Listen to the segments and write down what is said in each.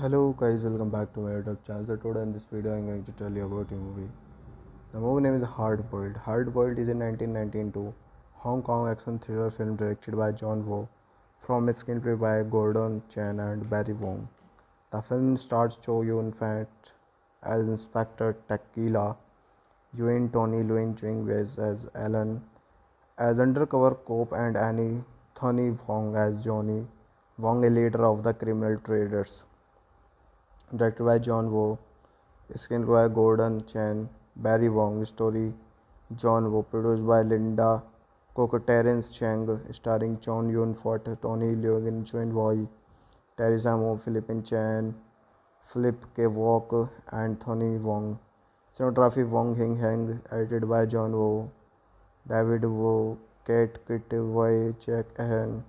Hello guys, welcome back to my YouTube channel. So today in this video I'm going to tell you about a movie. The movie name is Hard Boiled. Hard Boiled is a 1992 Hong Kong action thriller film directed by John Woo from a screenplay by Gordon Chan and Barry Wong. The film stars Chow Yun Fat as Inspector Tequila, Yuen Tony Leung Ching Wes as Alan, as undercover cop and Annie Thony Wong as Johnny Wong, a leader of the criminal traders directed by John Woo, screenplay by Gordon Chan, Barry Wong, story John Woo, produced by Linda Cook, Terence Chang, starring Chow Yun Fat, Tony Leung, Chuen Wai, Teresa Mo, Philippine Chan, Philip K. And Tony Wong. Cinematography Wong Hing Hang, edited by John Woo, David Woo, Kate Kitwai, Jack Ahan.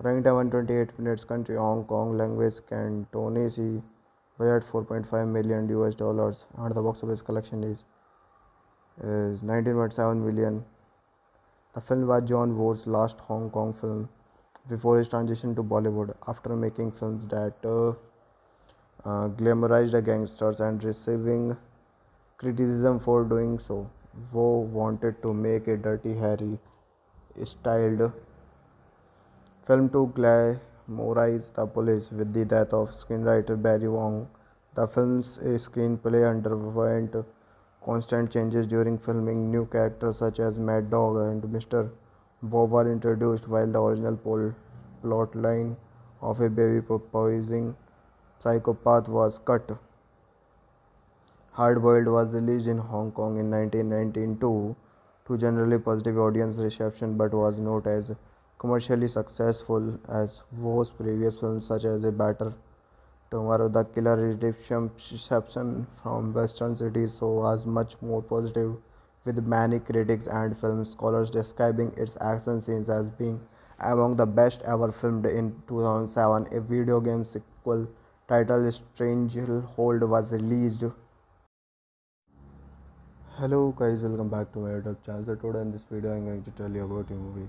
Running time 128 minutes. Country Hong Kong. Language Cantonese. Budget 4.5 million US dollars. And the box office collection is is 19.7 million. The film was John Woo's last Hong Kong film before his transition to Bollywood. After making films that uh, uh, glamorized the gangsters and receiving criticism for doing so, Woo wanted to make a Dirty Harry styled film to glamorize the police with the death of screenwriter Barry Wong. The film's eh, screenplay underwent constant changes during filming. New characters such as Mad Dog and Mr. Bob were introduced, while the original plot line of a baby poisoning psychopath was cut. Hard Boiled was released in Hong Kong in 1992 to generally positive audience reception but was not as commercially successful as Woo's previous films such as A Better Tomorrow. The Killer reception from Western cities so was much more positive, with many critics and film scholars describing its action scenes as being among the best ever filmed. In 2007, a video game sequel titled Stranglehold was released. Hello guys, welcome back to my YouTube channel. So today in this video I'm going to tell you about a movie.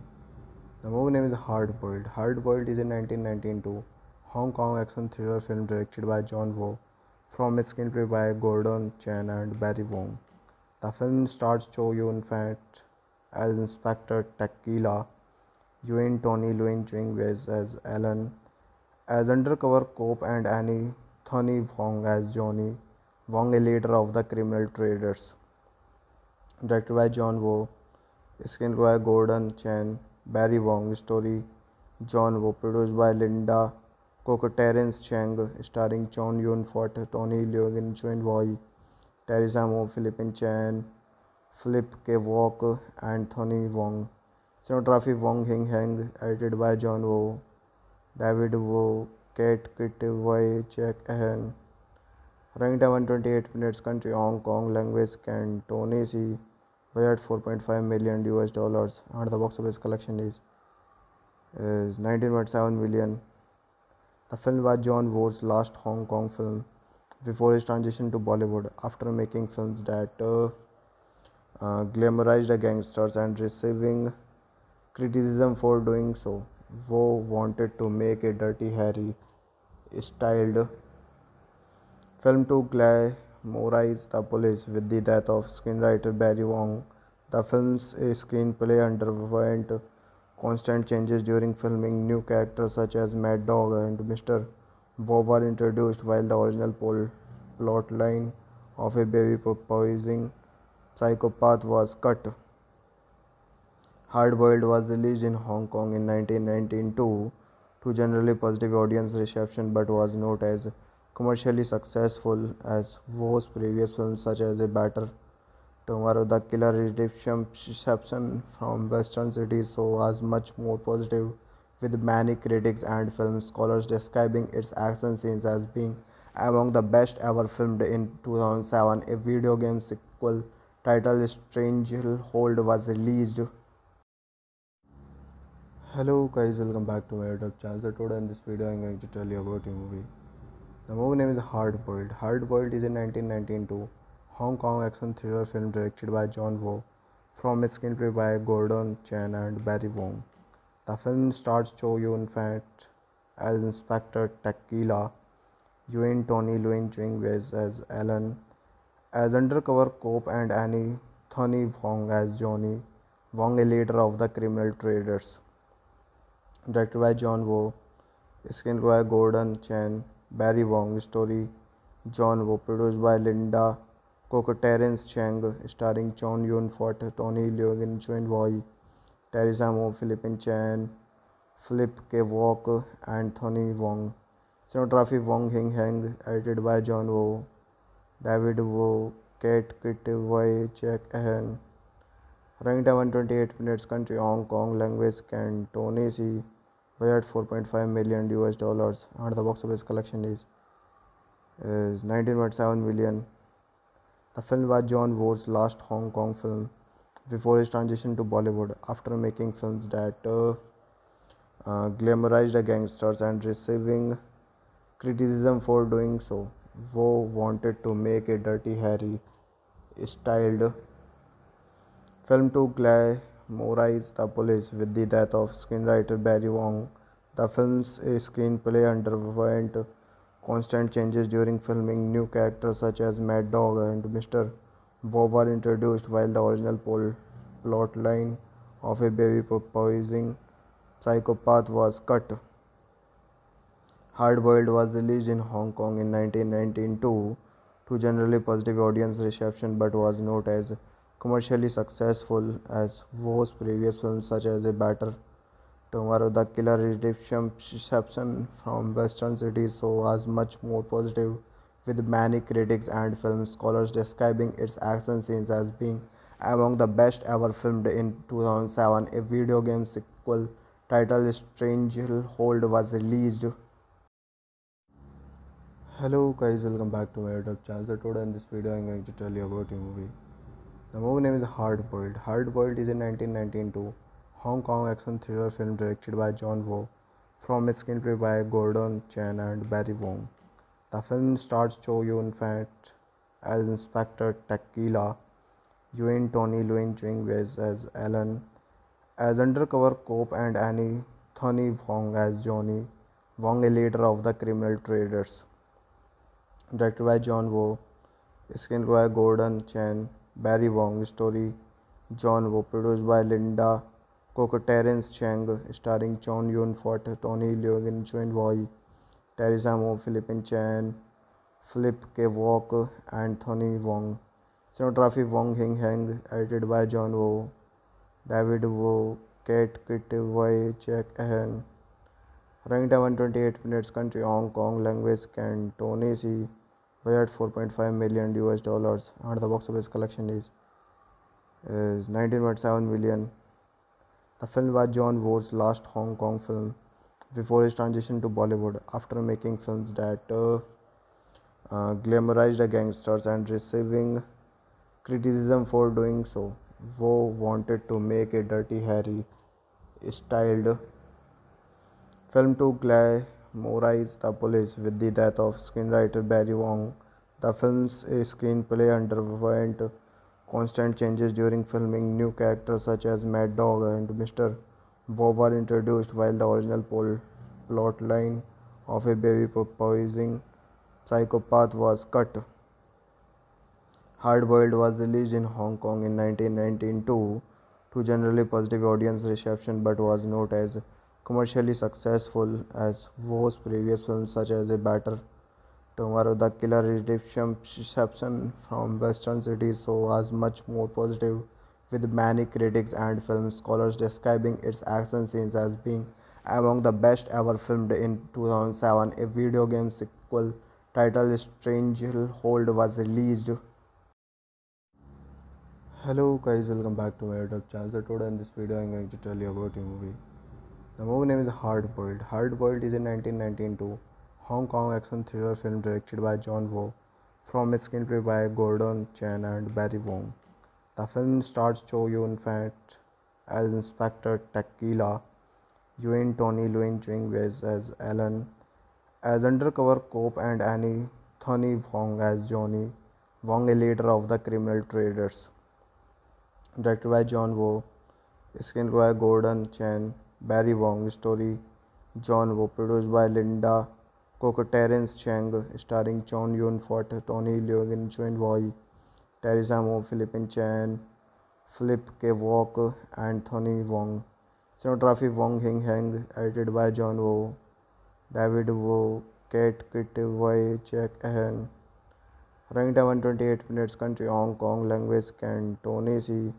The movie name is Hard Boiled. Hard Boiled is a 1992 Hong Kong action thriller film directed by John Woo from a screenplay by Gordon Chan and Barry Wong. The film stars Chow Yun Fat as Inspector Tequila, Yuen Tony Leung Ching Wes as Alan, as undercover cop and Annie Thony Wong as Johnny Wong, a leader of the criminal traders. Directed by John Woo, screenplay by Gordon Chan, Barry Wong, story John Woo, produced by Linda Cook, Terence Chang, starring Chow Yun Fat, Tony Leung, Chuen Wai, Teresa Mo, Philippine Chan, Philip K. Walk, and Tony Wong. Cinematography Wong Hing Hang, edited by John Woo, David Woo, Kate Kitwai, Jack Ahan. Running time 128 minutes. Country Hong Kong. Language Cantonese. Budget 4.5 million US dollars. And the box office collection is is 19.7 million. The film was John Woo's last Hong Kong film before his transition to Bollywood. After making films that uh, uh, glamorized the gangsters and receiving criticism for doing so, Woo wanted to make a Dirty Harry styled film to glamorize the police with the death of screenwriter Barry Wong. The film's eh, screenplay underwent constant changes during filming. New characters such as Mad Dog and Mr. Bob were introduced, while the original plot line of a baby poisoning psychopath was cut. Hard Boiled was released in Hong Kong in 1992 to generally positive audience reception but was not as commercially successful as Woo's previous films such as A Better Tomorrow. The Killer reception from Western cities so was much more positive, with many critics and film scholars describing its action scenes as being among the best ever filmed. In 2007, a video game sequel titled Stranglehold was released. Hello guys, welcome back to my YouTube channel. So today in this video I'm going to tell you about a movie. The movie name is Hard Boiled. Hard Boiled is a 1992 Hong Kong action thriller film directed by John Woo from a screenplay by Gordon Chan and Barry Wong. The film stars Chow Yun Fat as Inspector Tequila, Yuen Tony Leung Ching as, as Alan, as undercover cop and Annie Thony Wong as Johnny Wong, a leader of the criminal traders. Directed by John Woo, screenplay by Gordon Chan, Barry Wong, story John Woo, produced by Linda Cook, Terence Chang, starring Chow Yun Fat, Tony Leung, Chuen Wai, Teresa Mo, Philippine Chan, Philip K. Walk, and Tony Wong. Cinematography Wong Hing Hang, edited by John Woo, David Woo, Kate Kitway, Jack Ahan. Running time 128 minutes. Country Hong Kong. Language Cantonese. Budget 4.5 million US dollars. And the box office collection is is 19.7 million. The film was John Woo's last Hong Kong film before his transition to Bollywood after making films that uh, uh, glamorized the gangsters and receiving criticism for doing so. Woo wanted to make a Dirty Harry styled film to glamorize the police with the death of screenwriter Barry Wong. The film's eh, screenplay underwent constant changes during filming. New characters such as Mad Dog and Mr. Bob were introduced while the original plot line of a baby poisoning psychopath was cut. Hard Boiled was released in Hong Kong in 1992 to generally positive audience reception but was not as commercially successful as Woo's previous films such as A Better Tomorrow. The killer reception from Western cities so was much more positive with many critics and film scholars describing its action scenes as being among the best ever filmed in 2007. A video game sequel titled Stranglehold was released. Hello guys, welcome back to my YouTube channel. So today in this video I'm going to tell you about a movie. The movie name is Hard Boiled. Hard Boiled is a 1992 Hong Kong action thriller film directed by John Woo from a screenplay by Gordon Chan and Barry Wong. The film stars Chow Yun Fat as Inspector Tequila, Yuen Tony Leung Ching as, as Alan, as undercover cop and Annie Thony Wong as Johnny Wong, a leader of the criminal traders directed by John Woo, screenplay by Gordon Chan, Barry Wong, story John Woo, produced by Linda Cook, Terence Chang, starring Chow Yun Fat, Tony Leung, Chuen Wai, Teresa Mo, Philippine Chan, Philip K. Walk, and Tony Wong. Cinematography Wong Hing Hang, edited by John Woo, David Woo, Kate Kitway, Jack Ahan. Running time 128 minutes. Country Hong Kong. Language Cantonese. Budget 4.5 million US dollars. And the box office collection is is 19.7 million. The film was John Woo's last Hong Kong film before his transition to Bollywood after making films that uh, uh, glamorized the gangsters and receiving criticism for doing so. Woo wanted to make a Dirty Harry styled film to glamorize the police with the death of screenwriter Barry Wong. The film's screenplay underwent constant changes during filming. New characters such as Mad Dog and Mr. Bob were introduced while the original plot line of a baby poisoning psychopath was cut. Hard Boiled was released in Hong Kong in 1992 to generally positive audience reception but was not as commercially successful as Woo's previous films such as A Better Tomorrow. The killer reception from Western cities so was much more positive with many critics and film scholars describing its action scenes as being among the best ever filmed in 2007. A video game sequel titled Stranglehold was released. Hello guys, welcome back to my YouTube channel. So today in this video I'm going to tell you about a movie. The movie name is Hard Boiled. Hard Boiled is a 1992 Hong Kong action thriller film directed by John Woo from a screenplay by Gordon Chan and Barry Wong. The film stars Chow Yun Fat as Inspector Tequila, Yuen Tony Leung Ching as, as Alan, as undercover cop and Annie Thony Wong as Johnny Wong, a leader of the criminal traders. Directed by John Woo, screenplay by Gordon Chan, Barry Wong, story John Woo, produced by Linda Coco Terence Chang, starring Chow Yun Fat, Tony Leung, Chuen Wai, Teresa Mo, Philippine Chan, Philip K. Walk, Anthony Wong. Cinematography Wong Hing Heng, edited by John Woo, David Woo, Kate Kitwai, Jack Ahan. Running time 128 minutes. Country Hong Kong. Language Cantonese.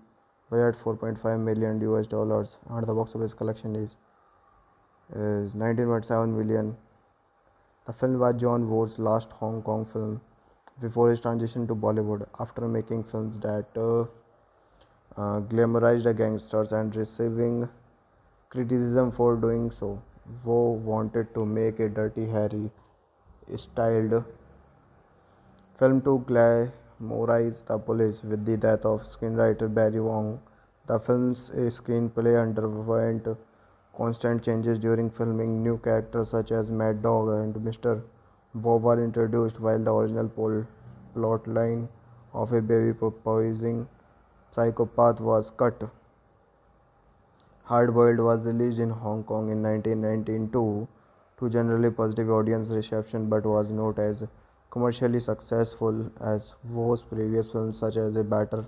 Budget 4.5 million US dollars. And the box office collection is is 19.7 million. The film was John Woo's last Hong Kong film before his transition to Bollywood. After making films that uh, uh, glamorized the gangsters and receiving criticism for doing so, Woo wanted to make a Dirty Harry styled film to glamorize the police with the death of screenwriter Barry Wong. The film's eh, screenplay underwent constant changes during filming. New characters such as Mad Dog and Mr. Bob were introduced, while the original plot line of a baby poisoning psychopath was cut. Hard Boiled was released in Hong Kong in 1992 to generally positive audience reception but was not as commercially successful as Woo's previous films such as A Better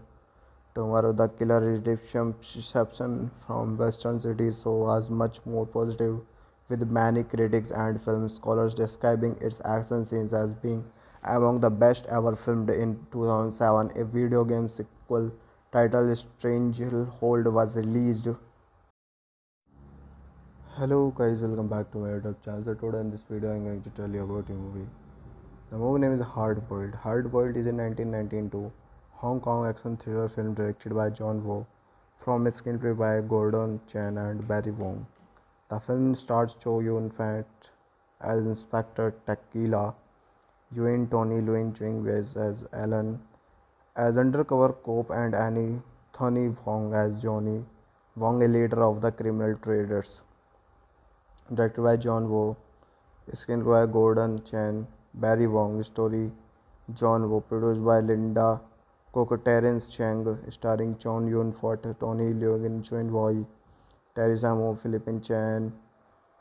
Tomorrow. The Killer reception from Western cities so was much more positive with many critics and film scholars describing its action scenes as being among the best ever filmed in 2007. A video game sequel titled Stranglehold was released. Hello guys, welcome back to my YouTube channel. So today in this video I'm going to tell you about a movie. The movie name is Hard Boiled. Hard Boiled is a 1992 Hong Kong action thriller film directed by John Woo. From a screenplay by Gordon Chan and Barry Wong. The film stars Chow Yun Fat as Inspector Tequila, Yuen Tony Leung Ching as Alan, as undercover cop and Annie Thony Wong as Johnny Wong, a leader of the criminal traders. Directed by John Woo, screenplay by Gordon Chan, Barry Wong, story John Woo, produced by Linda Coco Terence Chang, starring Chow Yun Fat, Tony Leung, Chuen Wai, Teresa Mo, Philippine Chan,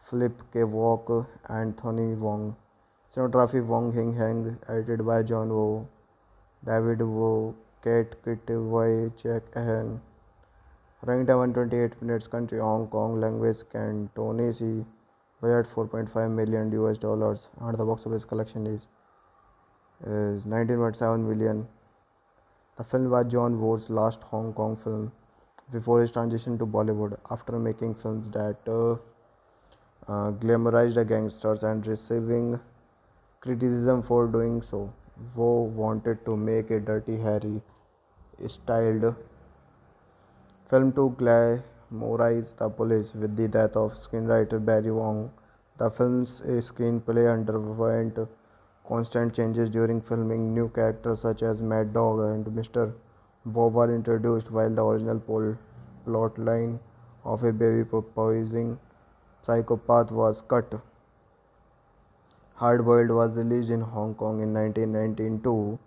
Philip K. Walk, Anthony Wong. Cinematography Wong Hing Heng, edited by John Woo, David Woo, Kate Kitwai, Jack Ahan. Running time 128 minutes. Country Hong Kong. Language Cantonese. Budget 4.5 million US dollars. And the box office collection is is 19.7 million. The film was John Woo's last Hong Kong film before his transition to Bollywood. After making films that uh, uh, glamorized the gangsters and receiving criticism for doing so, Woo wanted to make a Dirty Harry styled film to glamorize the police with the death of screenwriter Barry Wong. The film's eh, screenplay underwent constant changes during filming. New characters such as Mad Dog and Mr. Bob were introduced, while the original plot line of a baby poisoning psychopath was cut. Hard Boiled was released in Hong Kong in 1992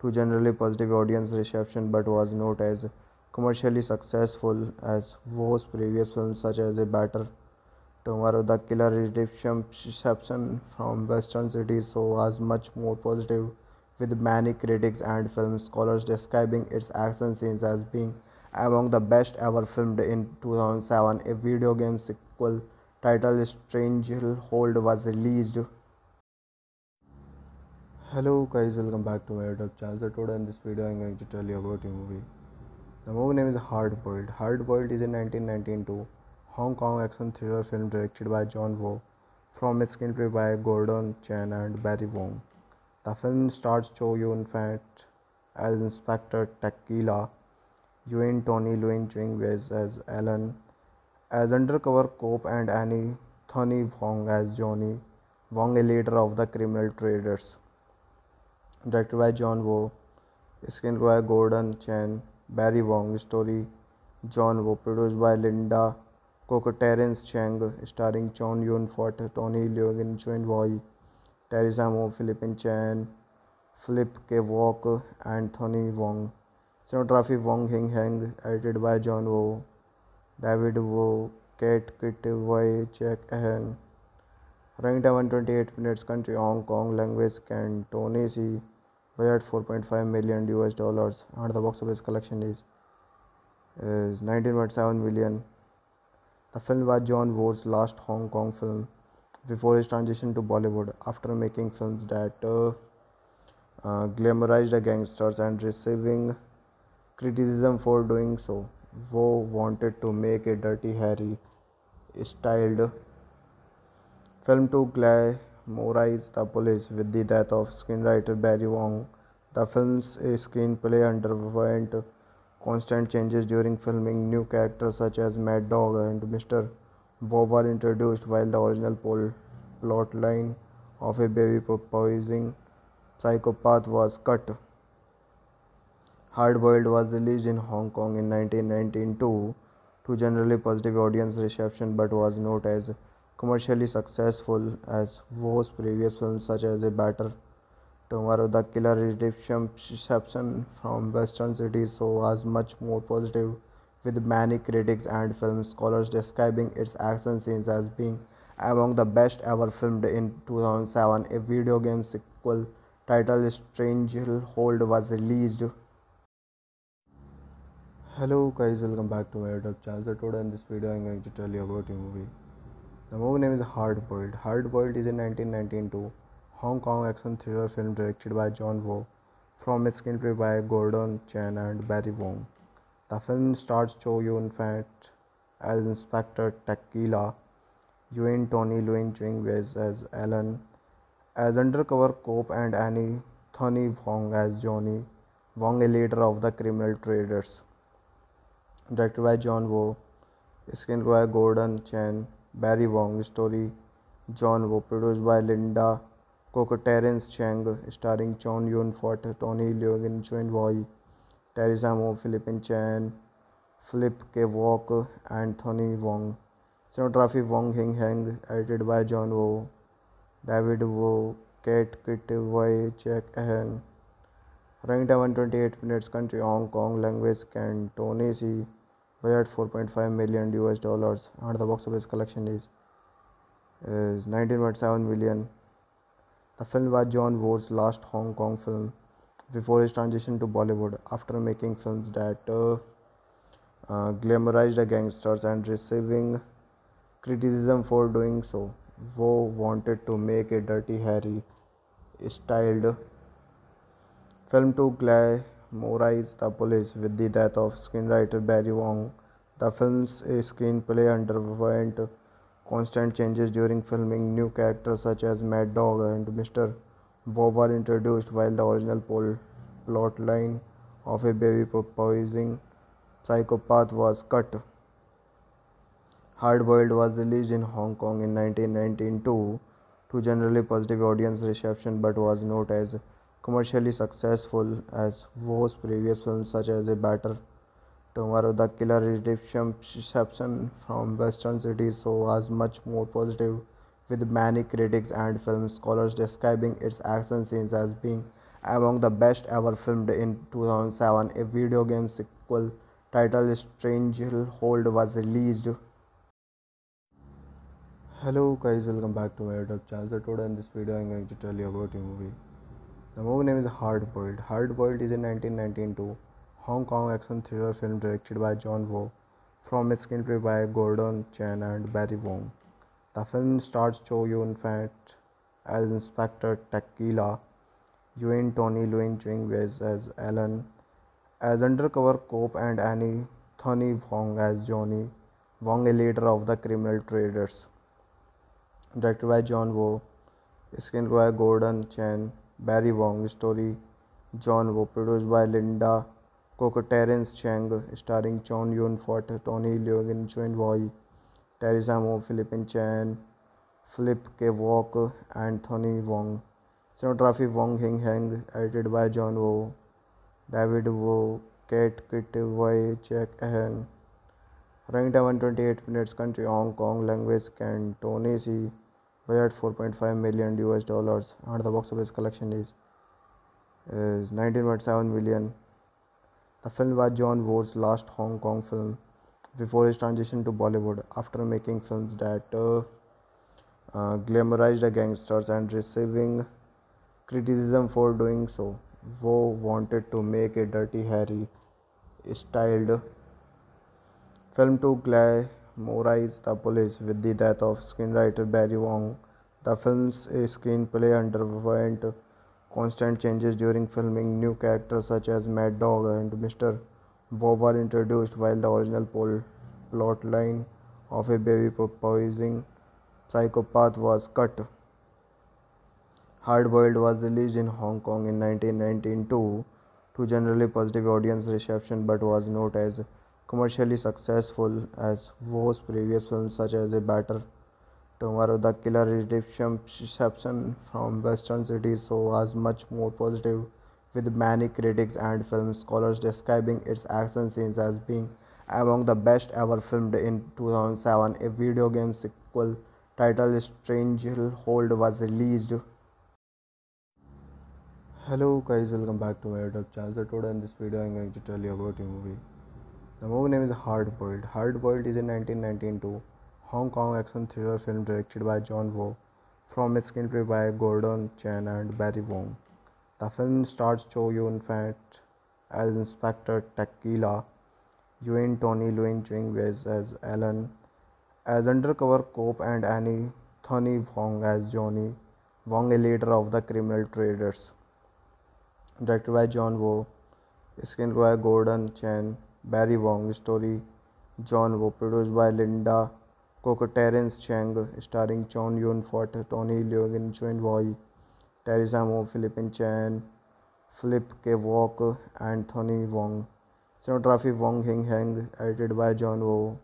to generally positive audience reception but was not as commercially successful as Woo's previous films such as A Better Tomorrow. The Killer reception from Western cities so was much more positive with many critics and film scholars describing its action scenes as being among the best ever filmed in 2007. A video game sequel titled Stranglehold was released. Hello guys, welcome back to my YouTube channel. So today in this video I'm going to tell you about a movie. The movie name is Hard Boiled. Hard Boiled is a 1992 Hong Kong action thriller film directed by John Woo from a screenplay by Gordon Chan and Barry Wong. The film stars Chow Yun Fat as Inspector Tequila, Yuen Tony Leung Ching as Alan, as undercover cop and Annie Thony Wong as Johnny Wong, a leader of the criminal traders. Directed by John Woo, screenplay by Gordon Chan, Barry Wong, story John Woo, produced by Linda Coco Terence Chang, starring Chow Yun Fat, Tony Leung, Chuen Wai, Teresa Mo, Philippine Chan, Philip K. Walk, Tony Wong. Cinematography Wong Hing Heng, edited by John Woo, David Woo, Kate Kitwai, Jack Ahan. Running time 128 minutes. Country Hong Kong. Language Cantonese. Budget 4.5 million US dollars. And the box office collection is is 19.7 million. The film was John Woo's last Hong Kong film before his transition to Bollywood after making films that uh, uh, glamorized the gangsters and receiving criticism for doing so. Woo wanted to make a Dirty Harry styled film to glamorize the police with the death of screenwriter Barry Wong. The film's screenplay underwent constant changes during filming. New characters such as Mad Dog and Mr. Bob were introduced while the original plot line of a baby poisoning psychopath was cut. Hard Boiled was released in Hong Kong in 1992 to generally positive audience reception but was not as commercially successful as Woo's previous films such as A Better Tomorrow. The Killer reception from Western cities so was much more positive with many critics and film scholars describing its action scenes as being among the best ever filmed in 2007. A video game sequel titled Stranglehold was released. Hello guys, welcome back to my YouTube channel. So today in this video I'm going to tell you about a movie. The movie name is Hard Boiled. Hard Boiled is a 1992 Hong Kong action thriller film directed by John Woo from a screenplay by Gordon Chan and Barry Wong. The film stars Chow Yun Fat as Inspector Tequila, Yuen Tony Leung Ching as Alan as undercover cop and Annie Thony Wong as Johnny Wong, a leader of the criminal traders. Directed by John Woo, screenplay by Gordon Chan, Barry Wong, story John Woo, produced by Linda Cook, Terence Chang, starring Chow Yun Fat, Tony Leung Chuen Wai, Teresa Mo, Philippine Chan, Philip K. Walk, and Tony Wong. Cinematography Wong Hing Hang, edited by John Woo. David Wu, Kate Kitway, Jack Ahan. Running time 128 minutes. Country Hong Kong. Language Cantonese. Budget 4.5 million US dollars. And the box office collection is is 19.7 million. The film was John Woo's last Hong Kong film before his transition to Bollywood after making films that uh, uh, glamorized the gangsters and receiving criticism for doing so. Woo wanted to make a Dirty Harry styled film to glamorize the police with the death of screenwriter Barry Wong. The film's eh, screenplay underwent constant changes during filming. New characters such as Mad Dog and Mr. Bob were introduced while the original plot line of a baby poisoning psychopath was cut. Hard Boiled was released in Hong Kong in 1992 to generally positive audience reception but was not as commercially successful as Woo's previous films such as A Better Tomorrow. The Killer reception from Western cities so was much more positive with many critics and film scholars describing its action scenes as being among the best ever filmed in 2007. A video game sequel titled Stranglehold was released. Hello guys, welcome back to my YouTube channel. So today in this video I'm going to tell you about a movie. The movie name is Hard Boiled. Hard Boiled is a 1992 Hong Kong action thriller film directed by John Woo from a screenplay by Gordon Chan and Barry Wong. The film stars Chow Yun Fat as Inspector Tequila, Yuen Tony Leung Ching as Alan, as undercover cop and Annie Thony Wong as Johnny Wong, a leader of the criminal traders directed by John Woo, screenplay by Gordon Chan, Barry Wong, story John Woo, produced by Linda Cook, Terence Chang, starring Chow Yun Fat, Tony Leung Chuen Wai, Teresa Mo, Philippine Chan, Philip K. Walk, and Thony Wong. Cinematography Wong Hing Hang, edited by John Woo, David Wu, Kate Kitway, Jack Ahan. Running time 128 minutes. Country Hong Kong. Language Cantonese. Budget 4.5 million US dollars. And the box office collection is is 19.7 million. The film was John Woo's last Hong Kong film before his transition to Bollywood after making films that uh, uh, glamorized the gangsters and receiving criticism for doing so. Woo wanted to make a Dirty Harry styled film to glamorize the police with the death of screenwriter Barry Wong. The film's eh, screenplay underwent constant changes during filming. New characters such as Mad Dog and Mr. Bob were introduced while the original plot line of a baby poisoning psychopath was cut. Hard Boiled was released in Hong Kong in 1992 to generally positive audience reception but was not as commercially successful as Woo's previous films such as A Better Tomorrow. The Killer reception from Western cities so was much more positive with many critics and film scholars describing its action scenes as being among the best ever filmed in 2007. A video game sequel titled Stranglehold was released. Hello guys, welcome back to my YouTube channel. So today in this video I'm going to tell you about a movie. The movie name is Hard Boiled. Hard Boiled is a 1992 Hong Kong action thriller film directed by John Woo from a screenplay by Gordon Chan and Barry Wong. The film stars Chow Yun Fat as Inspector Tequila, Yuen Tony Leung Ching as Alan, as undercover cop and Annie Thony Wong as Johnny Wong, a leader of the criminal traders. Directed by John Woo, screenplay by Gordon Chan, Barry Wong, story John Woo, produced by Linda Cook, Terence Chang, starring Chow Yun Fat, Tony Leung Chuen Wai, Teresa Mo, Philippine Chan, Philip K. And Tony Wong. Cinematography Wong Hing Hang, edited by John Woo.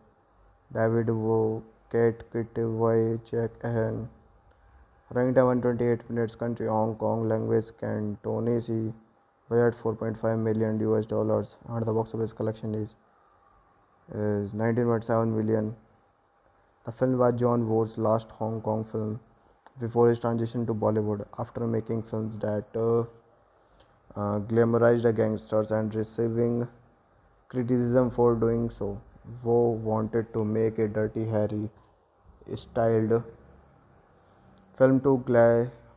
David Wu, Kate Kitway, Jack Ahan. Running time 128 minutes. Country Hong Kong. Language Cantonese. Budget 4.5 million US dollars. And the box office collection is is 19.7 million. The film was John Woo's last Hong Kong film before his transition to Bollywood after making films that uh, uh, glamorized the gangsters and receiving criticism for doing so. Woo wanted to make a Dirty Harry styled film to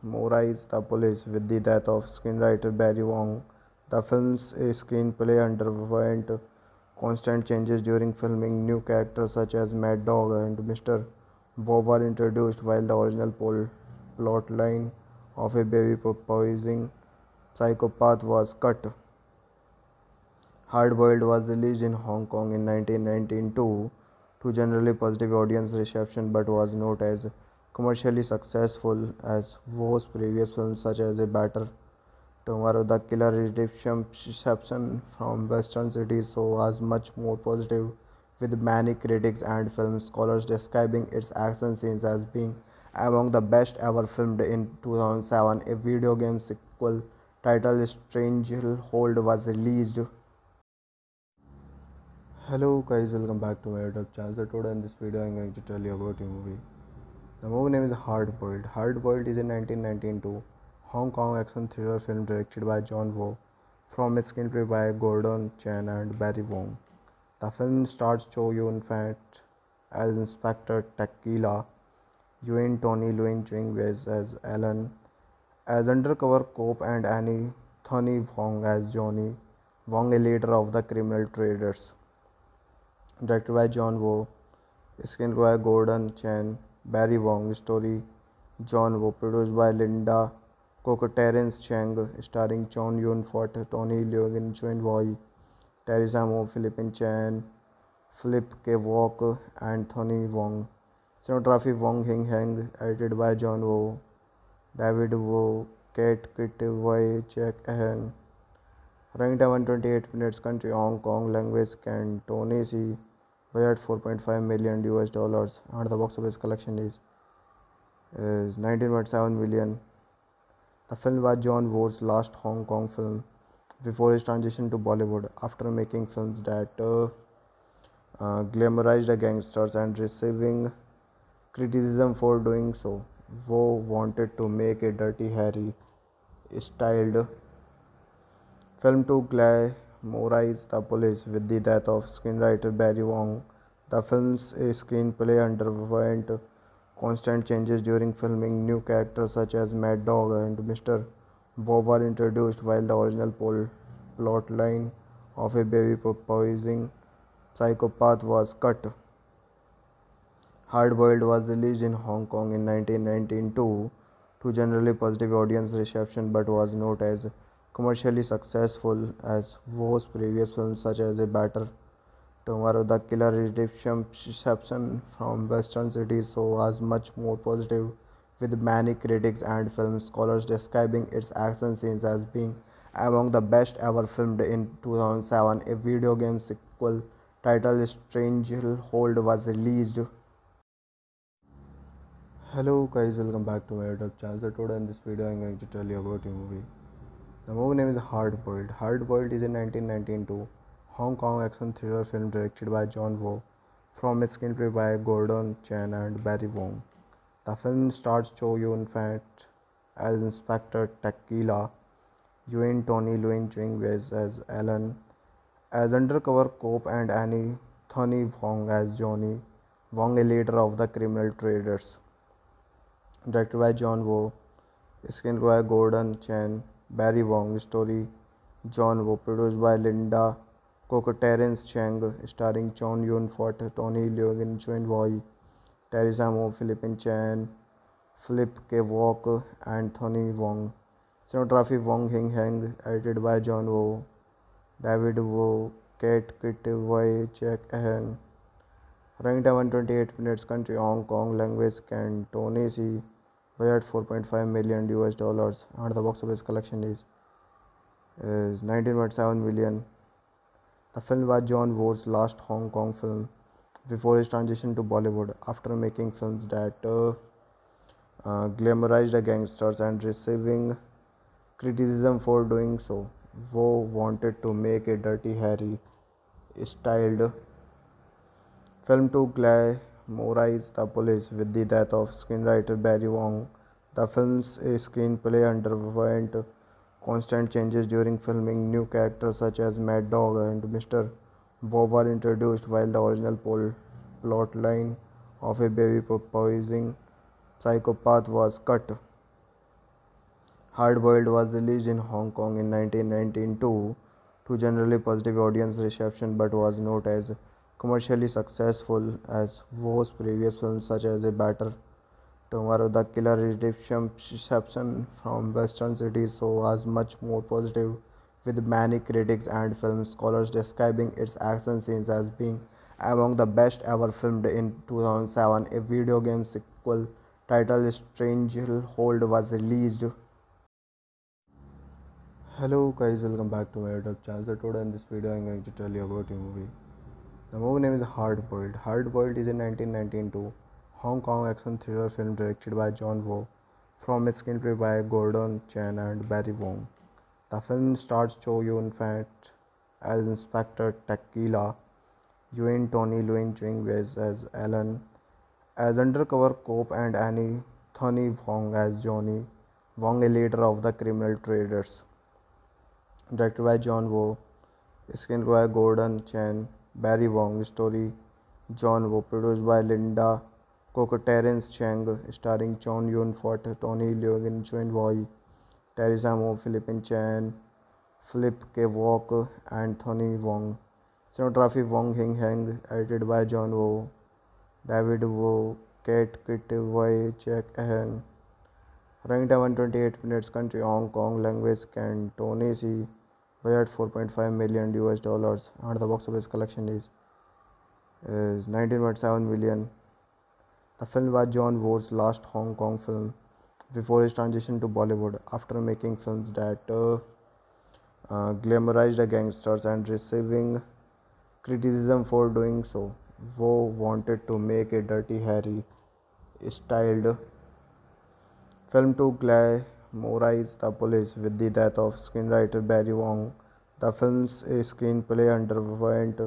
glamorize the police with the death of screenwriter Barry Wong. The film's eh, screenplay underwent constant changes during filming. New characters such as Mad Dog and Mr. Bob were introduced while the original plot line of a baby poisoning psychopath was cut. Hard Boiled was released in Hong Kong in 1992 to generally positive audience reception but was not as commercially successful as Woo's previous films such as A Better Tomorrow. The Killer reception from Western cities so was much more positive with many critics and film scholars describing its action scenes as being among the best ever filmed in 2007. A video game sequel titled Stranglehold was released. Hello guys, welcome back to my YouTube channel. So today in this video I'm going to tell you about a movie. The movie name is Hard Boiled. Hard Boiled is a 1992 Hong Kong action thriller film directed by John Woo from a screenplay by Gordon Chan and Barry Wong. The film stars Chow Yun Fat as Inspector Tequila, Yuen Tony Leung Ching as Alan, as undercover cop and Annie Thony Wong as Johnny Wong, a leader of the criminal traders directed by John Woo, screenplay by Gordon Chan, Barry Wong, story John Woo, produced by Linda Cook, Terence Chang, starring Chow Yun Fat, Tony Leung Chuen Wai, Teresa Mo, Philippine Chan, Philip K. Walk, and Tony Wong. Cinematography Wong Hing Hang, edited by John Woo. David Wu, Kate Kitway, Jack Ahan. Running time 128 minutes. Country Hong Kong. Language Cantonese. Budget 4.5 million US dollars. And the box office collection is is 19.7 million. The film was John Woo's last Hong Kong film before his transition to Bollywood after making films that uh, uh, glamorized the gangsters and receiving criticism for doing so. Woo wanted to make a Dirty Harry styled film to glamorize the police with the death of screenwriter Barry Wong. The film's eh, screenplay underwent constant changes during filming. New characters such as Mad Dog and Mr. Bob are introduced, while the original plot line of a baby poisoning psychopath was cut. Hard Boiled was released in Hong Kong in 1992 to generally positive audience reception but was not as commercially successful as Woo's previous films such as A Better Tomorrow. The Killer reception from Western cities so was much more positive with many critics and film scholars describing its action scenes as being among the best ever filmed in 2007. A video game sequel titled Stranglehold was released. Hello guys, welcome back to my YouTube channel. So today in this video I'm going to tell you about a movie. The movie name is Hard Boiled. Hard Boiled is a 1992 Hong Kong action thriller film directed by John Woo from a screenplay by Gordon Chan and Barry Wong. The film stars Chow Yun Fat as Inspector Tequila, Yuen Tony Leung Ching Wes as Alan, as undercover cop and Annie Thony Wong as Johnny Wong, a leader of the criminal traders. Directed by John Woo, screenplay by Gordon Chan, Barry Wong, story John Woo, produced by Linda Cook, Terence Chang, starring Chow Yun Fat, Tony Leung Chuen Wai. Teresa Mo, Philippine Chan, Philip K. Walk, Tony Wong. Cinematography Wong Hing Hang, edited by John Woo, David Woo, Kate Kit Wai, Jack Ahan. Running time 128 minutes, country Hong Kong, language Cantonese, budget 4.5 million US dollars, and the box office collection is, is 19.7 million. The film was John Woo's last Hong Kong film before his transition to Bollywood after making films that uh, uh, glamorized gangsters and receiving criticism for doing so. Woo wanted to make a Dirty Harry styled film to glamorize the police with the death of screenwriter Barry Wong. The film's eh, screenplay underwent constant changes during filming. New characters such as Mad Dog and Mr. Bob are introduced while the original plot line of a baby poisoning psychopath was cut. Hard Boiled was released in Hong Kong in 1992 to generally positive audience reception but was not as commercially successful as Woo's previous films such as A Better Tomorrow. The Killer reception from Western cities so was much more positive with many critics and film scholars describing its action scenes as being among the best ever filmed in 2007. A video game sequel titled Stranglehold was released. Hello guys, welcome back to my YouTube channel. So today in this video I'm going to tell you about a movie. The movie name is Hard Boiled. Hard Boiled is a 1992 Hong Kong action thriller film directed by John Woo from a screenplay by Gordon Chan and Barry Wong. The film stars Chow Yun Fat as Inspector Tequila, Yuen Tony Leung Ching Wes as Alan, as undercover cop and Annie Thony Wong as Johnny Wong, a leader of the criminal traders. Directed by John Woo, screenplay by Gordon Chan, Barry Wong, story John Woo, produced by Linda Cook, Terence Chang, starring Chow Yun Fat, Tony Leung Chuen Wai. Teresa Mo, Philippine Chan, Philip K. Walk, Tony Wong. Cinematography Wong Hing Hang, edited by John Woo, David Woo, Kate Kit Wai, Jack Ahan. Running time 128 minutes, country Hong Kong, language Cantonese, budget 4.5 million US dollars, and the box office collection is, is 19.7 million. The film was John Woo's last Hong Kong film before his transition to Bollywood after making films that uh, uh, glamorized the gangsters and receiving criticism for doing so. Woo wanted to make a Dirty Harry styled film to glamorize the police with the death of screenwriter Barry Wong. The film's eh, screenplay underwent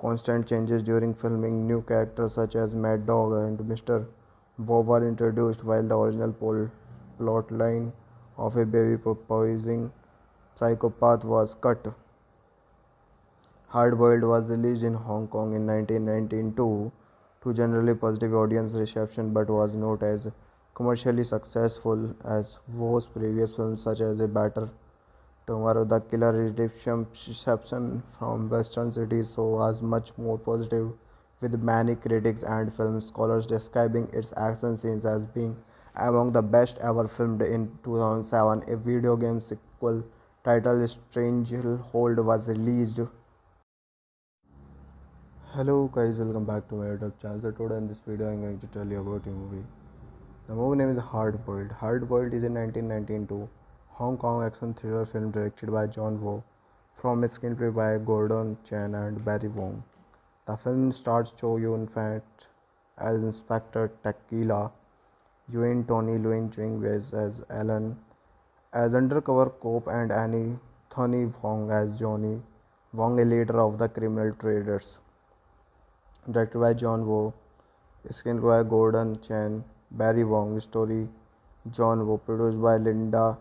constant changes during filming. New characters such as Mad Dog and Mr. Bob were introduced while the original plot line of a baby poisoning psychopath was cut. Hard Boiled was released in Hong Kong in 1992 to generally positive audience reception but was not as commercially successful as Woo's previous films such as A Better Tomorrow. The killer reception from Western cities so was much more positive with many critics and film scholars describing its action scenes as being among the best ever filmed in 2007. A video game sequel titled Stranglehold was released. Hello guys, welcome back to my YouTube channel. So today in this video I'm going to tell you about a movie. The movie name is Hard Boiled. Hard Boiled is a 1992 Hong Kong action thriller film directed by John Woo from a screenplay by Gordon Chan and Barry Wong. The film stars Chow Yun Fat as Inspector Tequila, Yuen Tony Leung Ching as Alan, as undercover cop and Annie Thony Wong as Johnny Wong, a leader of the criminal traders. Directed by John Woo, screenplay by Gordon Chan, Barry Wong, story John Woo, produced by Linda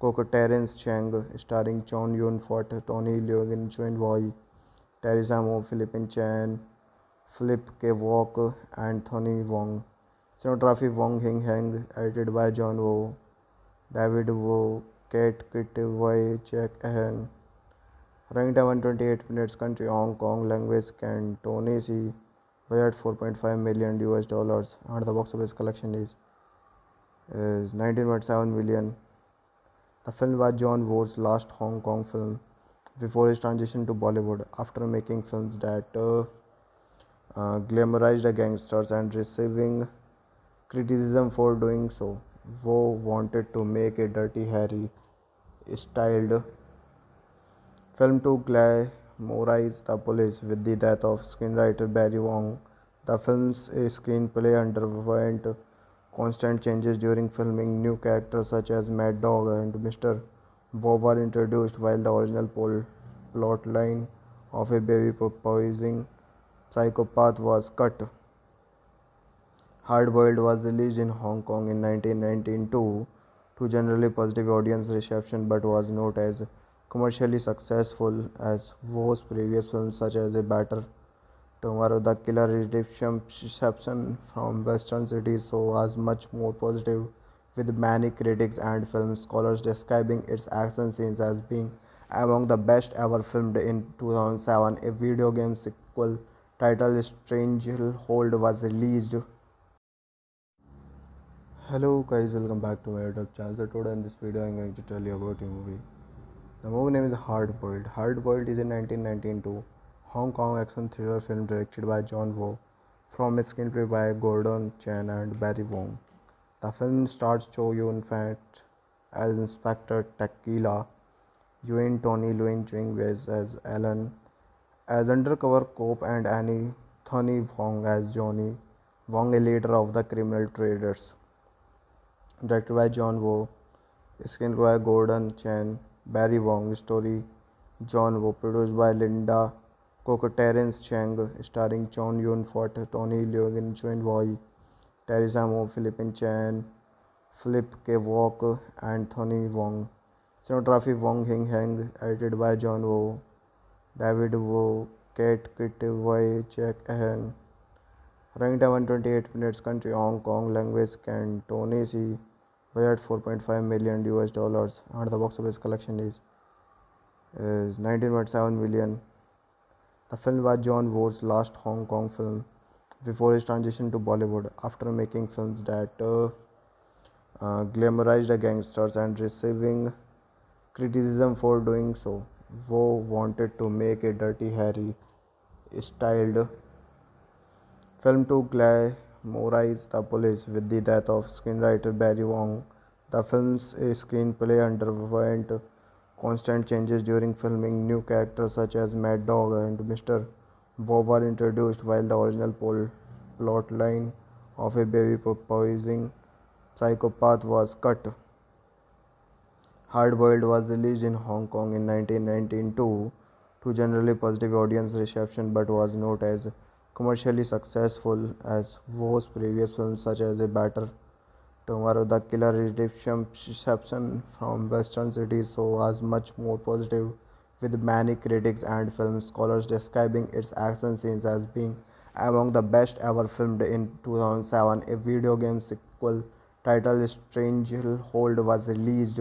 Cook, Terence Chang, starring Chow Yun Fat, Tony Leung Chuen Wai. Teresa Mo, Philippine Chan, Philip K. Walk, Anthony Wong. Cinematography Wong Hing Hang, edited by John Woo, David Woo, Kate Kitway, Jack Ahan. Running time 128 minutes, country Hong Kong, language Cantonese, budget 4.5 million US dollars, and the box office collection is, is 19.7 million. The film was John Woo's last Hong Kong film before his transition to Bollywood after making films that uh, uh, glamorized gangsters and receiving criticism for doing so. Woo wanted to make a Dirty Harry styled film to glamorize the police with the death of screenwriter Barry Wong. The film's screenplay underwent constant changes during filming. New characters such as Mad Dog and Mr. Bob were introduced while the original plot line of a baby poisoning psychopath was cut. Hard Boiled was released in Hong Kong in 1992 to generally positive audience reception but was not as commercially successful as Woo's previous films such as A Better Tomorrow. The killer reception from Western cities so was much more positive with many critics and film scholars describing its action scenes as being among the best ever filmed in 2007. A video game sequel titled Stranglehold was released. Hello guys, welcome back to my YouTube channel. So today in this video I'm going to tell you about a movie. The movie name is Hard Boiled. Hard Boiled is a 1992 Hong Kong action thriller film directed by John Woo from a screenplay by Gordon Chan and Barry Wong. The film stars Chow Yun Fat as Inspector Tequila, Yuen Tony Leung Ching as Alan, as undercover cop and Annie Thony Wong as Johnny Wong, a leader of the criminal traders. Directed by John Woo, screenplay by Gordon Chan, Barry Wong, story John Woo, produced by Linda Cook, Terence Chang, starring Chow Yun Fat, Tony Leung Chuen Wai. Teresa Mo, Philippine Chan, Philip K. Walk, Anthony Wong. Cinematography Wong Hing Hang, edited by John Woo, David Woo, Kate Kitway, Jack Ahan. Running time 128 minutes, country Hong Kong, language Cantonese, budget 4.5 million US dollars, and the box office collection is, is 19.7 million. The film was John Woo's last Hong Kong film before his transition to Bollywood after making films that uh, uh, glamorized the gangsters and receiving criticism for doing so. Woo wanted to make a Dirty Harry styled film to glamorize the police with the death of screenwriter Barry Wong. The film's eh, screenplay underwent constant changes during filming. New characters such as Mad Dog and Mr. Bob were introduced while the original plot line of a baby poisoning psychopath was cut. Hard Boiled was released in Hong Kong in 1992 to generally positive audience reception but was not as commercially successful as Woo's previous films such as A Better Tomorrow. The killer reception from Western cities so was much more positive with many critics and film scholars describing its action scenes as being among the best ever filmed in 2007. A video game sequel titled Stranglehold was released.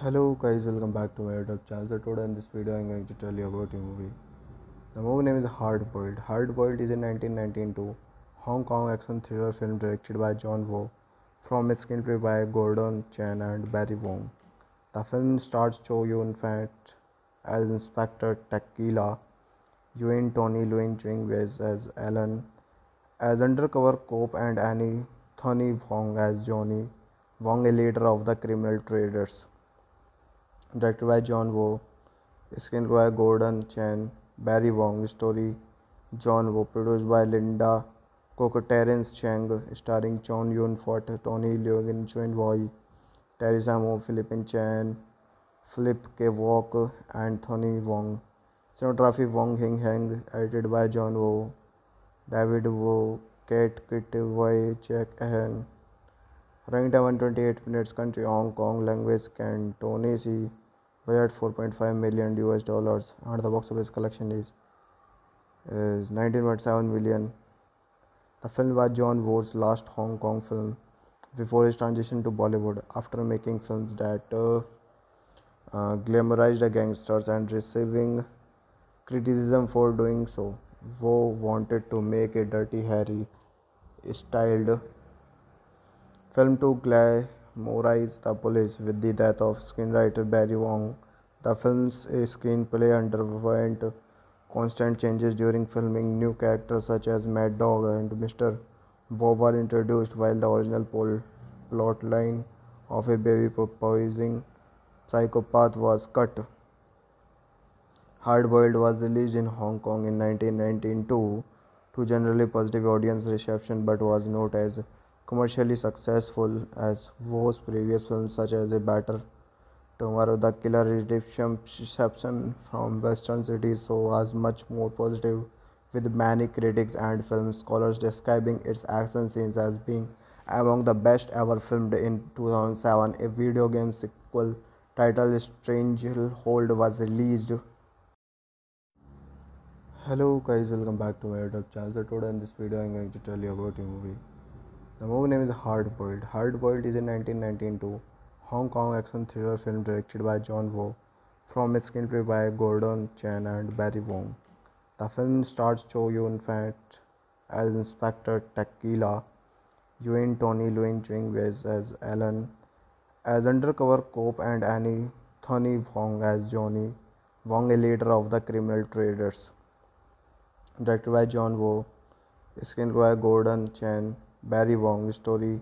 Hello guys, welcome back to my YouTube channel. So today in this video I'm going to tell you about a movie. The movie name is Hard Boiled. Hard Boiled is a 1992 Hong Kong action thriller film directed by John Woo from a screenplay by Gordon Chan and Barry Wong. The film stars Chow Yun Fat as Inspector Tequila, Yuen Tony Leung Ching as Alan, as undercover cop and Annie Thony Wong as Johnny Wong, a leader of the criminal traders. Directed by John Woo, screenplay by Gordon Chan, Barry Wong, story John Woo, produced by Linda Cook, Terence Chang, starring Chow Yun Fat, Tony Leung, Chuen Wai. Teresa Mo, Philippine Chan, Philip K. Walk, Tony Wong. Cinematography Wong Hing Heng, edited by John Woo, David Woo, Kate Kitway, Jack Ahan. Running time 128 minutes. Country Hong Kong. Language Cantonese. Budget 4.5 million US dollars. And the box office collection is is 19.7 million. The film was John Woo's last Hong Kong film before his transition to Bollywood after making films that uh, uh, glamorized the gangsters and receiving criticism for doing so. Woo wanted to make a Dirty Harry styled film to glamorize the police with the death of screenwriter Barry Wong. The film's eh, screenplay underwent constant changes during filming. New characters such as Mad Dog and Mr. Bob were introduced while the original plot line of a baby poisoning psychopath was cut. Hard Boiled was released in Hong Kong in 1992 to generally positive audience reception but was not as commercially successful as Woo's previous films such as A Better Tomorrow. The Killer reception from Western cities so was much more positive with many critics and film scholars describing its action scenes as being among the best ever filmed in 2007. A video game sequel titled Stranglehold was released. Hello guys, welcome back to my YouTube channel. So today in this video I'm going to tell you about a movie. The movie name is Hard Boiled. Hard Boiled is a 1992 Hong Kong action thriller film directed by John Woo from a screenplay by Gordon Chan and Barry Wong. The film stars Chow Yun Fat as Inspector Tequila, Yuen Tony Leung Ching as Alan, as undercover cop and Annie Thony Wong as Johnny Wong, a leader of the criminal traders. Directed by John Woo, screenplay by Gordon Chan, Barry Wong, story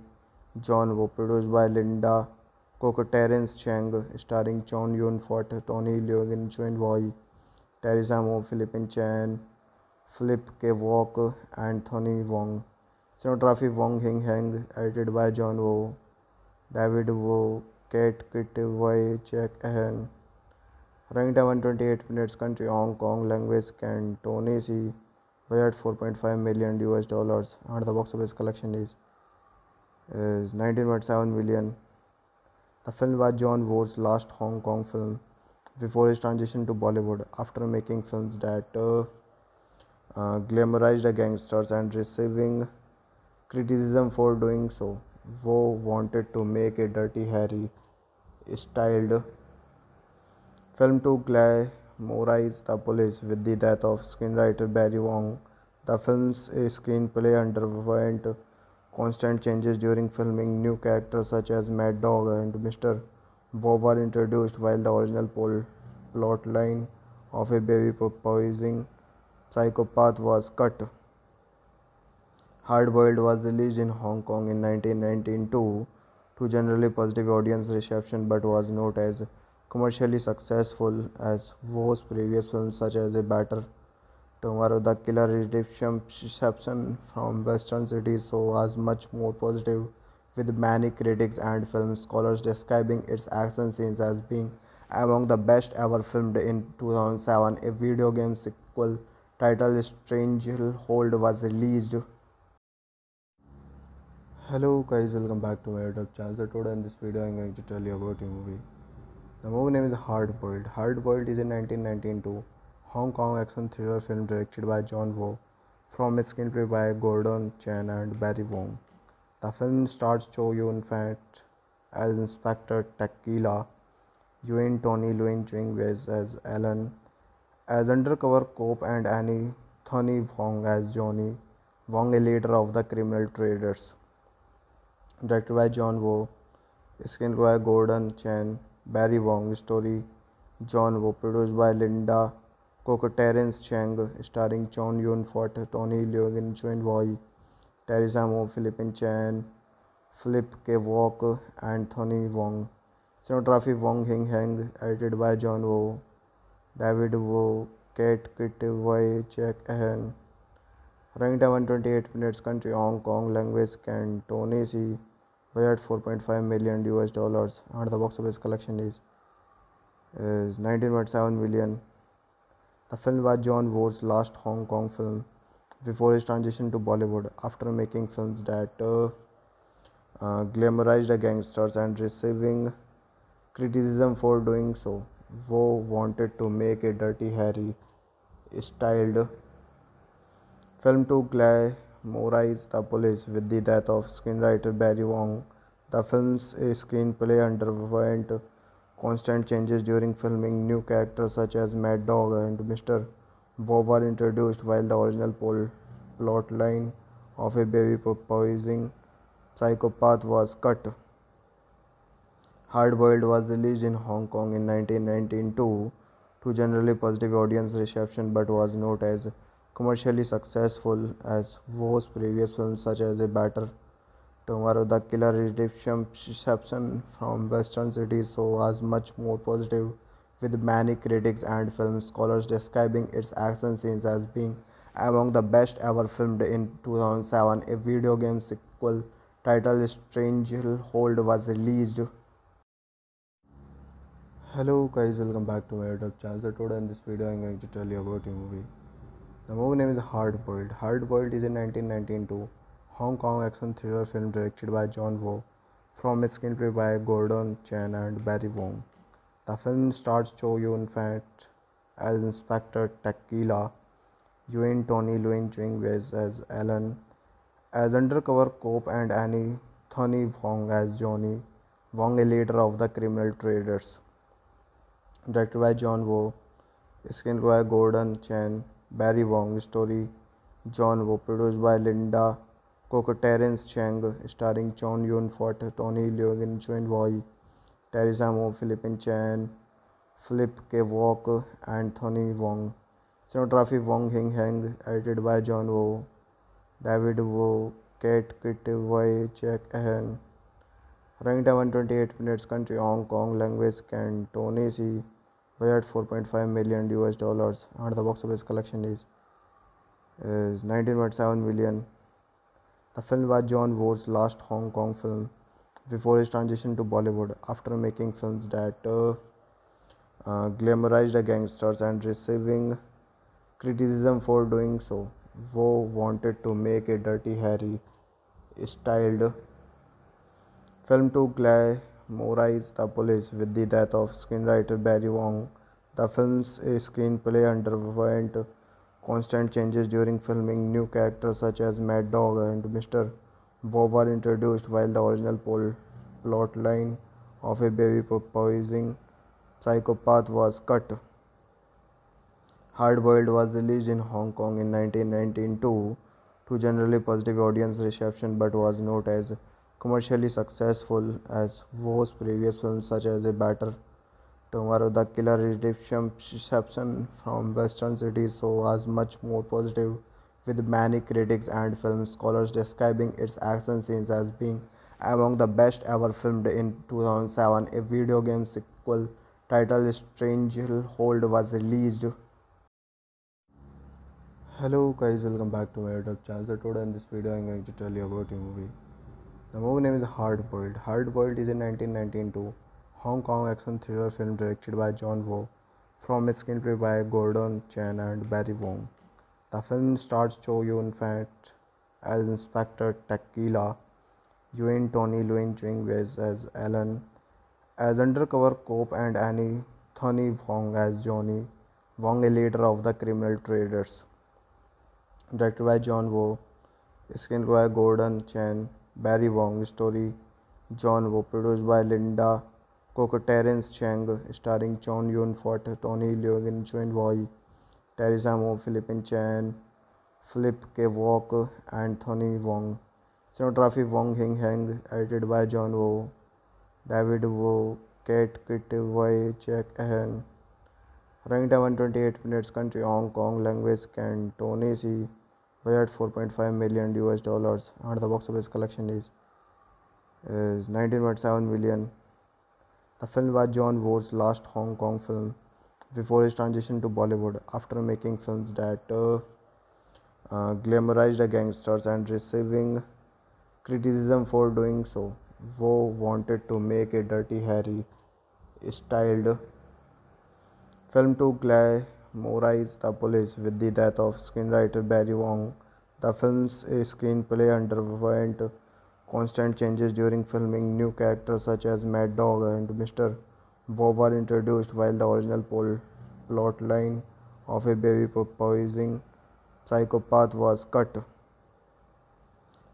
John Woo, produced by Linda Cook, Terence Chang, starring Chow Yun Fat, Tony Leung, Chuen Wai. Teresa Mo, Philippine Chan, Philip K. Walk, Anthony Wong. Cinematography Wong Hing Heng, edited by John Woo, David Woo, Kate Kitway, Jack Ahan. Running time 128 minutes. Country Hong Kong. Language Cantonese. Budget 4.5 million US dollars. And the box office collection is is 19.7 million. The film was John Woo's last Hong Kong film before his transition to Bollywood after making films that uh, uh, glamorized gangsters and receiving criticism for doing so. Woo wanted to make a Dirty Harry styled film to glamorize the police with the death of screenwriter Barry Wong. The film's screenplay underwent constant changes during filming. New characters such as Mad Dog and Mr. Bob were introduced while the original plot line of a baby poisoning psychopath was cut. Hard Boiled was released in Hong Kong in 1992 to generally positive audience reception but was not as commercially successful as Woo's previous films such as A Better Tomorrow. The Killer reception from Western cities so was much more positive with many critics and film scholars describing its action scenes as being among the best ever filmed in 2007. A video game sequel titled Stranglehold was released. Hello guys, welcome back to my YouTube channel. So today in this video I'm going to tell you about a movie. The movie name is Hard Boiled. Hard Boiled is a 1992 Hong Kong action thriller film directed by John Woo, from a screenplay by Gordon Chan and Barry Wong. The film stars Chow Yun Fat as Inspector Tequila, Yuen Tony Leung Ching Wes as Alan, as undercover cop and Annie Thony Wong as Johnny Wong, a leader of the criminal traders. Directed by John Woo, screenplay by Gordon Chan, Barry Wong, story John Woo, produced by Linda Cook, Terence Chang, starring Chow Yun Fat, Tony Leung, Chuen Wai, Teresa Mo, Philippine Chan, Philip K. Walk, and Tony Wong. Cinematography Wong Hing Hang, edited by John Woo, David Woo, Kate Kit Wai, Jack Ahan. Running time 128 minutes. Country Hong Kong. Language Cantonese. Budget 4.5 million US dollars. And the box office collection is is 19.7 million. The film was John Woo's last Hong Kong film before his transition to Bollywood after making films that uh, uh, glamorized the gangsters and receiving criticism for doing so. Woo wanted to make a Dirty Harry styled film to glamorize the police with the death of screenwriter Barry Wong. The film's eh, screenplay underwent constant changes during filming. New characters such as Mad Dog and Mr. Bob were introduced while the original plot line of a baby poisoning psychopath was cut. Hard Boiled was released in Hong Kong in 1992 to generally positive audience reception but was not as commercially successful as Woo's previous films such as A Better Tomorrow. The killer Redemption, reception from Western cities so was much more positive with many critics and film scholars describing its action scenes as being among the best ever filmed in 2007. A video game sequel titled Stranglehold was released. Hello guys, welcome back to my YouTube channel. So today in this video I'm going to tell you about a movie. The movie name is Hard Boiled. Hard Boiled is a 1992 Hong Kong action thriller film directed by John Woo from a screenplay by Gordon Chan and Barry Wong. The film stars Chow Yun Fat as Inspector Tequila, Yuen Tony Leung Ching Wes as Alan, as undercover cop and Annie Thony Wong as Johnny Wong, a leader of the criminal traders directed by John Woo, screenplay by Gordon Chan, Barry Wong, story John Woo, produced by Linda Cook, Terence Chang, starring Chow Yun Fat, Tony Leung, Chuen Wai, Teresa Mo, Philippine Chan, Philip K. Walk, and Tony Wong. Cinematography Wong Hing Hang, edited by John Woo, David Woo, Kate Kit Wai, Jack Ahan. Running time 128 minutes. Country Hong Kong. Language Cantonese. Budget 4.5 million US dollars. And the box office collection is is 19.7 million. The film was John Woo's last Hong Kong film before his transition to Bollywood after making films that uh, uh, glamorized the gangsters and receiving criticism for doing so. Woo wanted to make a Dirty Harry styled film to glamorize the police with the death of screenwriter Barry Wong. The film's screenplay underwent constant changes during filming. New characters such as Mad Dog and Mr. Bob were introduced while the original plot line of a baby poisoning psychopath was cut. Hard Boiled was released in Hong Kong in 1992 to generally positive audience reception but was not as commercially successful as Woo's previous films such as A Better Tomorrow. The killer reception from Western cities so was much more positive with many critics and film scholars describing its action scenes as being among the best ever filmed in 2007. A video game sequel titled Stranglehold was released. Hello guys, welcome back to my YouTube channel. So today in this video I'm going to tell you about a movie. The movie name is Hard Boiled. Hard Boiled is a 1992 Hong Kong action thriller film directed by John Woo from a screenplay by Gordon Chan and Barry Wong. The film stars Chow Yun Fat as Inspector Tequila, Yuen Tony Leung Ching Wes as Alan, as undercover cop and Annie Thony Wong as Johnny Wong, a leader of the criminal traders. Directed by John Woo, screenplay by Gordon Chan, Barry Wong, story John Woo, produced by Linda Cook, Terence Chang, starring Chow Yun Fat, Tony Leung, Chuen Wai, Teresa Mo, Philippine Chan, Philip K. Walk, Anthony Wong. Cinematography Wong Hing Heng, edited by John Woo, David Woo, Kate Kitway, Jack Ahan. Running time 128 minutes. Country Hong Kong. Language Cantonese. Budget 4.5 million US dollars. And the box office collection is is 19.7 million. The film was John Woo's last Hong Kong film before his transition to Bollywood. After making films that uh, uh, glamorized the gangsters and receiving criticism for doing so, Woo wanted to make a Dirty Harry styled film to glamorize the police with the death of screenwriter Barry Wong. The film's eh, screenplay underwent constant changes during filming. New characters such as Mad Dog and Mr. Bob were introduced, while the original plot line of a baby poisoning psychopath was cut.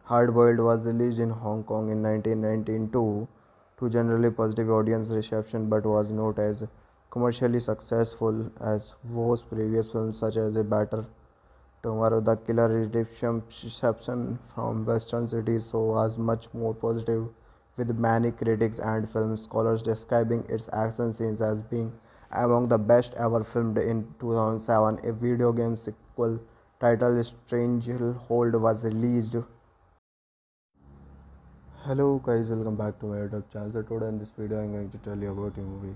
Hard Boiled was released in Hong Kong in 1992 to generally positive audience reception but was not as commercially successful as Woo's previous films such as A Better Tomorrow. The Killer reception from Western cities so was much more positive with many critics and film scholars describing its action scenes as being among the best ever filmed in 2007. A video game sequel titled Stranglehold was released. Hello guys, welcome back to my YouTube channel. So today in this video I'm going to tell you about a movie.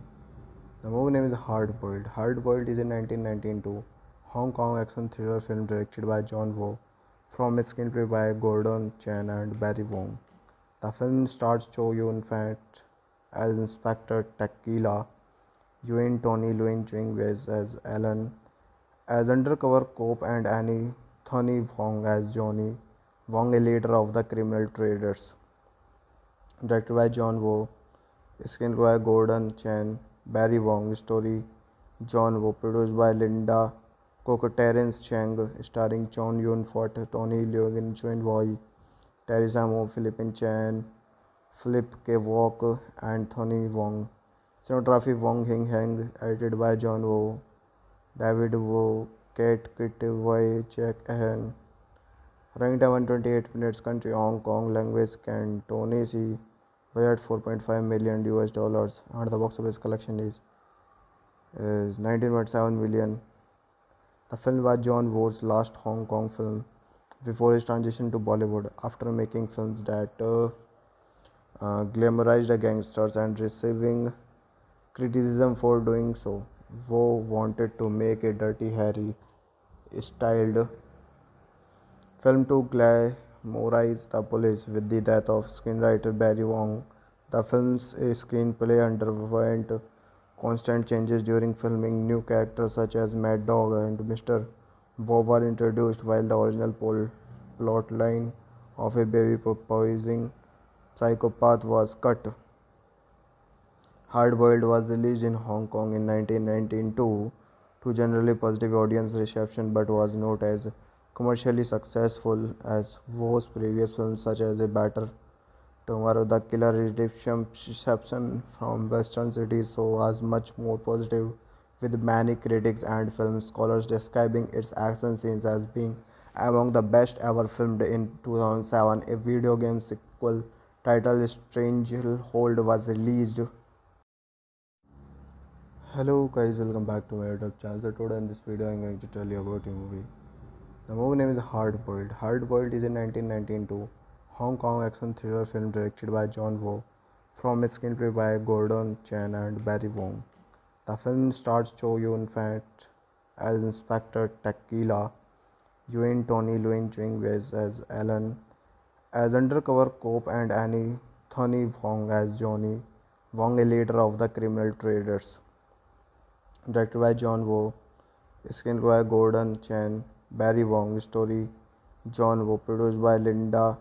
The movie name is Hard Boiled. Hard Boiled is a 1992 Hong Kong action thriller film directed by John Woo from a screenplay by Gordon Chan and Barry Wong. The film stars Chow Yun Fat as Inspector Tequila, Yuen Tony Leung Ching as Alan, as undercover cop and Annie Thony Wong as Johnny Wong, a leader of the criminal traders. Directed by John Woo, screenplay by Gordon Chan, Barry Wong, story John Woo, produced by Linda Cook, Terence Chang, starring Chow Yun Fat, Tony Leung, Chuen Wai, Teresa Mo, Philippine Chan, Philip K. Walk, Anthony Wong. Cinematography Wong Hing Heng, edited by John Woo, David Woo, Kate Kitway, Jack Ahan. Running time 128 minutes. Country Hong Kong. Language Cantonese. Budget 4.5 million US dollars. And the box office collection is is 19.7 million. The film was John Woo's last Hong Kong film before his transition to Bollywood. After making films that uh, uh, glamorized the gangsters and receiving criticism for doing so, Woo wanted to make a Dirty Harry styled film to glamorize the police with the death of screenwriter Barry Wong. The film's eh, screenplay underwent constant changes during filming. New characters such as Mad Dog and Mr. Bob were introduced, while the original plot line of a baby poisoning psychopath was cut. Hard Boiled was released in Hong Kong in 1992 to generally positive audience reception but was not as commercially successful as Woo's previous films such as A Better Tomorrow. The Killer reception from Western cities so was much more positive with many critics and film scholars describing its action scenes as being among the best ever filmed in 2007. A video game sequel titled Stranglehold was released. Hello guys, welcome back to my YouTube channel. So today in this video I'm going to tell you about a movie. The movie name is Hard Boiled. Hard Boiled is a 1992 Hong Kong action thriller film directed by John Woo from a screenplay by Gordon Chan and Barry Wong. The film stars Chow Yun Fat as Inspector Tequila, Yuen Tony Leung Ching as Alan, as undercover cop and Annie Thony Wong as Johnny Wong, a leader of the criminal traders. Directed by John Woo, screenplay by Gordon Chan, Barry Wong, story John Woo, produced by Linda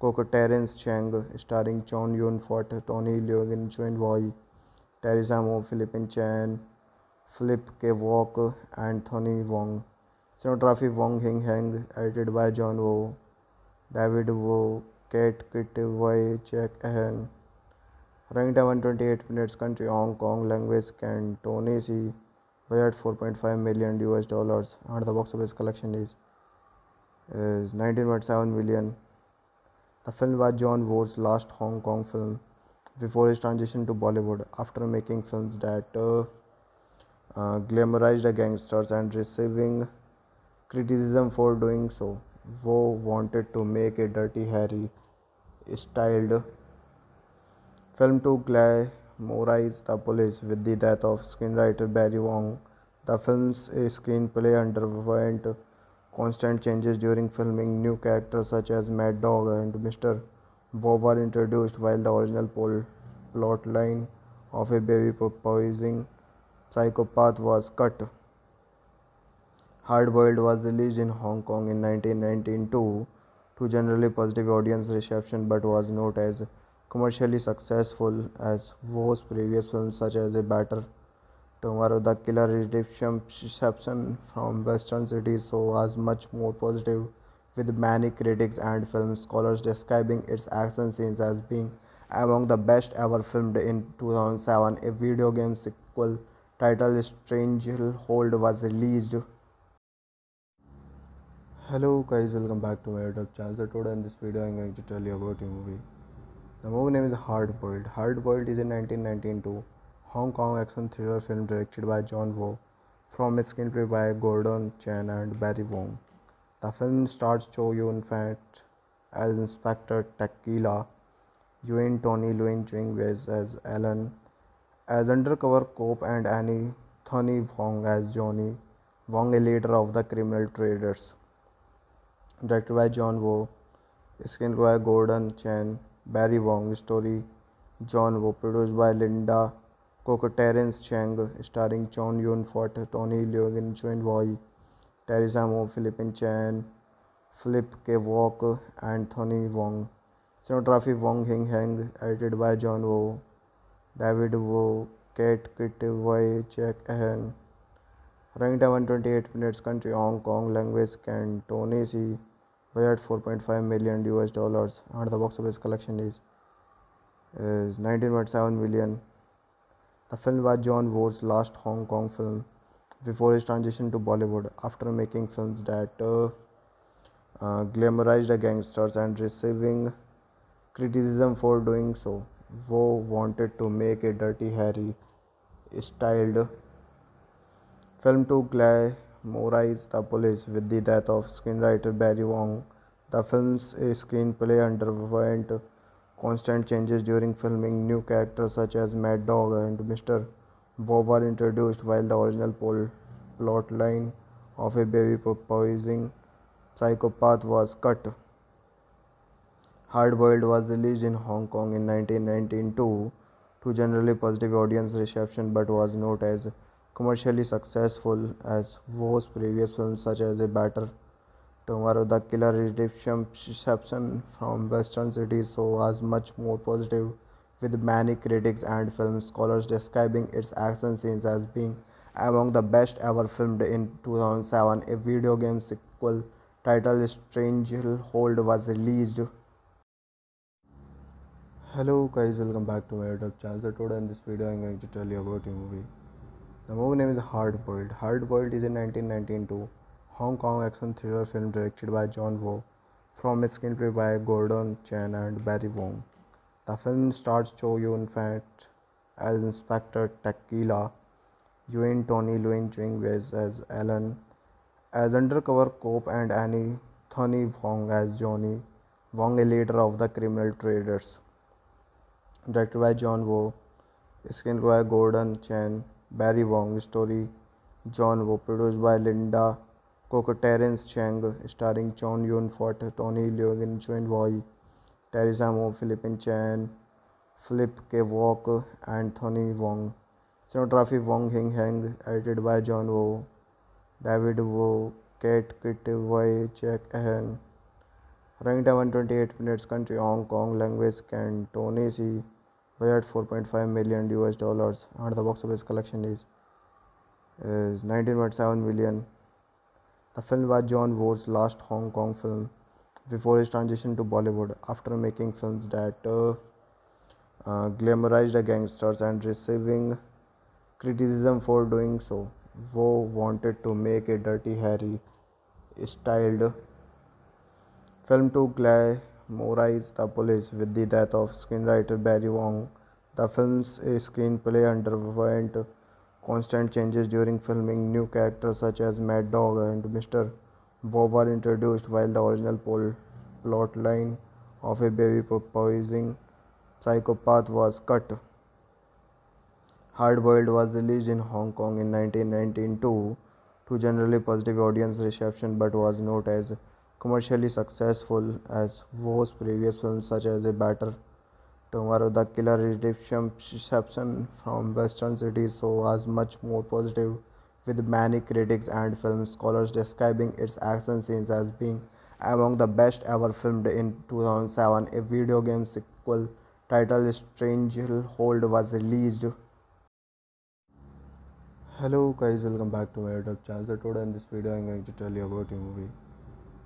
Cook, Terence Chang, starring Chow Yun Fat, Tony Leung, Chuen Wai, Teresa Mo, Philippine Chan, Philip K. Walk, Tony Wong. Cinematography Wong Hing Hang, edited by John Woo. David Woo, Kate Kitway, Jack Ahan. Running time 128 minutes. Country Hong Kong. Language Cantonese. Budget 4.5 million US dollars. And the box office collection is is 19.7 million. The film was John Woo's last Hong Kong film before his transition to Bollywood after making films that uh, uh, glamorized the gangsters and receiving criticism for doing so. Woo wanted to make a Dirty Harry styled film to glamorize the police with the death of screenwriter Barry Wong. The film's screenplay underwent constant changes during filming. New characters such as Mad Dog and Mr. Bob were introduced while the original plot line of a baby poisoning psychopath was cut. Hard Boiled was released in Hong Kong in 1992 to generally positive audience reception but was not as commercially successful as Woo's previous films such as A Better Tomorrow. The Killer reception from Western cities so was much more positive with many critics and film scholars describing its action scenes as being among the best ever filmed in 2007. A video game sequel titled Stranglehold was released. Hello guys, welcome back to my YouTube channel. So today in this video I'm going to tell you about a movie. The movie name is Hard Boiled. Hard Boiled is a 1992 Hong Kong action thriller film directed by John Woo from a screenplay by Gordon Chan and Barry Wong. The film stars Chow Yun Fat as Inspector Tequila, Yuen Tony Leung Ching as Alan, as undercover cop and Annie Thony Wong as Johnny Wong, a leader of the criminal traders. Directed by John Woo, screenplay by Gordon Chan, Barry Wong, story John Woo, produced by Linda Cook, Terence Chang, starring Chow Yun Fat, Tony Leung Chuen Wai, Teresa Mo, Philippine Chan, Philip K. Walk, Tony Wong. Cinematography Wong Hing Hang, edited by John Woo. David Woo, Kate Kitway, Jack Ahan. Running time 128 minutes. Country Hong Kong. Language Cantonese. Budget 4.5 million US dollars. And the box office collection is is 19.7 million. The film was John Woo's last Hong Kong film before his transition to Bollywood after making films that uh, uh, glamorized the gangsters and receiving criticism for doing so. Woo wanted to make a Dirty Harry styled film to glamorize the police with the death of screenwriter Barry Wong. The film's eh, screenplay underwent constant changes during filming. New characters such as Mad Dog and Mr. Bob were introduced while the original plot line of a baby poisoning psychopath was cut. Hard Boiled was released in Hong Kong in 1992 to generally positive audience reception but was not as commercially successful as Woo's previous films such as A Better Tomorrow. The Killer reception from Western cities so was much more positive with many critics and film scholars describing its action scenes as being among the best ever filmed in 2007. A video game sequel titled Stranglehold was released. Hello guys, welcome back to my YouTube channel. So today in this video I'm going to tell you about a movie. The movie name is Hard Boiled. Hard Boiled is a 1992 Hong Kong action thriller film directed by John Woo from a screenplay by Gordon Chan and Barry Wong. The film stars Chow Yun Fat as Inspector Tequila, Yuen Tony Leung Ching as Alan, as undercover cop and Annie Thony Wong as Johnny Wong, a leader of the criminal traders. Directed by John Woo, screenplay by Gordon Chan, Barry Wong, story John Woo, produced by Linda Cook, Terence Chang, starring Chow Yun Fat, Tony Leung Chuen Wai, Teresa Mo, Philippine Chan, Philip K. Walk, Tony Wong. Cinematography Wong Hing Hang, edited by John Woo. David Woo, Kate Kitway, Jack Ahan. Running time 128 minutes. Country Hong Kong. Language Cantonese. Budget 4.5 million US dollars. And the box office collection is is 19.7 million. The film was John Woo's last Hong Kong film before his transition to Bollywood after making films that uh, uh, glamorized the gangsters and receiving criticism for doing so. Woo wanted to make a Dirty Harry styled film to glamorize the police with the death of screenwriter Barry Wong. The film's screenplay underwent constant changes during filming. New characters such as Mad Dog and Mr. Bob were introduced while the original plot line of a baby poisoning psychopath was cut. Hard Boiled was released in Hong Kong in 1992 to generally positive audience reception but was not as commercially successful as Woo's previous films such as A Better Tomorrow. The Killer reception from Western cities so was much more positive with many critics and film scholars describing its action scenes as being among the best ever filmed in 2007. A video game sequel titled Stranglehold was released. Hello guys, welcome back to my YouTube channel. So today in this video I'm going to tell you about a movie.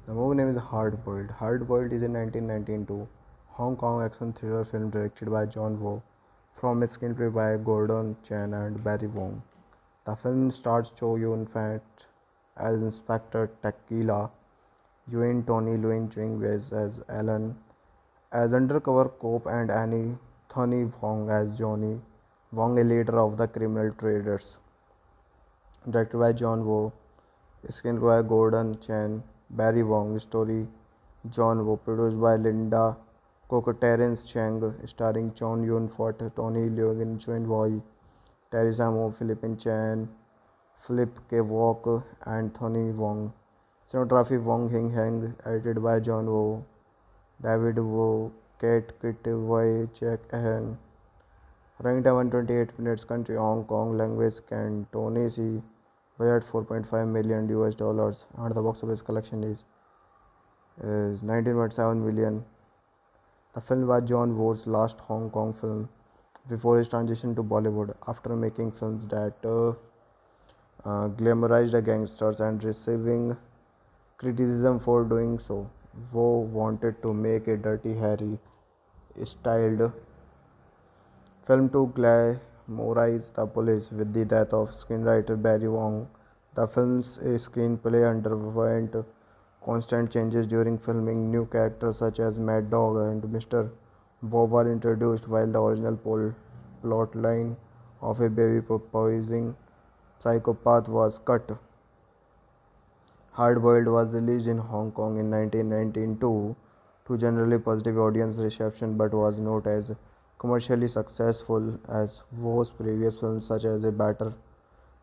The movie name is Hard Boiled. Hard Boiled is a 1992 Hong Kong action thriller film directed by John Woo from a screenplay by Gordon Chan and Barry Wong. The film stars Chow Yun Fat as Inspector Tequila, Yuen Tony Leung Ching as Alan as undercover cop and Annie Thony Wong as Johnny Wong, a leader of the criminal traders. Directed by John Woo, screenplay by Gordon Chan, Barry Wong, story John Woo, produced by Linda Cook, Terence Chang, starring Chow Yun Fat, Tony Leung Chuen Wai, Teresa Mo, Philippine Chan, Philip K. Walk, and Thony Wong. Cinematography Wong Hing Hang, edited by John Woo. David Wu, Kate Kitway, Jack Ahan. Running time 128 minutes. Country Hong Kong. Language Cantonese. Budget 4.5 million US dollars. And the box office collection is is 19.7 million. The film was John Woo's last Hong Kong film before his transition to Bollywood after making films that uh, uh, glamorized the gangsters and receiving criticism for doing so. Woo wanted to make a Dirty Harry styled film to glamorize the police with the death of screenwriter Barry Wong. The film's eh, screenplay underwent constant changes during filming. New characters such as Mad Dog and Mr. Bob were introduced while the original plot line of a baby poisoning psychopath was cut. Hard Boiled was released in Hong Kong in 1992 to generally positive audience reception but was not as commercially successful as Woo's previous films such as A Better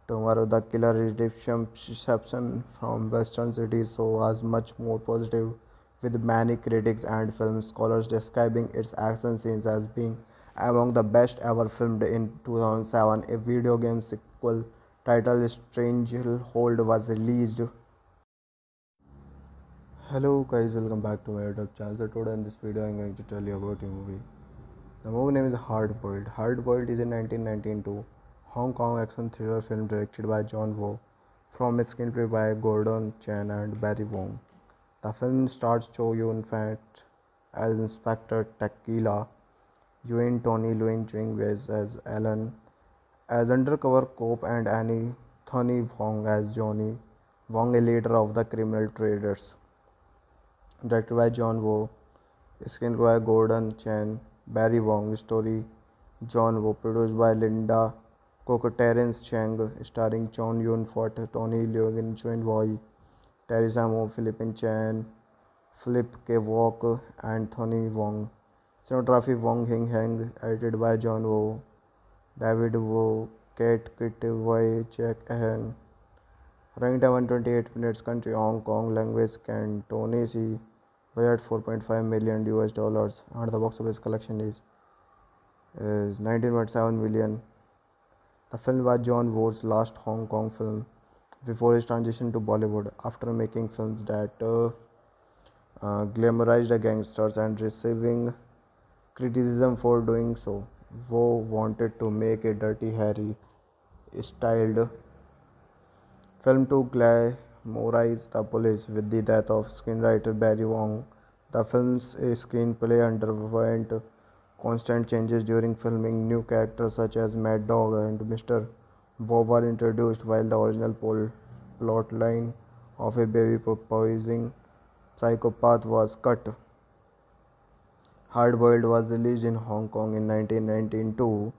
Tomorrow. The Killer reception from Western cities so was much more positive with many critics and film scholars describing its action scenes as being among the best ever filmed in 2007. A video game sequel titled Stranglehold was released. Hello guys, welcome back to my YouTube channel. So today in this video I'm going to tell you about a movie. The movie name is Hard Boiled. Hard Boiled is a 1992 Hong Kong action thriller film directed by John Woo from a screenplay by Gordon Chan and Barry Wong. The film stars Chow Yun Fat as Inspector Tequila, Yuen Tony Leung Ching as Alan, as undercover cop and Annie Thony Wong as Johnny Wong, a leader of the criminal traders directed by John Woo, screenplay by Gordon Chan, Barry Wong, story John Woo, produced by Linda Cook, Terence Chang, starring Chow Yun Fat, Tony Leung Chuen Wai, Teresa Mo, Philippine Chan, Philip K. Walk, and Tony Wong. Cinematography Wong Hing Hang, edited by John Woo, David Wu, Kate Kitway, Jack Ahan. Running time 128 minutes. Country Hong Kong. Language Cantonese. Budget 4.5 million US dollars. And the box office collection is is 19.7 million. The film was John Woo's last Hong Kong film before his transition to Bollywood after making films that uh, uh, glamorized the gangsters and receiving criticism for doing so. Woo wanted to make a Dirty Harry styled film to glamorize the police with the death of screenwriter Barry Wong. The film's eh, screenplay underwent constant changes during filming. New characters such as Mad Dog and Mr. Bob were introduced, while the original plot line of a baby poisoning psychopath was cut. Hard Boiled was released in Hong Kong in 1992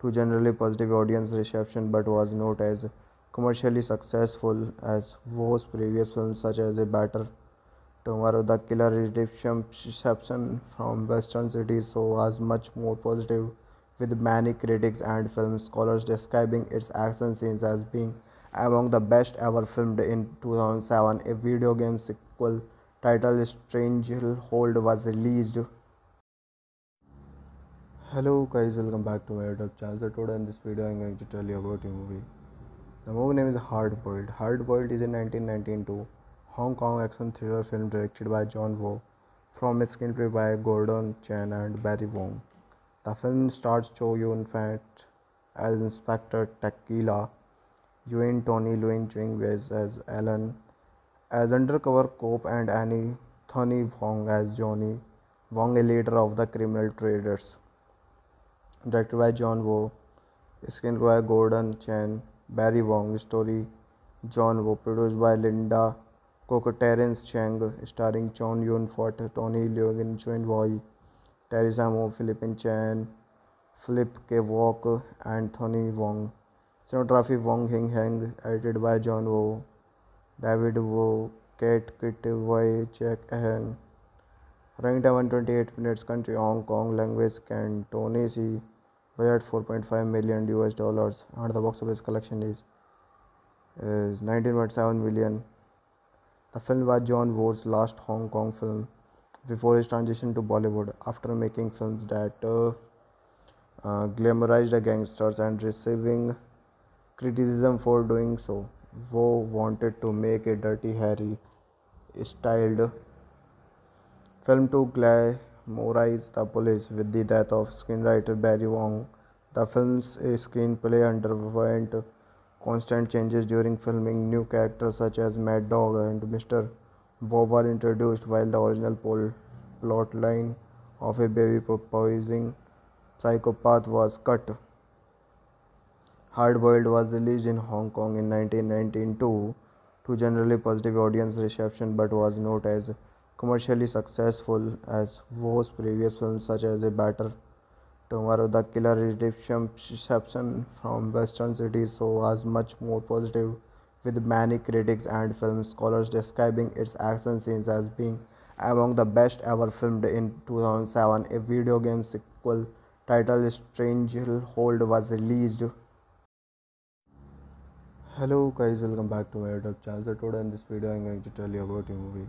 to generally positive audience reception but was not as commercially successful as Woo's previous films such as A Better Tomorrow. The Killer reception from Western cities so was much more positive with many critics and film scholars describing its action scenes as being among the best ever filmed in 2007. A video game sequel titled Stranglehold was released Hello guys, welcome back to my YouTube channel. So today in this video I'm going to tell you about a movie. The movie name is Hard Boiled. Hard Boiled is a 1992 Hong Kong action thriller film directed by John Woo from a screenplay by Gordon Chan and Barry Wong. The film stars Chow Yun Fat as Inspector Tequila, Yuen Tony Leung Ching Wes as Alan, as undercover cop and Annie Thony Wong as Johnny Wong, a leader of the criminal traders directed by John Woo, screenplay by Gordon Chan, Barry Wong, story John Woo, produced by Linda Kuk, Terence Chang, starring Chow Yun Fat, Tony Leung, Chuen Wai, Teresa Mo, Philippine Chan, Philip Kwok, and Tony Wong. Cinematography Wong Wing Hang, edited by John Woo, David Woo, Kai Kit Wai, Jack Ahan. Running time 128 minutes. Country Hong Kong. Language Cantonese budget 4.5 million US dollars and the box office collection is is 19.7 million. The film was John Woo's last Hong Kong film before his transition to Bollywood after making films that uh, uh, glamorized the gangsters and receiving criticism for doing so. Woo wanted to make a Dirty Harry styled film to glamorize the police with the death of screenwriter Barry Wong. The film's screenplay underwent constant changes during filming. New characters such as Mad Dog and Mr. Bob were introduced, while the original plot line of a baby poisoning psychopath was cut. Hard Boiled was released in Hong Kong in 1992 to generally positive audience reception but was not as commercially successful as Woo's previous films such as A Better Tomorrow. The Killer reception from Western cities so was much more positive with many critics and film scholars describing its action scenes as being among the best ever filmed in 2007. A video game sequel titled Stranglehold was released. Hello guys, welcome back to my YouTube channel. So today in this video I'm going to tell you about a movie.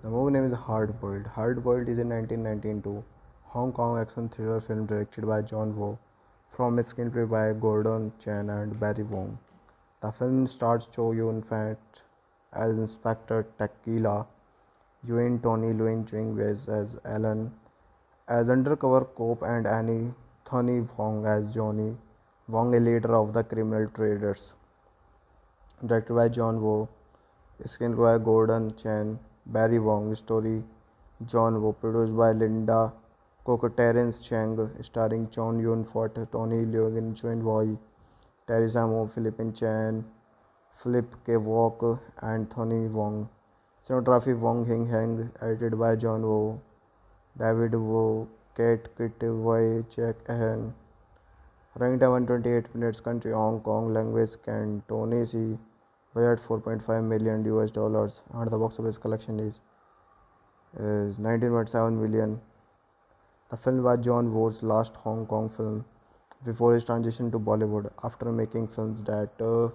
The movie name is Hard Boiled. Hard Boiled is a 1992 Hong Kong action thriller film directed by John Woo from a screenplay by Gordon Chan and Barry Wong. The film stars Chow Yun Fat as Inspector Tequila, Yuen Tony Leung Ching Wes as Alan, as undercover cop and Annie Thony Wong as Johnny Wong, a leader of the criminal traders. Directed by John Woo, screenplay by Gordon Chan, Barry Wong, story John Woo, produced by Linda Kuk, Terence Chang, starring Chow Yun Fat, Tony Leung, Chuen Wai, Teresa Mo, Philippine Chan, Philip Kwok, and Tony Wong. Cinematography Wong Wing Hang, edited by John Woo, David Woo, Kai Kit Wai, Jack Ahan. Running time 128 minutes. Country Hong Kong. Language Cantonese budget 4.5 million US dollars and the box office collection is is 19.7 million. The film was John Woo's last Hong Kong film before his transition to Bollywood after making films that uh,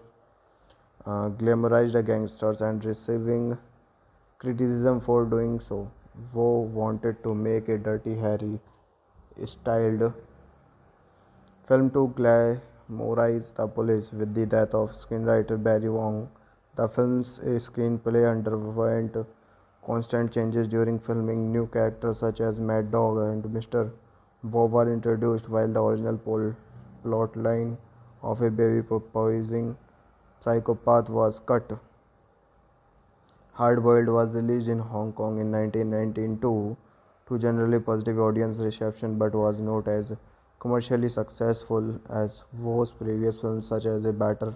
uh, glamorized the gangsters and receiving criticism for doing so. Woo wanted to make a Dirty Harry styled film to glamorize the police with the death of screenwriter Barry Wong. The film's eh, screenplay underwent constant changes during filming. New characters such as Mad Dog and Mr. Bob were introduced, while the original plot line of a baby poisoning Psychopath was cut. Hard Boiled was released in Hong Kong in 1992 to generally positive audience reception but was not as commercially successful as Woo's previous films such as A Better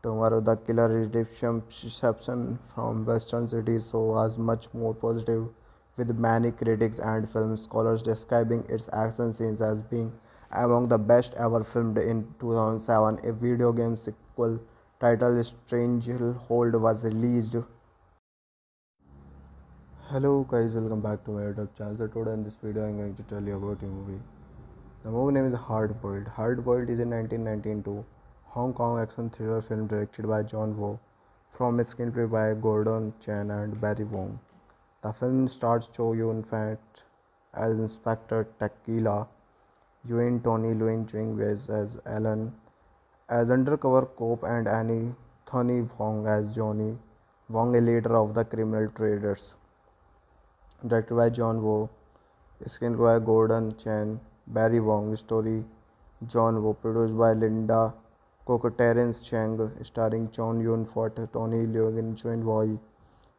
Tomorrow. The Killer reception from Western cities so was much more positive with many critics and film scholars describing its action scenes as being among the best ever filmed in 2007. A video game sequel titled Stranglehold was released. Hello guys, welcome back to my YouTube channel. So today in this video I'm going to tell you about a movie. The movie name is Hard Boiled. Hard Boiled is a 1992 Hong Kong action thriller film directed by John Woo from a screenplay by Gordon Chan and Barry Wong. The film stars Chow Yun Fat as Inspector Tequila, Yuen Tony Leung Ching Wes as Alan, as undercover cop and Annie Thony Wong as Johnny Wong, a leader of the criminal traders. Directed by John Woo, screenplay by Gordon Chan, Barry Wong, story John Woo, produced by Linda Kuk, Terence Chang, starring Chow Yun Fat, Tony Leung Chuen Wai.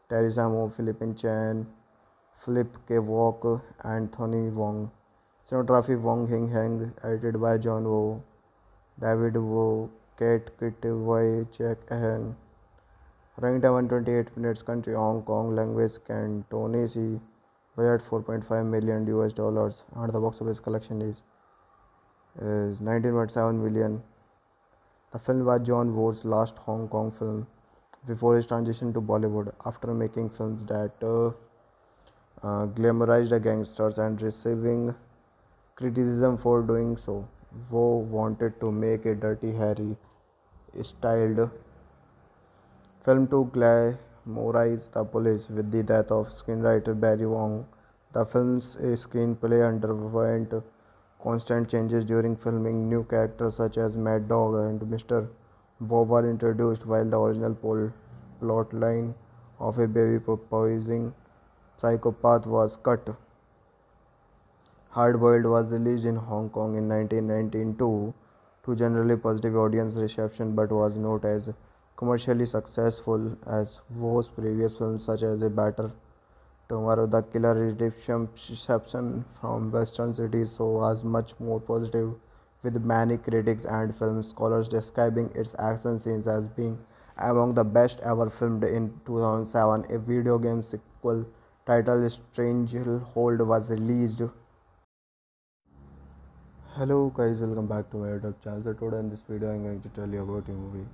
Teresa Mo, Philippine Chan, Philip Kwok, Tony Wong. Cinematography Wong Wing Hang, edited by John Woo, David Woo, Kai Kit Wai, Jack Ahan. Running time 128 minutes, country Hong Kong, language Cantonese, budget 4.5 million US dollars, and the box office collection is, is 19.7 million. The film was John Woo's last Hong Kong film before his transition to Bollywood after making films that uh, uh, glamorized gangsters and receiving criticism for doing so. Woo wanted to make a Dirty Harry styled film to glamorize the police with the death of screenwriter Barry Wong. The film's eh, screenplay underwent constant changes during filming. New characters such as Mad Dog and Mr. Bob were introduced while the original plot line of a baby poisoning psychopath was cut. Hard Boiled was released in Hong Kong in 1992 to generally positive audience reception but was not as commercially successful as Woo's previous films such as A Better Tomorrow. The Killer reception from Western cities so was much more positive with many critics and film scholars describing its action scenes as being among the best ever filmed in 2007. A video game sequel titled Stranglehold was released. Hello guys, welcome back to my YouTube channel. So today in this video I'm going to tell you about a movie.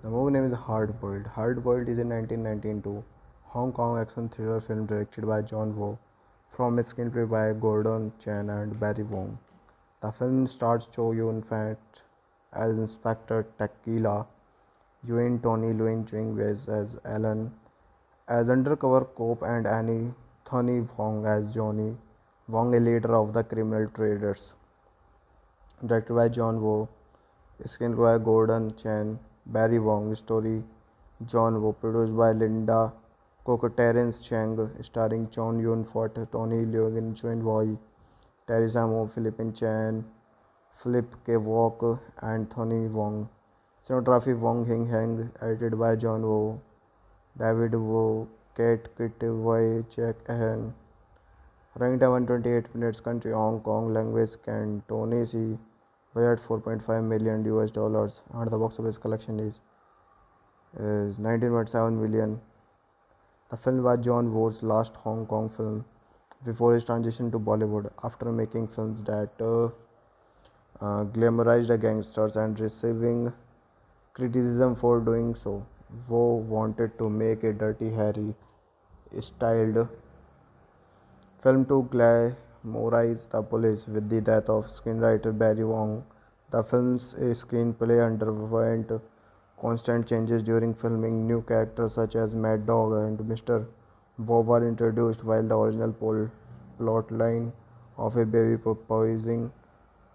The movie name is Hard Boiled. Hard Boiled is a 1992 Hong Kong action thriller film directed by John Woo from a screenplay by Gordon Chan and Barry Wong. The film stars Chow Yun Fat as Inspector Tequila, Yuen Tony Leung Ching Wes as Alan, as undercover cop and Annie Thony Wong as Johnny Wong, a leader of the criminal traders. Directed by John Woo, screenplay by Gordon Chan, Barry Wong, story John Woo, produced by Linda Kuk, Terence Chang, starring Chow Yun Fat, Tony Leung Chuen Wai. Teresa Mo, Philippine Chan, Philip Kwok, Tony Wong. Cinematography Wong Wing Hang, edited by John Woo, David Woo, Kai Kit Wai, Jack Ahan. Running time 128 minutes, country Hong Kong, language Cantonese, budget 4.5 million US dollars, and the box office collection is, is 19.7 million. The film was John Woo's last Hong Kong film before his transition to Bollywood after making films that uh, uh, glamorized the gangsters and receiving criticism for doing so. Woo wanted to make a Dirty Harry styled film to glamorize the police with the death of screenwriter Barry Wong. The film's eh, screenplay underwent constant changes during filming. New characters such as Mad Dog and Mr. Bob were introduced while the original plot line of a baby poisoning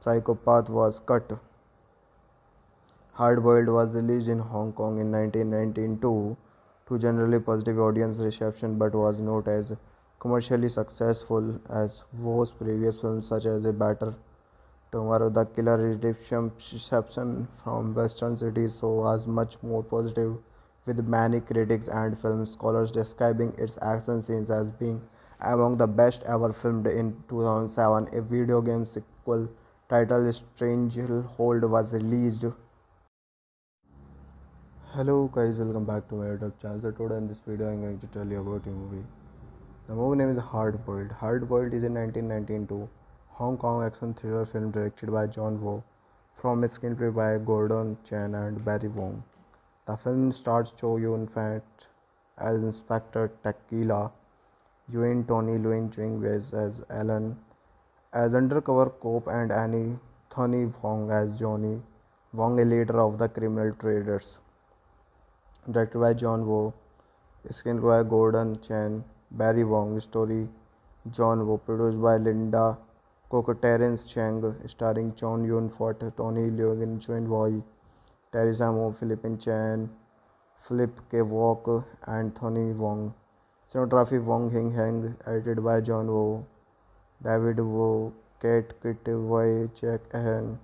psychopath was cut. Hard Boiled was released in Hong Kong in 1992 to generally positive audience reception but was not as commercially successful as Woo's previous films such as A Better Tomorrow, the killer reception from Western cities so was much more positive, with many critics and film scholars describing its action scenes as being among the best ever filmed. In 2007, a video game sequel titled Stranglehold was released. Hello guys, welcome back to my YouTube channel. So today in this video, I'm going to tell you about a movie. The movie name is Hard Boiled. Hard Boiled is a 1992 Hong Kong action thriller film directed by John Woo, from a screenplay by Gordon Chan and Barry Wong. The film stars Chow Yun Fat as Inspector Tequila, Yuen Tony Leung Ching as Alan, as undercover cop, and Annie Thony Wong as Johnny Wong, a leader of the criminal traders. Directed by John Woo, screenplay by Gordon Chan Barry Wong, story John Woo, produced by Linda Kuk, Terence Chang, starring Chow Yun Fat, Tony Leung, Chuen Wai, Teresa Mo, Philippine Chan, Philip Kwok, and Tony Wong. Cinematography Wong Wing Hang, edited by John Woo, David Woo, Kai Kit Wai, Jack Ahan.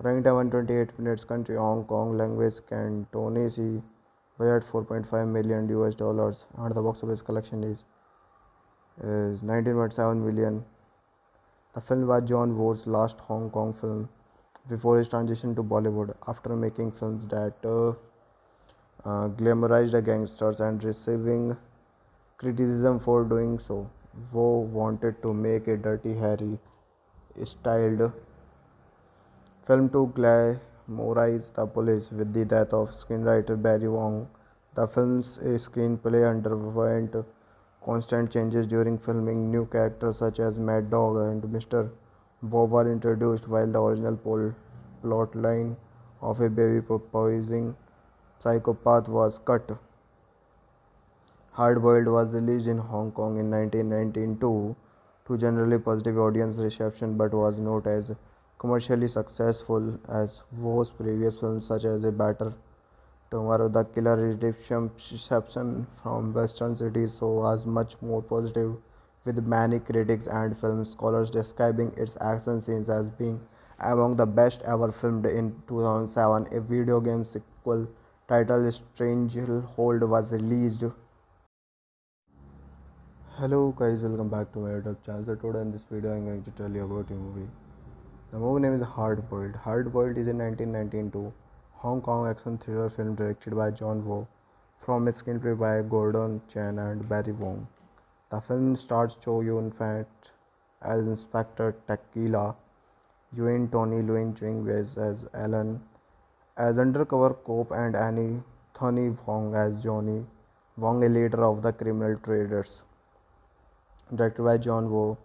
Running time 128 minutes, country Hong Kong, language Cantonese, budget 4.5 million US dollars, and the box office collection is is 19.7 million. The film was John Woo's last Hong Kong film before his transition to Bollywood after making films that uh, uh, glamorized the gangsters and receiving criticism for doing so. Woo wanted to make a Dirty Harry styled film to glamorize the police with the death of screenwriter Barry Wong. The film's eh, screenplay underwent constant changes during filming. New characters such as Mad Dog and Mr. Bob were introduced, while the original plot line of a baby poisoning psychopath was cut. Hard Boiled was released in Hong Kong in 1992 to generally positive audience reception but was not as commercially successful as Woo's previous films such as A Better Tomorrow, the killer reception from Western cities so was much more positive, with many critics and film scholars describing its action scenes as being among the best ever filmed. In 2007, a video game sequel titled Stranglehold was released. Hello guys, welcome back to my YouTube channel. So today in this video, I'm going to tell you about a movie. The movie name is Hard Boiled. Hard Boiled is a 1992 Hong Kong action thriller film directed by John Woo, from a screenplay by Gordon Chan and Barry Wong. The film stars Chow Yun Fat as Inspector Tequila, Yuen Tony Leung Ching as Alan, as undercover cop, and Annie Thony Wong as Johnny Wong, a leader of the criminal traders. Directed by John Woo,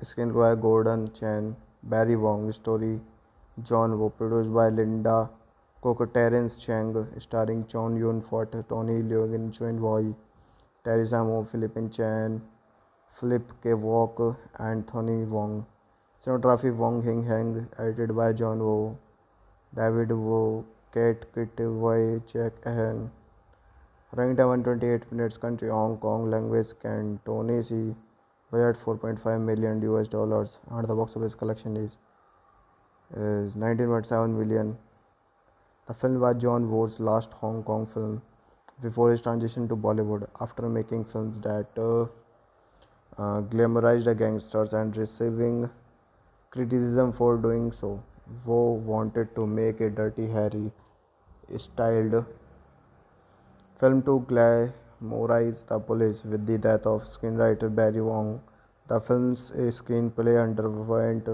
screenplay by Gordon Chan, Barry Wong, story John Woo, produced by Linda Kuk, Terence Chang, starring Chow Yun Fat, Tony Leung, Chuen Wai, Teresa Mo, Philippine Chan, Philip Kwok, and Tony Wong. Cinematography Wong Wing Hang, edited by John Woo, David Woo, Kai Kit Wai, Jack Ahan. Running time 128 minutes, country Hong Kong, language Cantonese, budget 4.5 million US dollars, and the box office collection is is 19.7 million. The film was John Woo's last Hong Kong film before his transition to Bollywood after making films that uh, uh, glamorized the gangsters and receiving criticism for doing so. Woo wanted to make a Dirty Harry styled film to glamorize the police with the death of screenwriter Barry Wong. The film's eh, screenplay underwent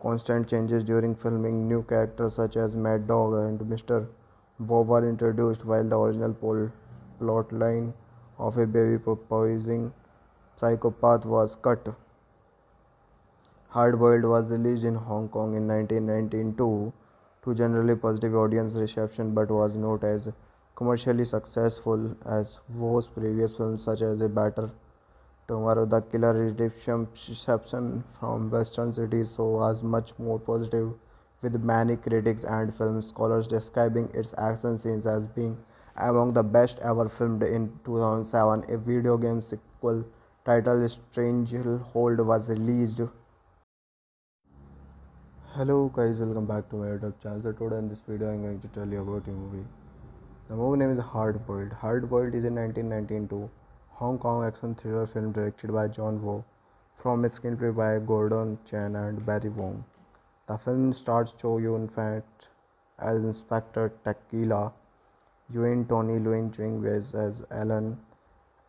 constant changes during filming. New characters such as Mad Dog and Mr. Bob were introduced, while the original plot line of a baby poisoning psychopath was cut. Hard Boiled was released in Hong Kong in 1992 to generally positive audience reception but was not as commercially successful as Woo's previous films such as A Better Tomorrow, the killer reception from Western cities so was much more positive, with many critics and film scholars describing its action scenes as being among the best ever filmed. In 2007, a video game sequel titled Stranglehold was released. Hello guys, welcome back to my YouTube channel. So today in this video I'm going to tell you about a movie. The movie name is Hard Boiled. Hard Boiled is a 1992 Hong Kong action thriller film directed by John Woo. From a screenplay by Gordon Chan and Barry Wong. The film stars Chow Yun Fat as Inspector Tequila, Yuen Tony Leung Ching Wes as Alan,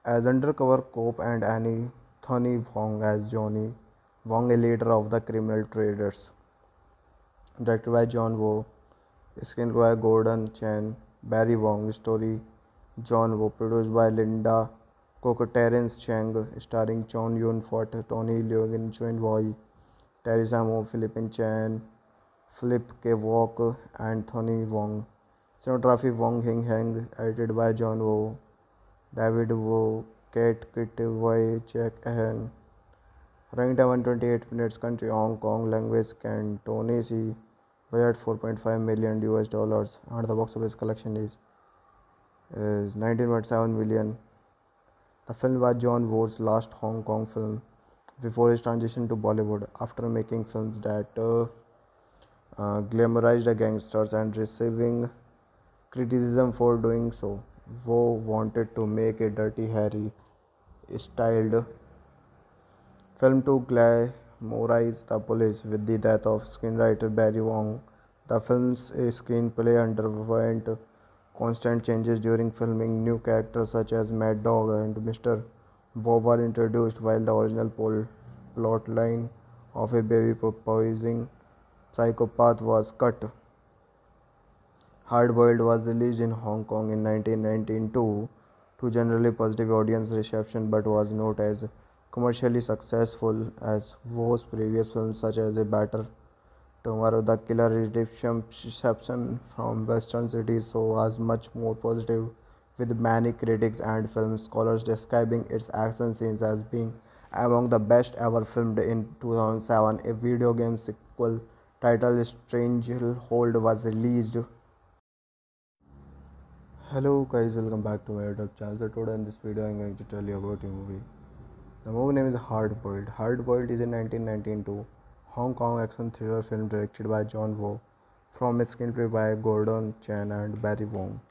as undercover cop and Annie Thony Wong as Johnny Wong, a leader of the criminal traders. Directed by John Woo, screenplay by Gordon Chan, Barry Wong, story John Woo, produced by Linda Kuk, Terence Chang, starring Chow Yun Fat, Tony Leung, Chuen Wai, Teresa Mo, Philippine Chan, Philip Kwok, and Tony Wong. Cinematography Wong Wing Hang, edited by John Woo, David Woo, Kai Kit Wai, Jack Ahan. Running time 128 minutes. Country Hong Kong. Language Cantonese. Budget 4.5 million US dollars. And the box office collection is is 19.7 million. The film was John Woo's last Hong Kong film before his transition to Bollywood. After making films that uh, uh, glamorized the gangsters and receiving criticism for doing so, Woo wanted to make a Dirty Harry styled film to glamorize the police with the death of screenwriter Barry Wong. The film's eh, screenplay underwent constant changes during filming. New characters such as Mad Dog and Mr. Bob were introduced, while the original plot line of a baby poisoning psychopath was cut. Hard Boiled was released in Hong Kong in 1992 to generally positive audience reception but was not as commercially successful as Woo's previous films such as A Better Tomorrow. The killer reception from Western cities so was much more positive, with many critics and film scholars describing its action scenes as being among the best ever filmed in 2007. A video game sequel titled Stranglehold was released. Hello guys, welcome back to my YouTube channel. So today in this video I'm going to tell you about a movie. The movie name is Hard Boiled. Hard Boiled is a 1992 Hong Kong action thriller film directed by John Woo from a screenplay by Gordon Chan and Barry Wong.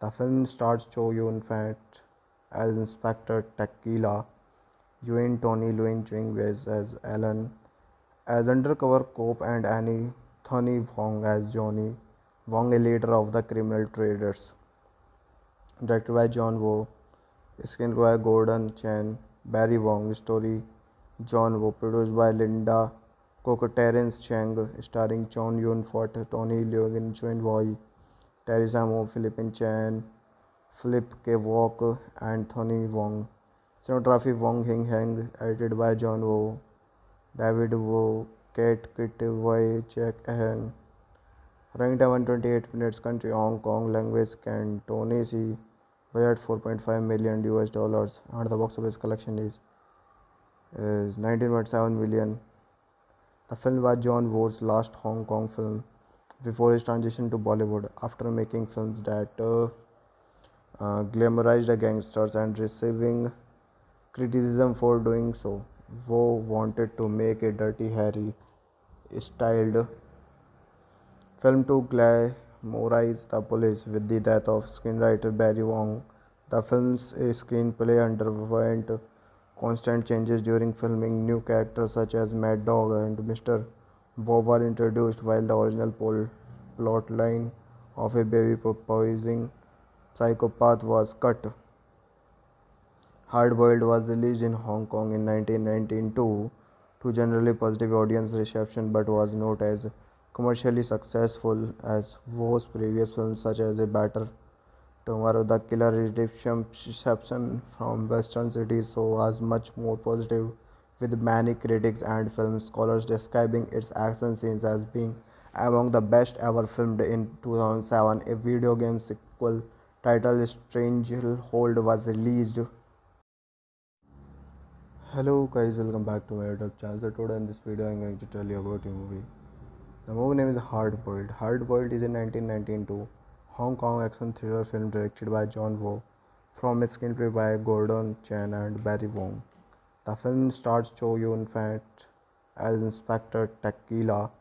The film stars Chow Yun Fat as Inspector Tequila, Yuen Tony Leung Ching Wes as Alan, as undercover cop and Annie Thony Wong as Johnny Wong, a leader of the criminal traders. Directed by John Woo, screenplay by Gordon Chan, Barry Wong, story John Woo, produced by Linda Kuk, Terence Chang, starring Chow Yun Fat, Tony Leung, Chuen Wai, Teresa Mo, Philippine Chan, Philip Kwok, Tony Wong. Cinematography Wong Wing Hang, edited by John Woo, David Woo, Kai Kit Wai, Jack Ahan. Running time 128 minutes. Country Hong Kong. Language Cantonese. Budget 4.5 million US dollars. And the box office collection is is 19.7 million. The film was John Woo's last Hong Kong film before his transition to Bollywood. After making films that uh, uh, glamorized the gangsters and receiving criticism for doing so, Woo wanted to make a Dirty Harry styled film to glamorize the police with the death of screenwriter Barry Wong. The film's screenplay underwent constant changes during filming. New characters such as Mad Dog and Mr. Bob were introduced, while the original plot line of a baby poisoning psychopath was cut. Hard Boiled was released in Hong Kong in 1992 to generally positive audience reception but was not as commercially successful as Woo's previous films such as A Better Tomorrow. The killer reception from Western cities so was much more positive, with many critics and film scholars describing its action scenes as being among the best ever filmed in 2007. A video game sequel titled Stranglehold was released. Hello guys, welcome back to my YouTube channel. So today in this video I'm going to tell you about a movie. The movie name is Hard Boiled. Hard Boiled is a 1992 Hong Kong action thriller film directed by John Woo from a screenplay by Gordon Chan and Barry Wong. The film stars Chow Yun Fat as Inspector Tequila,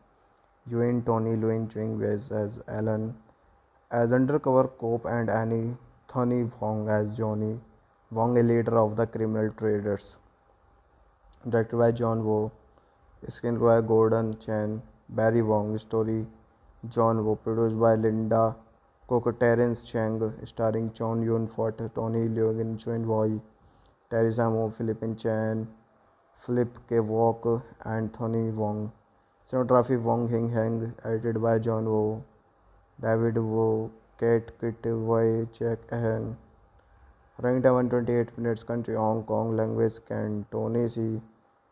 Yuen Tony Leung Ching as, as Alan, as undercover cop and Annie Thony Wong as Johnny Wong, a leader of the criminal traders. Directed by John Woo, screenplay by Gordon Chan, Barry Wong, story John Woo, produced by Linda Kuk, Terence Chang, starring Chow Yun Fat, Tony Leung, Chuen Wai, Teresa Mo, Philippine Chan, Philip Kwok, and Tony Wong. Cinematography Wong Wing Hang, edited by John Woo, David Woo, Kai Kit Wai, Jack Ahan. Running time 128 minutes. Country Hong Kong. Language Cantonese.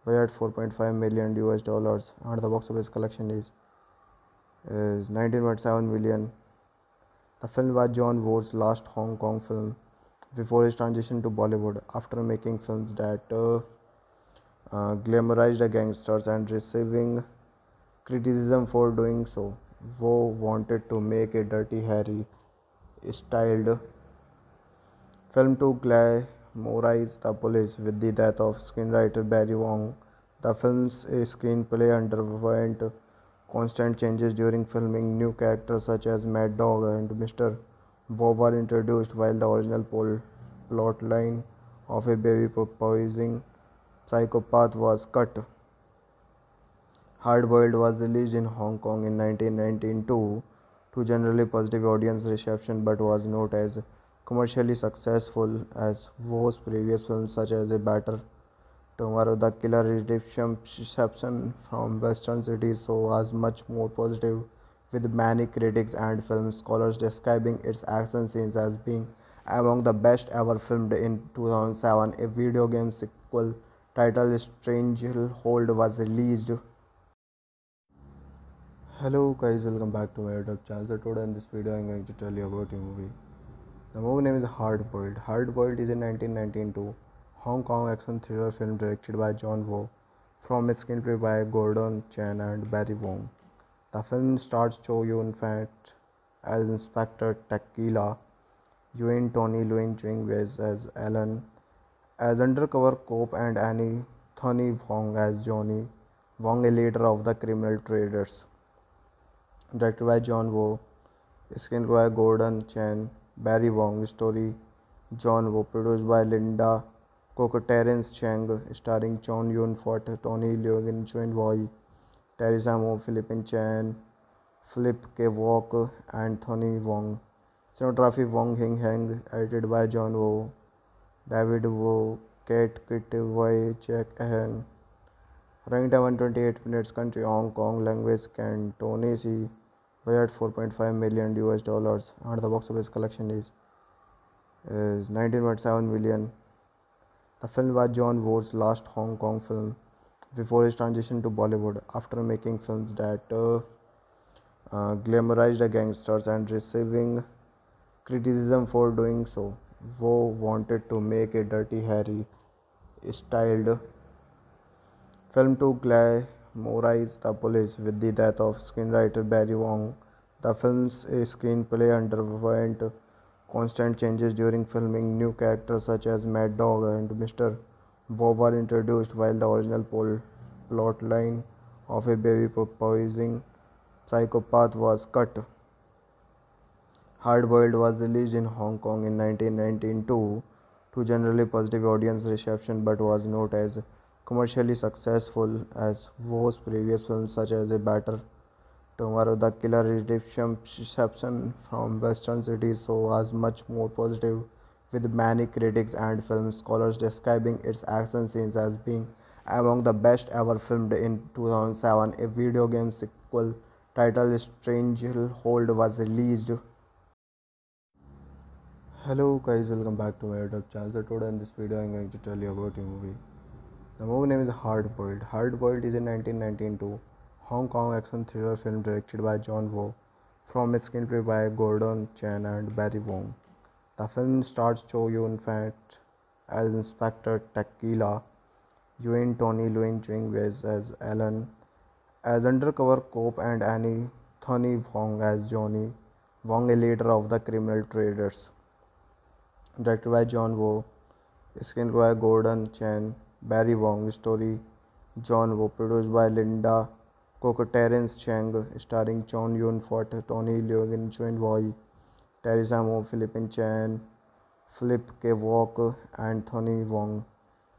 Budget 4.5 million US dollars. And the box office collection is is 19.7 million. The film was John Woo's last Hong Kong film before his transition to Bollywood after making films that uh, uh, glamorized the gangsters and receiving criticism for doing so. Woo wanted to make a Dirty Harry styled film to glamorize the police with the death of screenwriter Barry Wong. The film's eh, screenplay underwent constant changes during filming. New characters such as Mad Dog and Mr. Bob were introduced while the original plot line of a baby poisoning psychopath was cut. Hard Boiled was released in Hong Kong in 1992 to generally positive audience reception but was not as commercially successful as Woo's previous films such as A Better Tomorrow. The Killer reception from Western cities so was much more positive with many critics and film scholars describing its action scenes as being among the best ever filmed in 2007. A video game sequel titled Stranglehold was released. Hello guys, welcome back to my YouTube channel. So today in this video I'm going to tell you about a movie. The movie name is Hard Boiled. Hard Boiled is a 1992 Hong Kong action thriller film directed by John Woo. From a screenplay by Gordon Chan and Barry Wong. The film stars Chow Yun Fat as Inspector Tequila, Yuen Tony Leung Ching as, as Alan, as undercover cop and Annie Thony Wong as Johnny Wong, a leader of the criminal traders. Directed by John Woo, screenplay by Gordon Chan, Barry Wong, story John Woo, produced by Linda Kuk, Terence Chang, starring Chow Yun Fat, Tony Leung, Chuen Wai, Teresa Mo, Philippine Chan, Philip Kwok, and Tony Wong. Cinematography Wong Wing Hang, edited by John Woo, David Woo, Kai Kit Wai, Jack Ahan. Running time 128 minutes. Country Hong Kong. Language Cantonese. Budget 4.5 million US dollars. And the box office collection is is 19.7 million. The film was John Woo's last Hong Kong film before his transition to Bollywood after making films that uh, uh, glamorized the gangsters and receiving criticism for doing so. Woo wanted to make a Dirty Harry styled film to glamorize the police with the death of screenwriter Barry Wong. The film's eh, screenplay underwent constant changes during filming. New characters such as Mad Dog and Mr. Bob were introduced while the original plot line of a baby poisoning psychopath was cut. Hard Boiled was released in Hong Kong in 1992 to generally positive audience reception but was not as commercially successful as Woo's previous films such as A Better Tomorrow. The Killer reception from Western cities so was much more positive with many critics and film scholars describing its action scenes as being among the best ever filmed in 2007. A video game sequel titled Stranglehold was released. Hello guys, welcome back to my YouTube channel. So today in this video I'm going to tell you about a movie. The movie name is Hard Boiled. Hard Boiled is a 1992 Hong Kong action thriller film directed by John Woo from a screenplay by Gordon Chan and Barry Wong. The film stars Chow Yun Fat as Inspector Tequila, Yuen Tony Leung Ching as, as Alan, as undercover cop and Annie Thony Wong as Johnny Wong, a leader of the criminal traders directed by John Woo, screenplay by Gordon Chan, Barry Wong, story John Woo, produced by Linda Coco Terence Chang, starring Chow Yun Fat, Tony Leung, Chuen Boy, Teresa Mo, Philippine Chan, Philip Kwok, Tony Wong.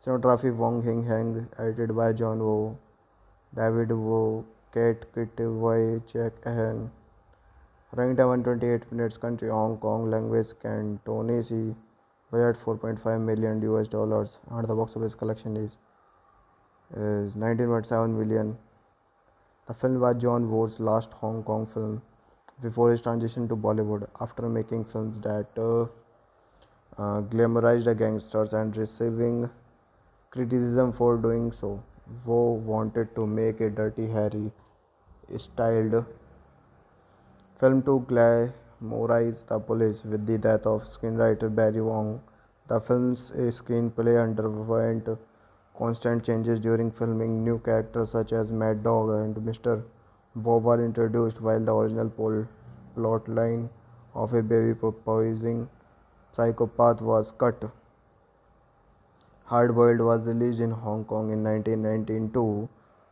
Cinematography Wong Wing Hang, edited by John Woo, David Woo, Kai Kit Wai, Jack Ahan. Running time 128 minutes. Country Hong Kong. Language Cantonese. Budget 4.5 million US dollars. And the box office collection is is 19.7 million. The film was John Woo's last Hong Kong film before his transition to Bollywood after making films that uh, uh, glamorized the gangsters and receiving criticism for doing so. Woo wanted to make a Dirty Harry styled film to glamorize the police with the death of screenwriter Barry Wong. The film's eh, screenplay underwent constant changes during filming. New characters such as Mad Dog and Mr. Bob were introduced while the original plot line of a baby poisoning psychopath was cut. Hard Boiled was released in Hong Kong in 1992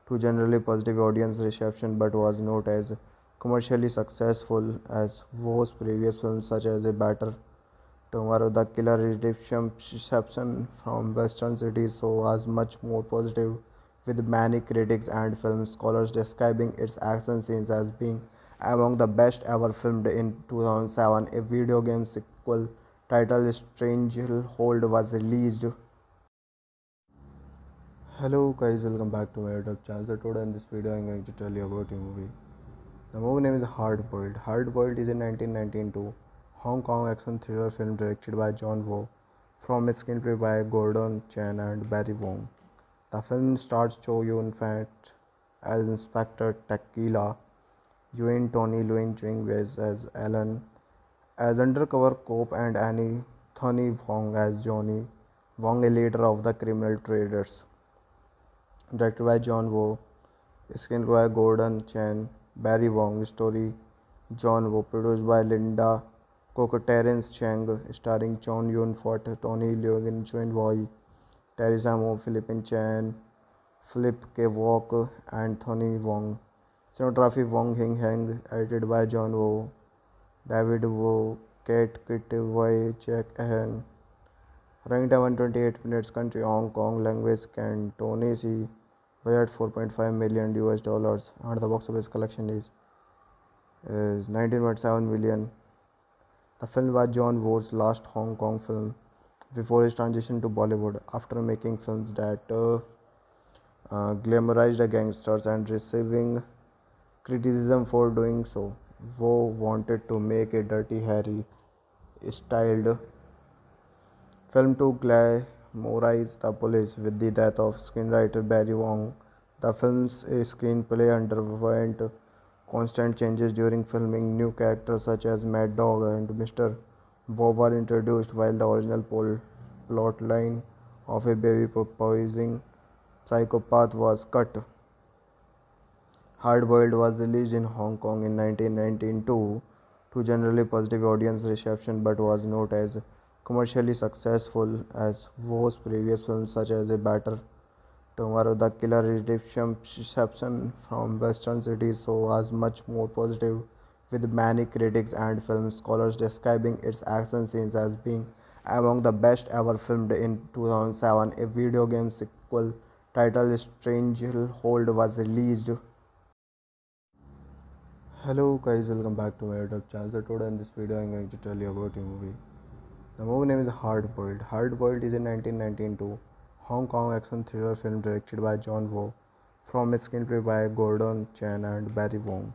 to generally positive audience reception but was not as commercially successful as Woo's previous films such as A Better Tomorrow. The Killer reception from Western cities so was much more positive with many critics and film scholars describing its action scenes as being among the best ever filmed in 2007. A video game sequel titled Stranglehold was released hello guys welcome back to my youtube channel so today in this video i'm going to tell you about a movie the movie name is hard boiled. Hard boiled is a 1992 hong kong action thriller film directed by john woo from a screenplay by gordon chan and barry wong. The film stars chow yun fat as inspector tequila Yuen Tony Leung Ching Wes as Alan as undercover cop and Annie Thony Wong as Johnny Wong a leader of the criminal traders. Directed by John Woo, screenplay by Gordon Chan, Barry Wong, story John Woo, produced by Linda Coco Terence Chang, starring Chow Yun Fat, Tony Leung, Chuen Boy, Teresa Mo, Philippine Chan, Philip Kwok, Tony Wong. Cinematography Wong Wing Hang, edited by John Woo, David Woo, Kai Kit Wai, Jack Ahan. Running time 128 minutes. Country Hong Kong. Language Cantonese budget 4.5 million US dollars and the box office collection is is 19.7 million. The film was John Woo's last Hong Kong film before his transition to Bollywood after making films that uh, uh, glamorized the gangsters and receiving criticism for doing so. Woo wanted to make a Dirty Harry styled film to glamorize the police with the death of screenwriter Barry Wong. The film's eh, screenplay underwent constant changes during filming. New characters such as Mad Dog and Mr. Bob were introduced while the original plot line of a baby poisoning psychopath was cut. Hard Boiled was released in Hong Kong in 1992 to generally positive audience reception but was not as commercially successful as Woo's previous films such as A Better Tomorrow. The Killer reception from Western cities so was much more positive with many critics and film scholars describing its action scenes as being among the best ever filmed in 2007. A video game sequel titled Stranglehold was released. Hello guys, welcome back to my YouTube channel. So today in this video I'm going to tell you about a movie the movie name is Hard Boiled. Hard Boiled is a 1992 Hong Kong action thriller film directed by John Woo from a screenplay by Gordon Chan and Barry Wong.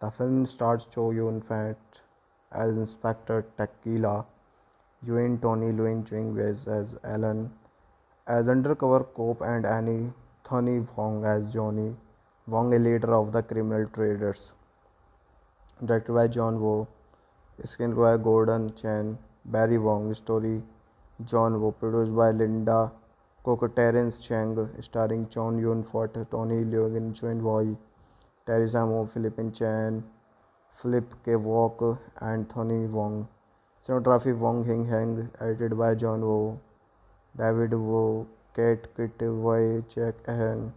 The film stars Chow Yun Fat as Inspector Tequila, Yuen Tony Leung Ching Wes as Alan, as undercover cop and Annie Thony Wong as Johnny Wong, a leader of the criminal traders. Directed by John Woo, screenplay by Gordon Chan Barry Wong story John Woo produced by Linda Coco Terence Chang starring Chow Yun Fat, Tony Leung, Chuen Boy, Teresa Mo, Philippine Chan, Philip Kwok, Anthony Wong. Cinematography Wong Wing Hang, edited by John Woo, David Woo, Kai Kit Wai, Jack Ahan.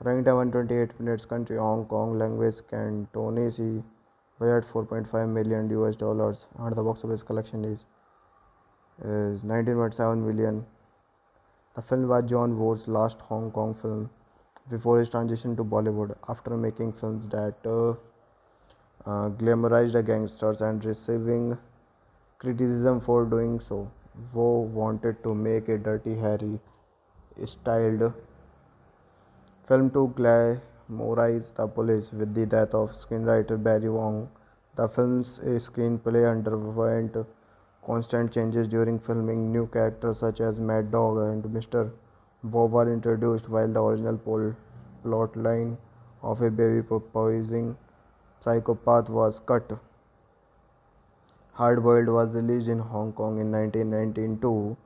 Running time 128 minutes. Country Hong Kong. Language Cantonese. Budget 4.5 million US dollars. And the box office collection is is 19.7 million. The film was John Woo's last Hong Kong film before his transition to Hollywood after making films that uh, uh, glamorized the gangsters and receiving criticism for doing so. Woo wanted to make a Dirty Harry styled film to glamorize the police with the death of screenwriter Barry Wong. The film's eh, screenplay underwent constant changes during filming. New characters such as Mad Dog and Mr. Bob were introduced while the original plot line of a baby poisoning psychopath was cut. Hard Boiled was released in Hong Kong in 1992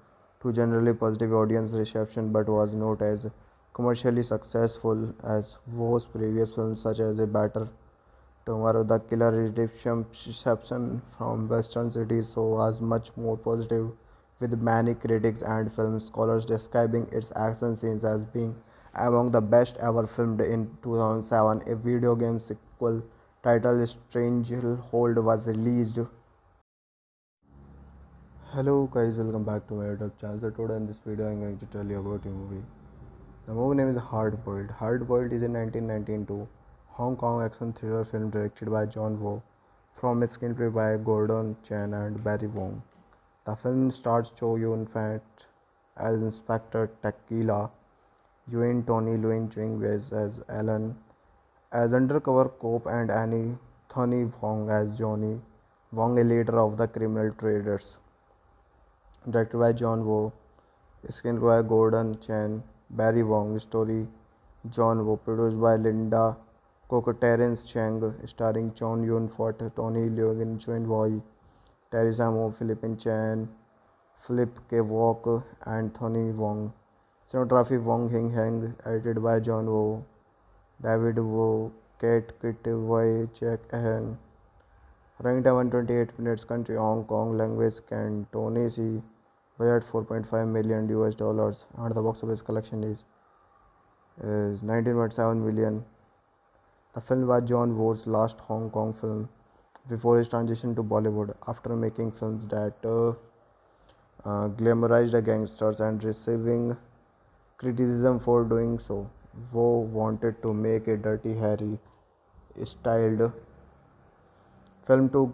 to generally positive audience reception but was not as commercially successful as Woo's previous films such as A Better Tomorrow. The Killer reception from Western cities so was much more positive with many critics and film scholars describing its action scenes as being among the best ever filmed in 2007. A video game sequel titled Stranglehold was released. Hello guys, welcome back to my YouTube channel. So today in this video I'm going to tell you about a movie. The movie name is Hard Boiled. Hard Boiled is a 1992 Hong Kong action thriller film directed by John Woo from a screenplay by Gordon Chan and Barry Wong. The film stars Chow Yun Fat as Inspector Tequila, Yuen Tony Leung Ching as Alan as undercover cop and Annie Thony Wong as Johnny Wong, a leader of the criminal traders. Directed by John Woo, screenplay by Gordon Chan, Barry Wong, story John Woo, produced by Linda Kuk, Terence Chang, starring Chow Yun Fat, Tony Leung Chuen Wai, Teresa Mo, Philippine Chan, Philip Kwok, and Tony Wong. Cinematography Wong Wing Hang, edited by John Woo. David Wu, Kai Kit Wai, Jack Ahan. Running time 128 minutes. Country Hong Kong. Language Cantonese. Budget 4.5 million US dollars. And the box office collection is is 19.7 million. The film was John Woo's last Hong Kong film before his transition to Hollywood after making films that uh, uh, glamorized the gangsters and receiving criticism for doing so. Woo wanted to make a Dirty Harry styled film to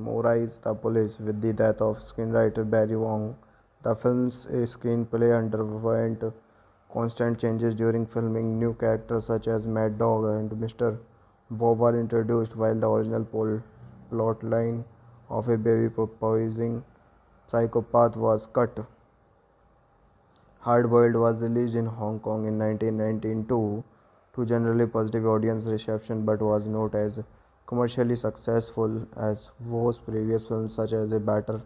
glamorize the police with the death of screenwriter Barry Wong. The film's eh, screenplay underwent constant changes during filming. New characters such as Mad Dog and Mr. Bob were introduced while the original plot line of a baby poisoning psychopath was cut. Hard Boiled was released in Hong Kong in 1992 to generally positive audience reception but was not as commercially successful as Woo's previous films such as A Better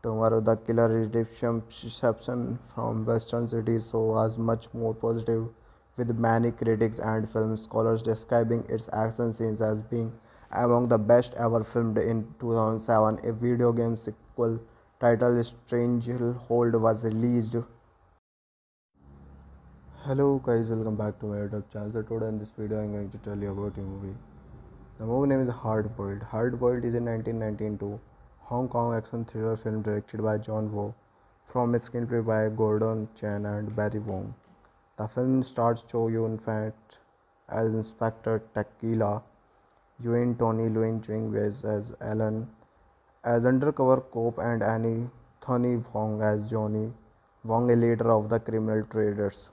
Tomorrow. The Killer reception from Western cities so was much more positive with many critics and film scholars describing its action scenes as being among the best ever filmed in 2007. A video game sequel titled Stranglehold was released. Hello guys, welcome back to my YouTube channel. So today in this video I'm going to tell you about a movie. The movie name is Hard Boiled. Hard Boiled is a 1992 Hong Kong action thriller film directed by John Woo from a screenplay by Gordon Chan and Barry Wong. The film stars Chow Yun Fat as Inspector Tequila, Yuen Tony Leung Ching as Alan, as undercover cop and Annie Thony Wong as Johnny Wong, a leader of the criminal traders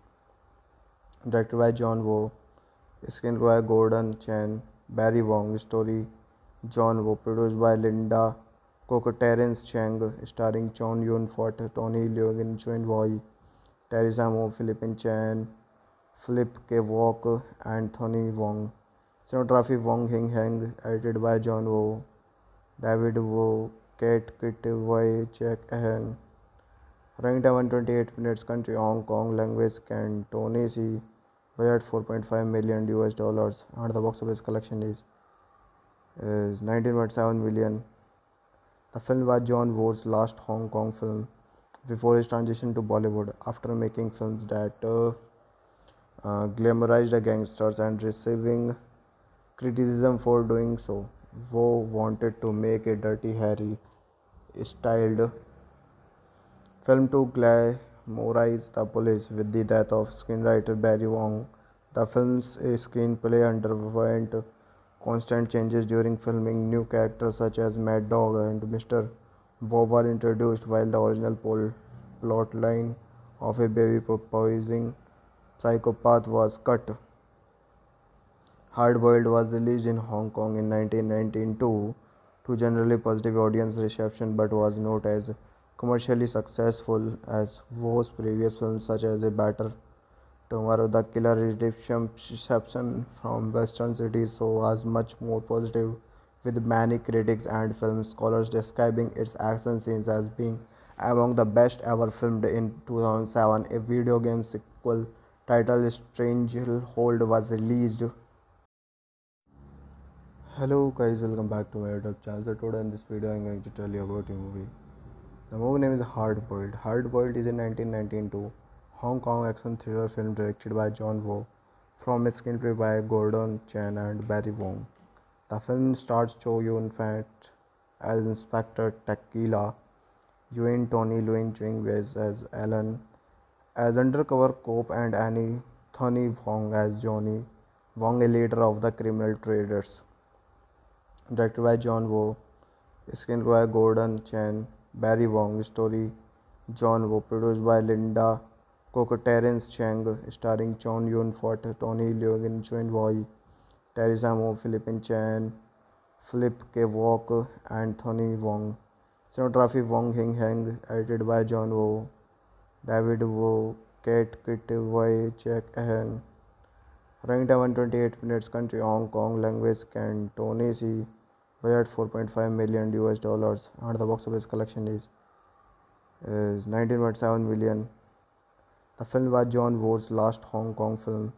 directed by John Woo, screenplay by Gordon Chan, Barry Wong, story John Woo, produced by Linda Kuk, Terence Chang, starring Chow Yun Fat, Tony Leung Chuen Wai, Teresa Mo, Philippine Chan, Philip Kwok, and Tony Wong. Cinematography Wong Wing Hang, edited by John Woo, David Wu, Kai Kit Wai, Jack Ahan. Running time 128 minutes. Country Hong Kong. Language Cantonese. Budget 4.5 million US dollars. And the box office collection is is 19.7 million. The film was John Woo's last Hong Kong film before his transition to Hollywood after making films that uh, uh, glamorized the gangsters and receiving criticism for doing so. Woo wanted to make a Dirty Harry styled film to glamorize the police with the death of screenwriter Barry Wong. The film's eh, screenplay underwent constant changes during filming. New characters such as Mad Dog and Mr. Bob were introduced while the original plot line of a baby poisoning psychopath was cut. Hard Boiled was released in Hong Kong in 1992 to generally positive audience reception but was not as commercially successful as Woo's previous films such as A Better Tomorrow. The Killer reception from Western cities so was much more positive with many critics and film scholars describing its action scenes as being among the best ever filmed in 2007. A video game sequel titled Stranglehold was released. Hello guys, welcome back to my YouTube channel. So today in this video I'm going to tell you about a movie. The movie name is Hard Boiled. Hard Boiled is a 1992 Hong Kong action thriller film directed by John Woo from a screenplay by Gordon Chan and Barry Wong. The film stars Chow Yun Fat as Inspector Tequila, Yuen Tony Leung Ching Wes as Alan, as undercover cop and Annie Thony Wong as Johnny Wong, a leader of the criminal traders. Directed by John Woo, screenplay by Gordon Chan, Barry Wong, story John Woo, produced by Linda Kuk, Terence Chang, starring Chow Yun Fat, Tony Leung Chuen Wai. Teresa Mo, Philippine Chan, Philip Kwok, Tony Wong. Cinematography Wong Wing Hang, edited by John Woo, David Woo, Kai Kit Wai, Jack Ahan. Running time 128 minutes, country Hong Kong, language Cantonese, budget 4.5 million US dollars, and the box office collection is, is 19.7 million. The film was John Woo's last Hong Kong film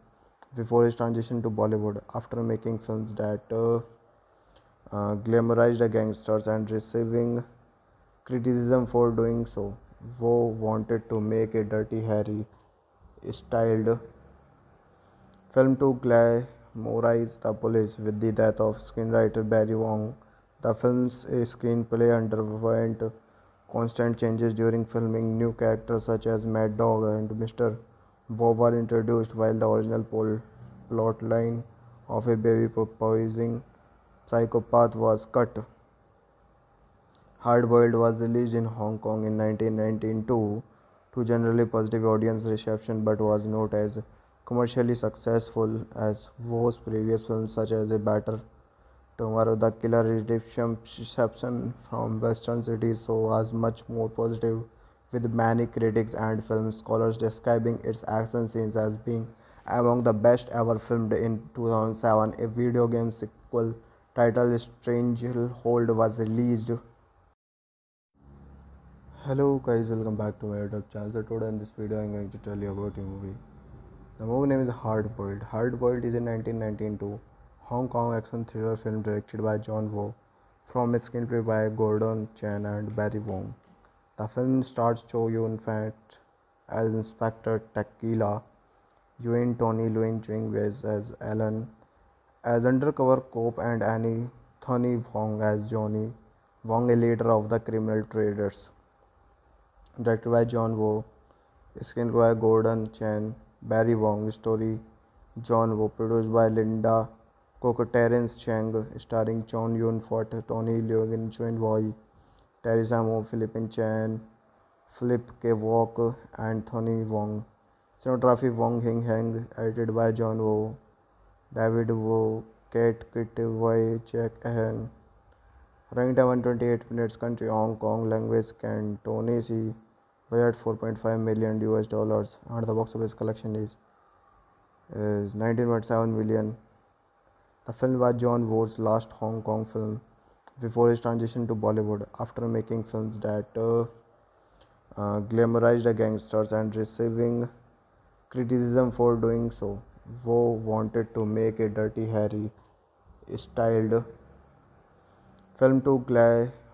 before his transition to Hollywood after making films that uh, uh, glamorized gangsters and receiving criticism for doing so. Woo wanted to make a Dirty Harry styled film to glamorize the police with the death of screenwriter Barry Wong. The film's eh, screenplay underwent constant changes during filming. New characters such as Mad Dog and Mr. Bob were introduced while the original plot line of a baby poisoning psychopath was cut. Hard Boiled was released in Hong Kong in 1992 to generally positive audience reception but was not as commercially successful as Woo's previous films such as A Better Tomorrow. The Killer reception from Western cities so was much more positive with many critics and film scholars describing its action scenes as being among the best ever filmed in 2007. A video game sequel titled Stranglehold was released. Hello guys, welcome back to my YouTube channel. So today in this video I'm going to tell you about a movie. The movie name is Hard Boiled. Hard Boiled is a 1992 Hong Kong action thriller film directed by John Woo from a screenplay by Gordon Chan and Barry Wong. The film stars Chow Yun Fat as Inspector Tequila, Yuen Tony Leung Ching Wes as Alan, as undercover cop and Annie Thony Wong as Johnny Wong, a leader of the criminal traders. Directed by John Woo, screenplay by Gordon Chan, Barry Wong, story John Woo, produced by Linda Kuk, Terence Chang, starring Chow Yun Fat, Tony Leung Chuen Wai. Teresa Mo, Philippine Chan, Philip Kwok, Tony Wong. Cinematography Wong Wing Hang, edited by John Woo, David Woo, Kai Kit Wai, Jack Ahan. Running time 128 minutes, country Hong Kong, language Cantonese, budget 4.5 million US dollars, and the box office collection is, is 19.7 million. The film was John Woo's last Hong Kong film before his transition to Hollywood after making films that uh, uh, glamorized gangsters and receiving criticism for doing so. Woo wanted to make a Dirty Harry styled film to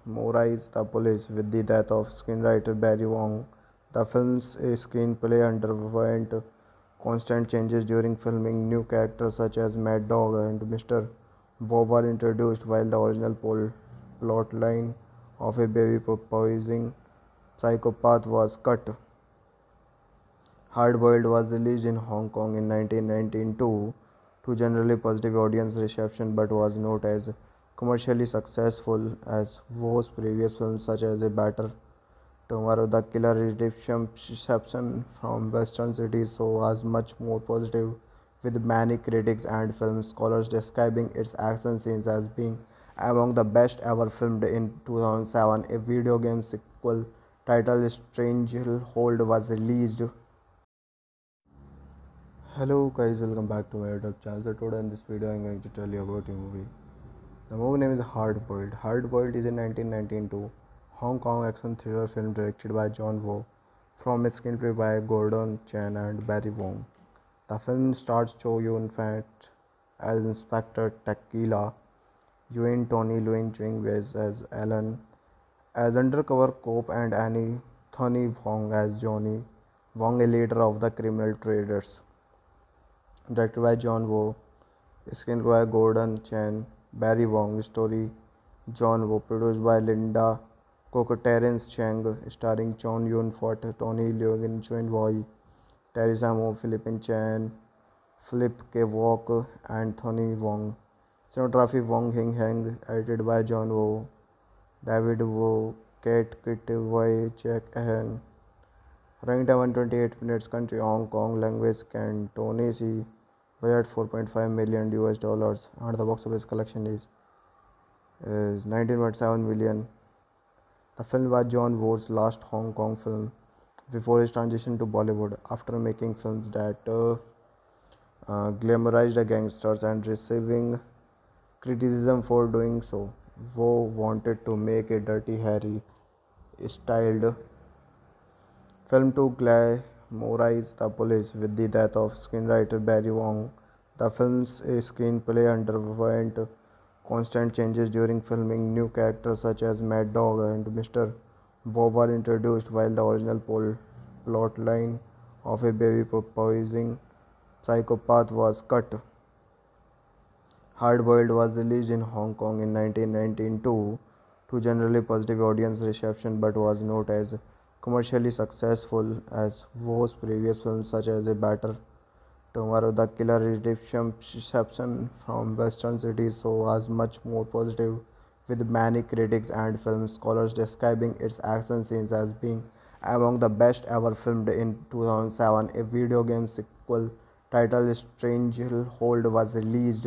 glamorize the police with the death of screenwriter Barry Wong. The film's eh, screenplay underwent constant changes during filming. New characters such as Mad Dog and Mr. Bob are introduced, while the original plot line of a baby poisoning psychopath was cut. Hard Boiled was released in Hong Kong in 1992 to generally positive audience reception but was not as commercially successful as Woo's previous films such as A Better Tomorrow. The killer reception from Western cities so was much more positive with many critics and film scholars describing its action scenes as being among the best ever filmed in 2007. A video game sequel titled Stranglehold was released. Hello guys, welcome back to my YouTube channel. So today in this video I'm going to tell you about a movie. The movie name is Hard Boiled. Hard Boiled is a 1992 Hong Kong action thriller film directed by John Woo from a screenplay by Gordon Chan and Barry Wong. The film stars Chow Yun Fat as Inspector Tequila, Yuen Tony Leung Ching Wes as Alan, as undercover cop and Annie Thony Wong as Johnny Wong, a leader of the criminal traders. Directed by John Woo, screenplay by Gordon Chan, Barry Wong, story John Woo, produced by Linda Kuk, Terence Chang, starring Chow Yun Fat, Tony Leung Chuen Wai. Teresa Mo, Philippine Chan, Philip Kwok, Tony Wong. Cinematography Wong Wing Hang, edited by John Woo, David Woo, Kai Kit Wai, Jack Ahan. Running time 128 minutes, country Hong Kong, language Cantonese, budget 4.5 million US dollars, and the box office collection is, is 19.7 million. The film was John Woo's last Hong Kong film before his transition to Hollywood after making films that uh, uh, glamorized the gangsters and receiving criticism for doing so. Woo wanted to make a Dirty Harry styled film to glamorize the police with the death of screenwriter Barry Wong. The film's screenplay underwent constant changes during filming. New characters such as Mad Dog and Mr. Bob are introduced while the original plot line of a baby poisoning psychopath was cut. Hard Boiled was released in Hong Kong in 1992 to generally positive audience reception but was not as commercially successful as Woo's previous films such as A Better Tomorrow. The killer reception from Western cities so was much more positive with many critics and film scholars describing its action scenes as being among the best ever filmed in 2007. A video game sequel titled Stranglehold was released.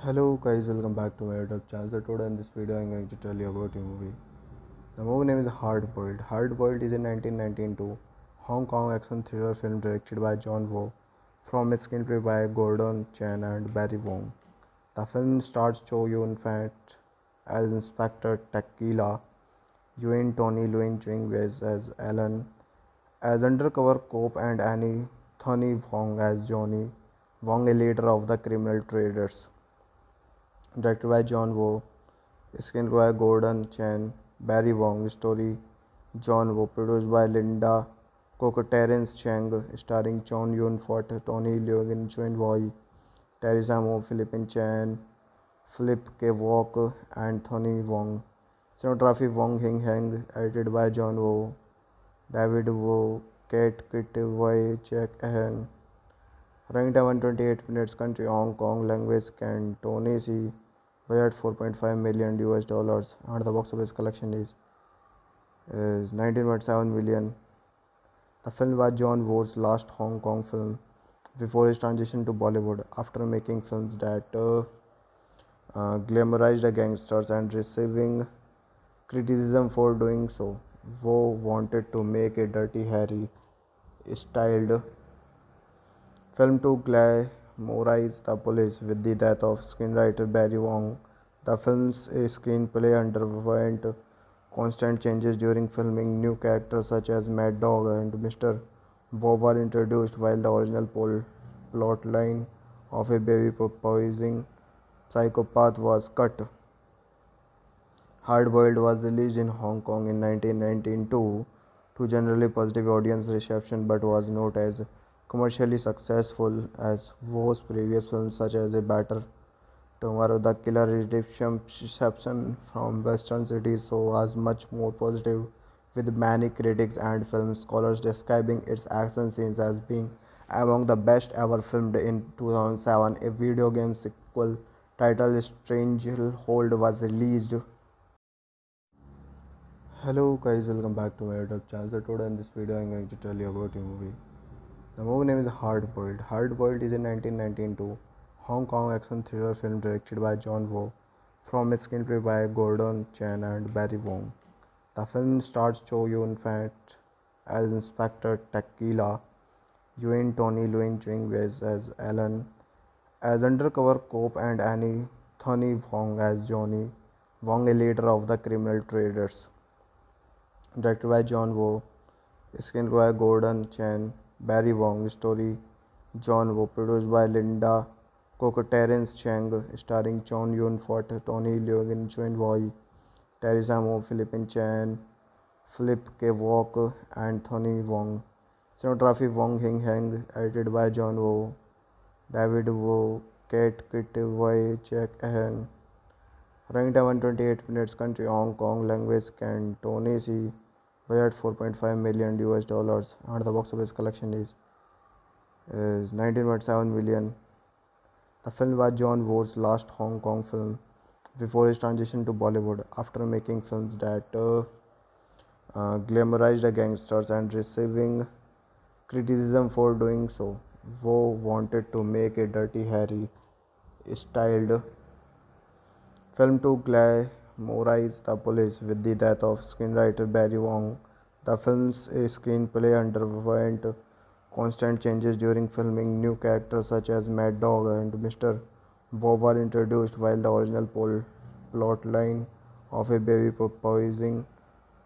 Hello guys, welcome back to my YouTube channel. So today in this video I'm going to tell you about a movie. The movie name is Hard Boiled. Hard Boiled is a 1992 Hong Kong action thriller film directed by John Woo from a screenplay by Gordon Chan and Barry Wong. The film stars Chow Yun Fat as Inspector Tequila, Yuen Tony Leung Ching Wes as Alan, as undercover cop and Annie Thony Wong as Johnny Wong, a leader of the criminal traders. Directed by John Woo, screenplay by Gordon Chan, Barry Wong, story John Woo, produced by Linda Kuk, Terence Chang, starring Chow Yun Fat, Tony Leung Chuen Wai. Teresa Mo, Philippine Chan, Philip Kwok, Anthony Wong. Cinematography Wong Wing Hang, edited by John Woo, David Woo, Kai Kit Wai, Jack Ahan. Running time 128 minutes, country Hong Kong, language Cantonese, budget 4.5 million US dollars, and the box office collection is, is 19.7 million. The film was John Woo's last Hong Kong film before his transition to Hollywood after making films that uh, uh, glamorized the gangsters and receiving criticism for doing so. Woo wanted to make a Dirty Harry styled film to glamorize the police with the death of screenwriter Barry Wong. The film's eh, screenplay underwent constant changes during filming. New characters such as Mad Dog and Mr. Bob are introduced while the original plot line of a baby poisoning psychopath was cut. Hard Boiled was released in Hong Kong in 1992 to to generally positive audience reception but was not as commercially successful as Woo's previous films such as A Better Tomorrow. The killer reception from Western cities so was much more positive with many critics and film scholars describing its action scenes as being among the best ever filmed in 2007. A video game sequel titled Stranglehold was released. Hello guys, welcome back to my YouTube channel. So today in this video I'm going to tell you about a movie. The movie name is Hard Boiled. Hard Boiled is a 1992 Hong Kong action thriller film directed by John Woo from a screenplay by Gordon Chan and Barry Wong. The film stars Chow Yun Fat as Inspector Tequila, Yuen Tony Leung Ching as Alan, as undercover cop and Annie Thony Wong as Johnny Wong, a leader of the criminal traders. Directed by John Woo, screenplay by Gordon Chan, Barry Wong, story John Woo, produced by Linda Kuk, Terence Chang, starring Chow Yun Fat, Tony Leung Chuen Wai. Teresa Mo, Philippine Chan, Philip Kwok, Anthony Wong. Cinematography Wong Wing Hang, edited by John Woo, David Woo, Kai Kit Wai, Jack Ahan. Running time 128 minutes, country Hong Kong, language Cantonese, budget 4.5 million US dollars, and the box office collection is is 19.7 million. The film was John Woo's last Hong Kong film before his transition to Hollywood after making films that uh, uh, glamorized gangsters and receiving criticism for doing so. Woo wanted to make a Dirty Harry styled film to glamorize the police with the death of screenwriter Barry Wong. The film's eh, screenplay underwent constant changes during filming. New characters such as Mad Dog and Mr. Bob were introduced while the original plot line of a baby poisoning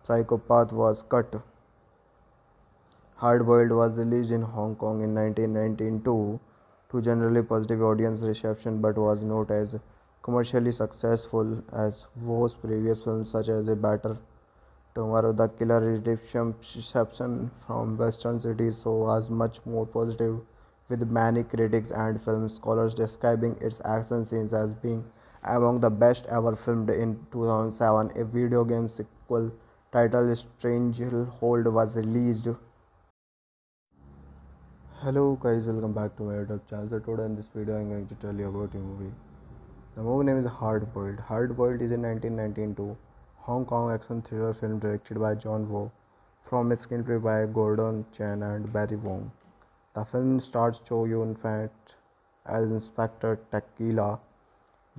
psychopath was cut. Hard Boiled was released in Hong Kong in 1992 to generally positive audience reception but was not as commercially successful as Woo's previous films such as A Better Tomorrow. The killer reception from Western cities so was much more positive with many critics and film scholars describing its action scenes as being among the best ever filmed in 2007. A video game sequel titled Stranglehold was released. Hello guys, welcome back to my YouTube channel. So today in this video I'm going to tell you about a movie. The movie name is Hard Boiled. Hard Boiled is a 1992 Hong Kong action thriller film directed by John Woo from a screenplay by Gordon Chan and Barry Wong. The film stars Chow Yun Fat as Inspector Tequila,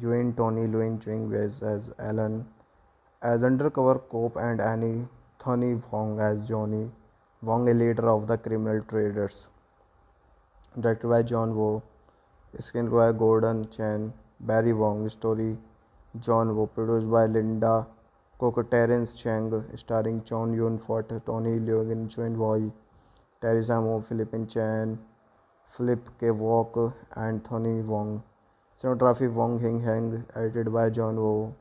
Yuen Tony Leung Ching as Alan, as undercover cop and Annie Thony Wong as Johnny Wong, a leader of the criminal traders. Directed by John Woo, screenplay by Gordon Chan, Barry Wong, story John Woo, produced by Linda Kuk, Terence Chang, starring Chow Yun Fat, Tony Leung Chuen Wai. Teresa Mo, Philippine Chan, Philip Kwok, Anthony Wong. Cinematography Wong Wing Hang, edited by John Woo,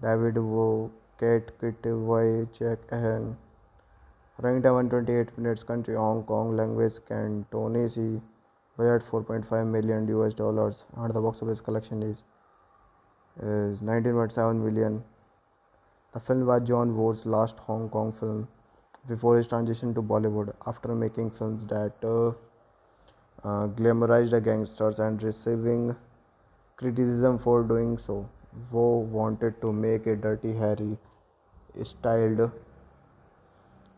David Woo, Kai Kit Wai, Jack Ahan. Running time 128 minutes, country Hong Kong, language Cantonese, budget 4.5 million US dollars, and the box office collection is is 19.7 million. The film was John Woo's last Hong Kong film before his transition to Hollywood after making films that uh, uh, glamorized gangsters and receiving criticism for doing so. Woo wanted to make a Dirty Harry styled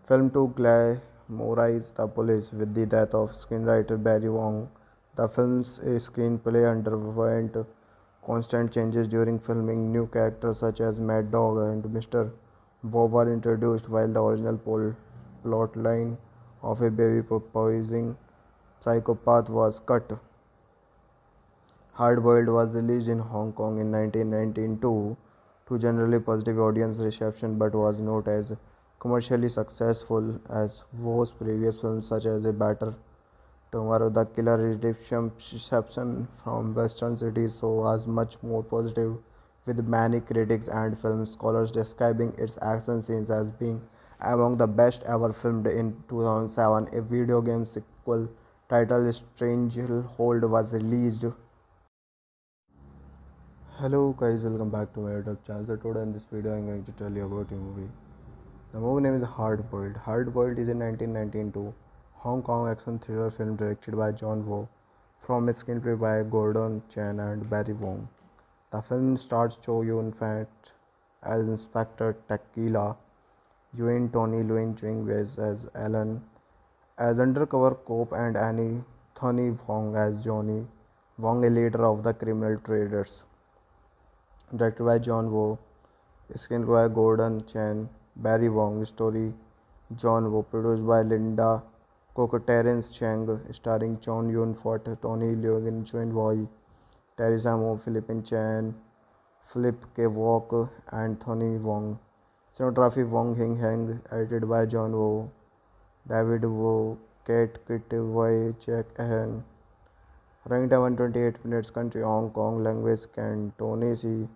film to glamorize the police with the death of screenwriter Barry Wong. The film's eh, screenplay underwent constant changes during filming. New characters such as Mad Dog and Mr. Bob were introduced while the original plot line of a baby poisoning psychopath was cut. Hard Boiled was released in Hong Kong in 1992 to generally positive audience reception but was not as commercially successful as Woo's previous films such as A Better Tomorrow. The killer reception from Western cities so was much more positive with many critics and film scholars describing its action scenes as being among the best ever filmed in 2007. A video game sequel titled Stranglehold was released. Hello guys, welcome back to my YouTube channel. So today in this video I'm going to tell you about a movie. The movie name is Hard Boiled. Hard Boiled is a 1992 Hong Kong action thriller film directed by John Woo from a screenplay by Gordon Chan and Barry Wong. The film stars Chow Yun Fat as Inspector Tequila, Yuen Tony Leung Ching Wes as Alan, as undercover cop and Annie Thony Wong as Johnny Wong, a leader of the criminal traders. Directed by John Woo, screenplay by Gordon Chan, Barry Wong, story John Woo, produced by Linda Kuk, Terence Chang, starring Chow Yun Fat, Tony Leung, Chuen Wai, Teresa Mo, Philippine Chan, Philip Kwok, Tony Wong. Cinematography Wong Wing Hang, edited by John Woo, David Woo, Kate Kitway, Jack Ahan. Running time 128 minutes, country Hong Kong, language Cantonese,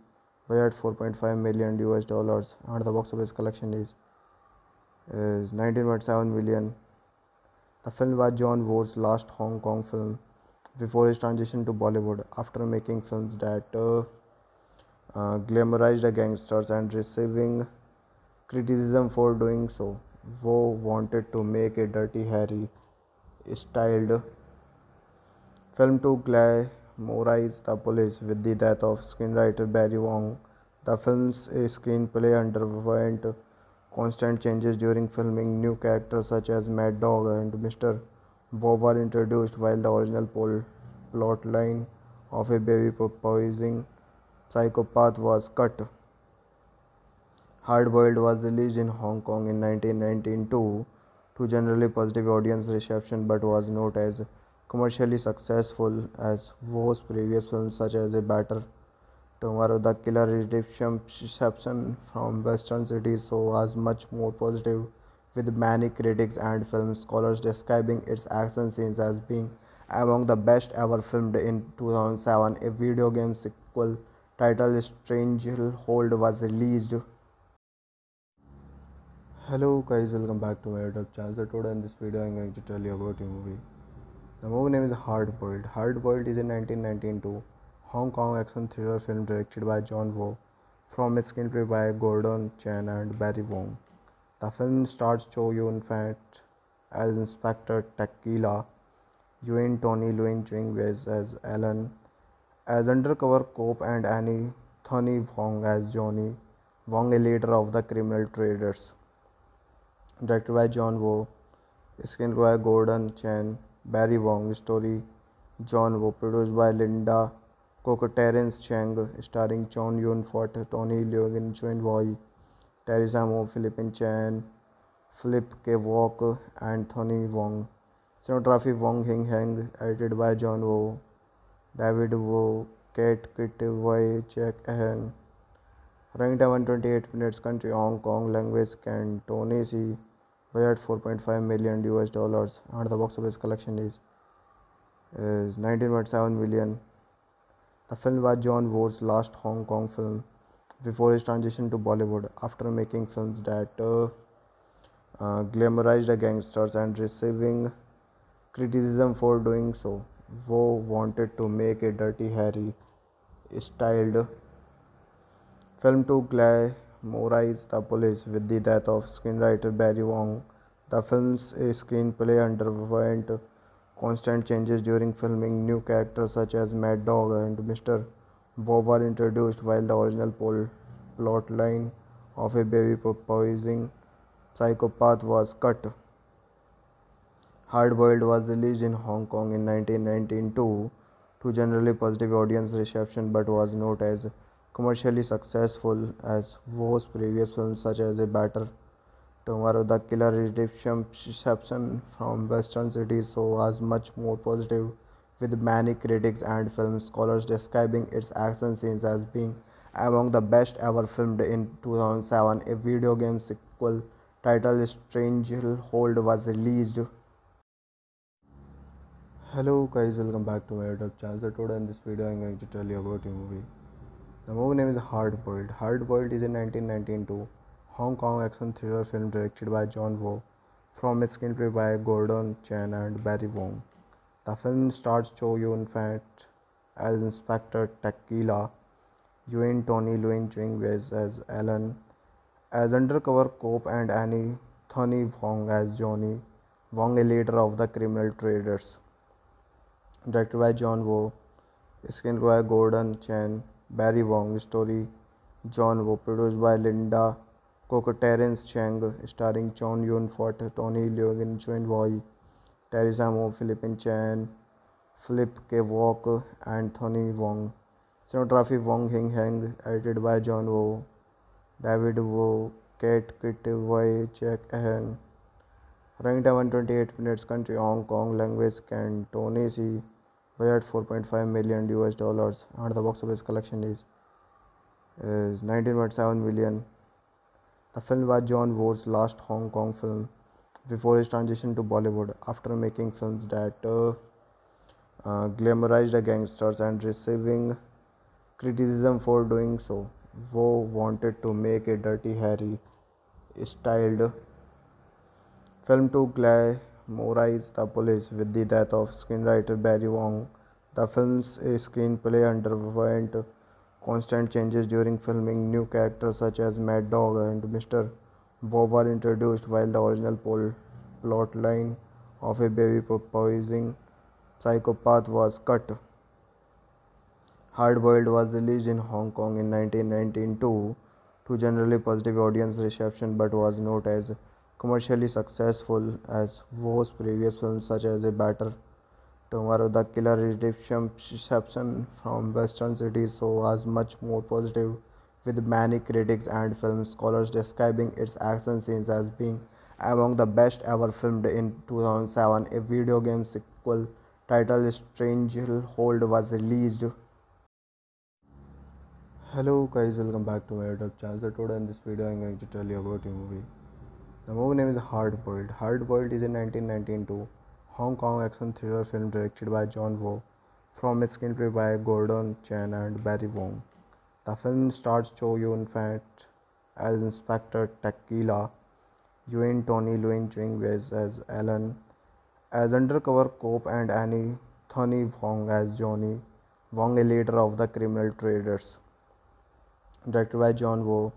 budget 4.5 million US dollars, and the box office collection is is 19.7 million. The film was John Woo's last Hong Kong film before his transition to Hollywood after making films that uh, uh, glamorized the gangsters and receiving criticism for doing so. Woo wanted to make a Dirty Harry styled film to glamorize the police with the death of screenwriter Barry Wong. The film's eh, screenplay underwent constant changes during filming. New characters such as Mad Dog and Mr. Bob were introduced while the original plot line of a baby poisoning psychopath was cut. Hard Boiled was released in Hong Kong in 1992 to generally positive audience reception but was not as commercially successful as Woo's previous films such as A Better Tomorrow. The Killer reception from Western cities so was much more positive with many critics and film scholars describing its action scenes as being among the best ever filmed in 2007. A video game sequel titled Stranglehold was released. Hello guys, welcome back to my YouTube channel. So today in this video I'm going to tell you about a movie. The movie name is Hard Boiled. Hard Boiled is a 1992 Hong Kong action thriller film directed by John Woo from a screenplay by Gordon Chan and Barry Wong. The film stars Chow Yun Fat as Inspector Tequila, Yuen Tony Leung Ching Wes as Alan, as undercover cop and Annie Thony Wong as Johnny Wong, a leader of the criminal traders. Directed by John Woo, screenplay by Gordon Chan, Barry Wong, story John Woo, produced by Linda Kuk, Terence Chang, starring Chow Yun Fat, Tony Leung, Chuen Wai, Teresa Mo, Philippine Chan, Philip Kwok, Tony Wong. Cinematography Wong Wing Hang, edited by John Woo, David Woo, Kai Kit Wai, Jack Ahan. Running time 128 minutes, country Hong Kong, language Cantonese, budget 4.5 million US dollars, and the box office collection is is 19.7 million. The film was John Woo's last Hong Kong film before his transition to Hollywood after making films that uh, uh, glamorized the gangsters and receiving criticism for doing so. Woo wanted to make a Dirty Harry styled film to glamorize the police with the death of screenwriter Barry Wong. The film's screenplay underwent constant changes during filming. New characters such as Mad Dog and Mr. Bob were introduced while the original plot line of a baby poisoning psychopath was cut. Hard Boiled was released in Hong Kong in 1992 to generally positive audience reception but was not as commercially successful as Woo's previous films such as A Better Tomorrow. The Killer reception from Western cities so was much more positive with many critics and film scholars describing its action scenes as being among the best ever filmed in 2007. A video game sequel titled Stranglehold was released. Hello guys, welcome back to my YouTube channel. So today in this video I'm going to tell you about a movie. The movie name is Hard Boiled. Hard Boiled is a 1992 Hong Kong action thriller film directed by John Woo, from a screenplay by Gordon Chan and Barry Wong. The film stars Chow Yun Fat as Inspector Tequila, Yuen Tony Leung Ching Wes as Alan, as undercover cop and Annie Thony Wong as Johnny Wong, a leader of the criminal traders. Directed by John Woo, screenplay by Gordon Chan, Barry Wong, story John Woo, produced by Linda Kuk, Terence Chang, starring Chow Yun Fat, Tony Leung, Chuen Wai, Teresa Mo, Philippine Chan, Philip Kwok, and Tony Wong. Cinematography Wong Wing Hang, edited by John Woo, David Woo, Kai Kit Wai, Jack Ahan. Running time 128 minutes. Country Hong Kong. Language Cantonese. Budget 4.5 million US dollars. And the box office collection is is 19.7 million. The film was John Woo's last Hong Kong film before his transition to Hollywood after making films that uh, uh, glamorized the gangsters and receiving criticism for doing so. Woo wanted to make a Dirty Harry styled film to glamorize the police with the death of screenwriter Barry Wong. The film's eh, screenplay underwent constant changes during filming. New characters such as Mad Dog and Mr. Bob were introduced while the original plot line of a baby poisoning psychopath was cut. Hard Boiled was released in Hong Kong in 1992 to generally positive audience reception but was not as commercially successful as Woo's previous films such as A Better Tomorrow. The Killer reception from Western cities so was much more positive with many critics and film scholars describing its action scenes as being among the best ever filmed in 2007. A video game sequel titled Stranglehold was released. Hello guys, welcome back to my YouTube channel. So today in this video I'm going to tell you about a movie. The movie name is Hard Boiled. Hard Boiled is a 1992 Hong Kong action thriller film directed by John Woo from a screenplay by Gordon Chan and Barry Wong. The film stars Chow Yun Fat as Inspector Tequila, Yuen Tony Leung Ching Wes as Alan, as undercover cop and Annie Thony Wong as Johnny Wong, a leader of the criminal traders. Directed by John Woo,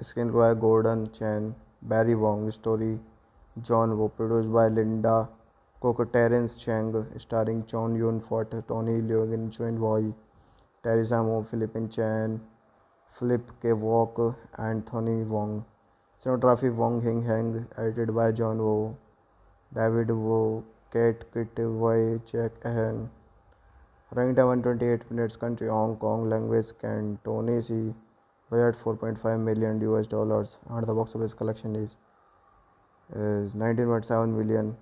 screenplay by Gordon Chan, Barry Wong, story John Woo, produced by Linda Kuk, Terence Chang, starring Chow Yun Fat, Tony Leung, Chuen Wai, Teresa Mo, Philippine Chan, Philip Kwok, and Tony Wong. Cinematography Wong Wing Hang, edited by John Woo, David Woo, Kai Kit Wai, Jack Ahan. Running time 128 minutes. Country Hong Kong. Language Cantonese. Budget 4.5 million US dollars. And the box office collection is is 19.7 million.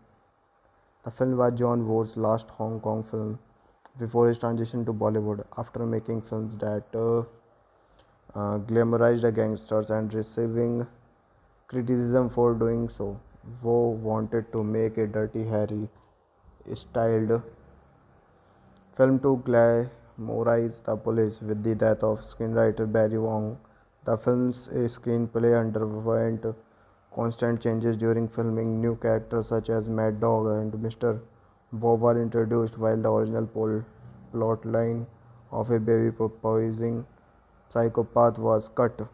The film was John Woo's last Hong Kong film before his transition to Hollywood after making films that uh, uh, glamorized the gangsters and receiving criticism for doing so. Woo wanted to make a Dirty Harry styled film to glamorize the police with the death of screenwriter Barry Wong. The film's eh, screenplay underwent constant changes during filming. New characters such as Mad Dog and Mr. Bob were introduced while the original plot line of a baby poisoning psychopath was cut.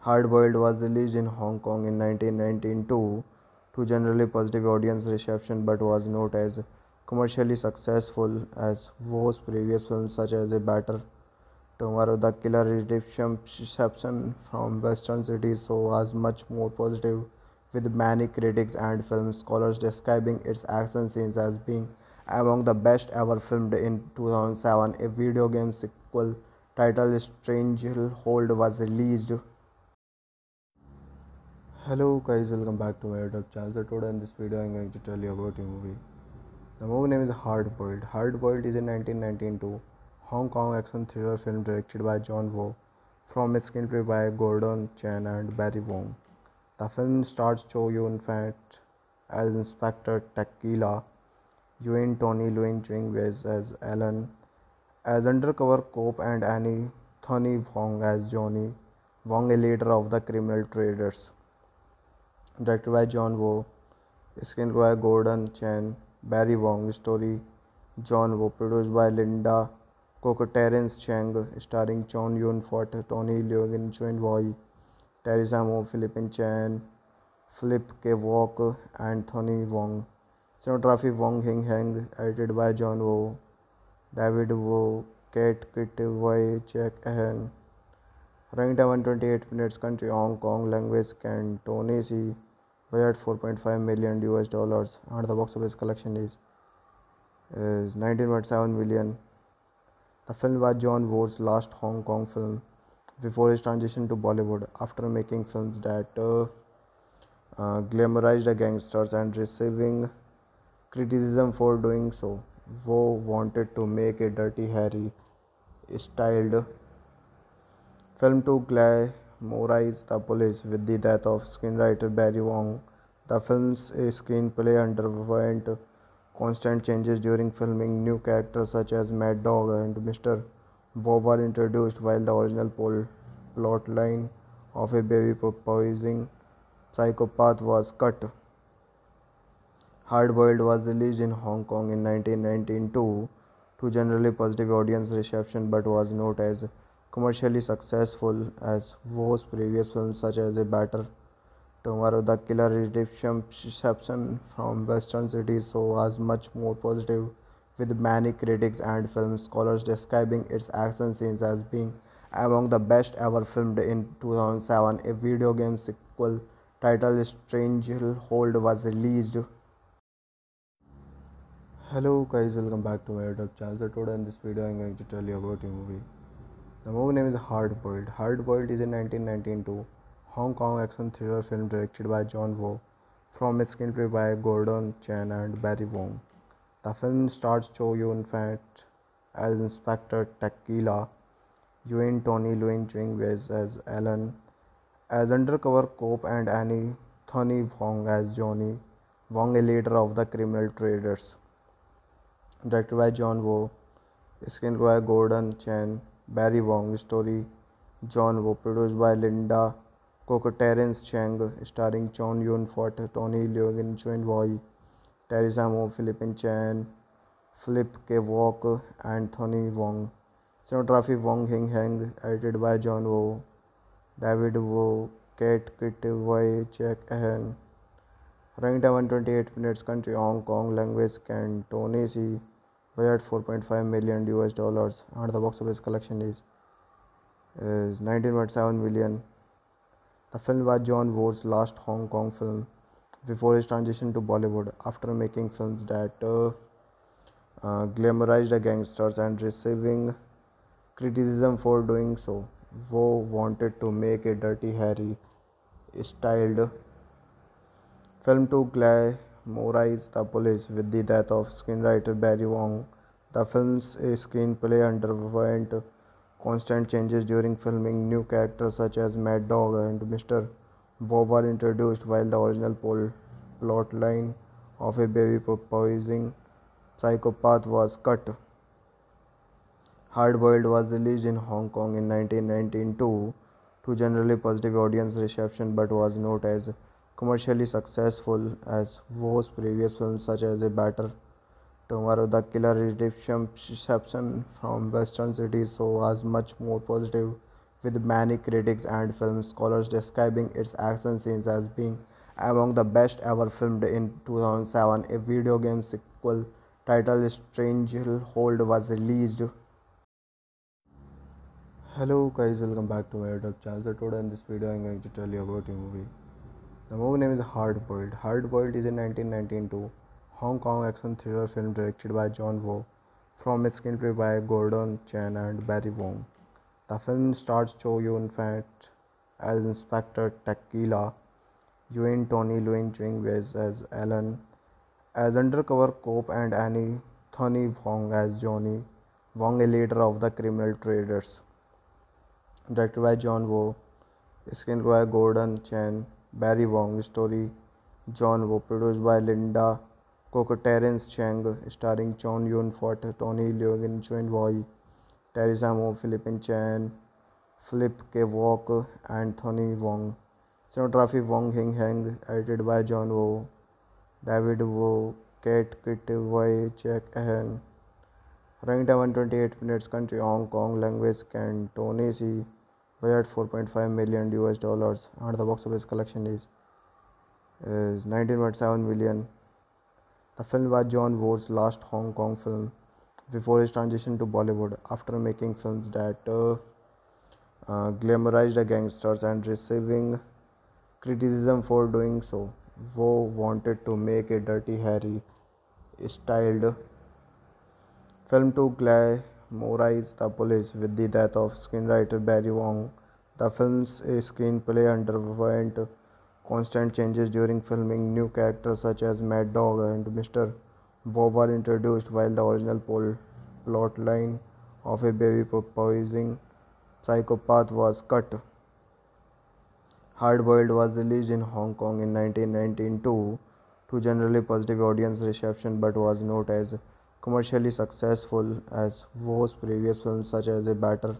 Hard Boiled was released in Hong Kong in 1992 to generally positive audience reception but was not as commercially successful as Woo's previous films such as A Better Tomorrow. The Killer reception from Western cities so was much more positive with many critics and film scholars describing its action scenes as being among the best ever filmed in 2007. A video game sequel titled Stranglehold was released. Hello guys, welcome back to my YouTube channel. So today in this video I'm going to tell you about a movie. The movie name is Hard Boiled. Hard Boiled is a 1992 Hong Kong action thriller film directed by John Woo from a screenplay by Gordon Chan and Barry Wong. The film stars Chow Yun Fat as Inspector Tequila, Yuen Tony Leung Ching Wes as Alan, as undercover cop and Annie Thony Wong as Johnny Wong, a leader of the criminal traders. Directed by John Woo, screenplay by Gordon Chan, Barry Wong, story John Woo, produced by Linda Kuk, Terence Chang, starring Chow Yun Fat, Tony Leung, Chuen Wai, Teresa Mo, Philippine Chan, Philip Kwok, Tony Wong. Cinematography Wong Wing Hang, edited by John Woo, David Woo, Kai Kit Wai, Jack Ahan. Running time 128 minutes. Country Hong Kong. Language Cantonese. Budget 4.5 million US dollars. And the box office collection is is 19.7 million. The film was John Woo's last Hong Kong film before his transition to Hollywood after making films that uh, uh, glamorized the gangsters and receiving criticism for doing so. Woo wanted to make a Dirty Harry styled film to glamorize the police with the death of screenwriter Barry Wong. The film's screenplay underwent constant changes during filming. New characters such as Mad Dog and Mr. Bob were introduced while the original plot line of a baby poisoning psychopath was cut. Hard Boiled was released in Hong Kong in 1992 to generally positive audience reception but was not as commercially successful as Woo's previous films such as A Better Tomorrow. The Killer reception from Western cities so was much more positive, with many critics and film scholars describing its action scenes as being among the best ever filmed in 2007. A video game sequel titled Stranglehold was released. Hello guys, welcome back to my YouTube channel. So today in this video I'm going to tell you about a movie. The movie name is Hard Boiled. Hard Boiled is a 1992 Hong Kong action thriller film directed by John Woo from a screenplay by Gordon Chan and Barry Wong. The film stars Chow Yun Fat as Inspector Tequila, Yuen Tony Leung Ching Wai as Alan, as undercover cop and Annie Thony Wong as Johnny Wong, a leader of the criminal traders. Directed by John Woo, screenplay by Gordon Chan Barry Wong, story John Woo, produced by Linda Kuk, Terence Chang, starring Chow Yun Fat, Tony Leung, Chuen Wai, Teresa Mo, Philippine Chan, Philip Kwok, Anthony Wong. Cinematography Wong Wing Hang, edited by John Woo, David Woo, Kai Kit Wai, Jack Ahan. Running time 128 minutes. Country Hong Kong. Language Cantonese. Budget 4.5 million US dollars. And the box office collection is is 19.7 million. The film was John Woo's last Hong Kong film before his transition to Hollywood after making films that uh, uh, glamorized the gangsters and receiving criticism for doing so. Woo wanted to make a Dirty Harry styled film to glamorize the police with the death of screenwriter Barry Wong. The film's eh, screenplay underwent constant changes during filming. New characters such as Mad Dog and Mr. Bob were introduced while the original plot line of a baby poisoning psychopath was cut. Hard Boiled was released in Hong Kong in 1992 to generally positive audience reception but was not as commercially successful as Woo's previous films such as A Better Tomorrow. The Killer reception from Western cities so was much more positive, with many critics and film scholars describing its action scenes as being among the best ever filmed in 2007. A video game sequel titled Stranglehold was released. Hello guys, welcome back to my YouTube channel. So today in this video I'm going to tell you about a movie. The movie name is Hard Boiled. Hard Boiled is a 1992 Hong Kong action thriller film directed by John Woo from a screenplay by Gordon Chan and Barry Wong. The film stars Chow Yun Fat as Inspector Tequila, Yuen Tony Leung Ching Wai as Alan, as undercover cop and Annie Thony Wong as Johnny Wong, a leader of the criminal traders. Directed by John Woo, screenplay by Gordon Chan, Barry Wong, story John Woo, produced by Linda Kuk, Terence Chang, starring Chow Yun Fat, Tony Leung, Chuen Wai, Teresa Mo, Philippine Chan, Philip Kwok, Tony Wong. Cinematography Wong Wing Hang, edited by John Woo, David Woo, Kai Kit Wai, Jack Ahan. Running time 128 minutes. Country Hong Kong. Language Cantonese. Budget 4.5 million US dollars. And the box office collection is is 19.7 million. The film was John Woo's last Hong Kong film before his transition to Hollywood after making films that uh, uh, glamorized gangsters and receiving criticism for doing so. Woo wanted to make a Dirty Harry styled film to glamorize the police with the death of screenwriter Barry Wong. The film's screenplay underwent constant changes during filming. New characters such as Mad Dog and Mr. Bob were introduced while the original plot line of a baby poisoning psychopath was cut. Hard Boiled was released in Hong Kong in 1992 to generally positive audience reception but was not as commercially successful as Woo's previous films such as A Better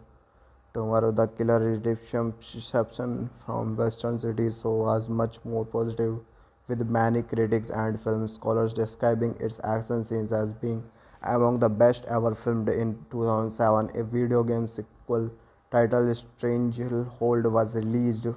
Tomorrow, the killer reception from Western cities so was much more positive, with many critics and film scholars describing its action scenes as being among the best ever filmed in 2007. A video game sequel titled Stranglehold was released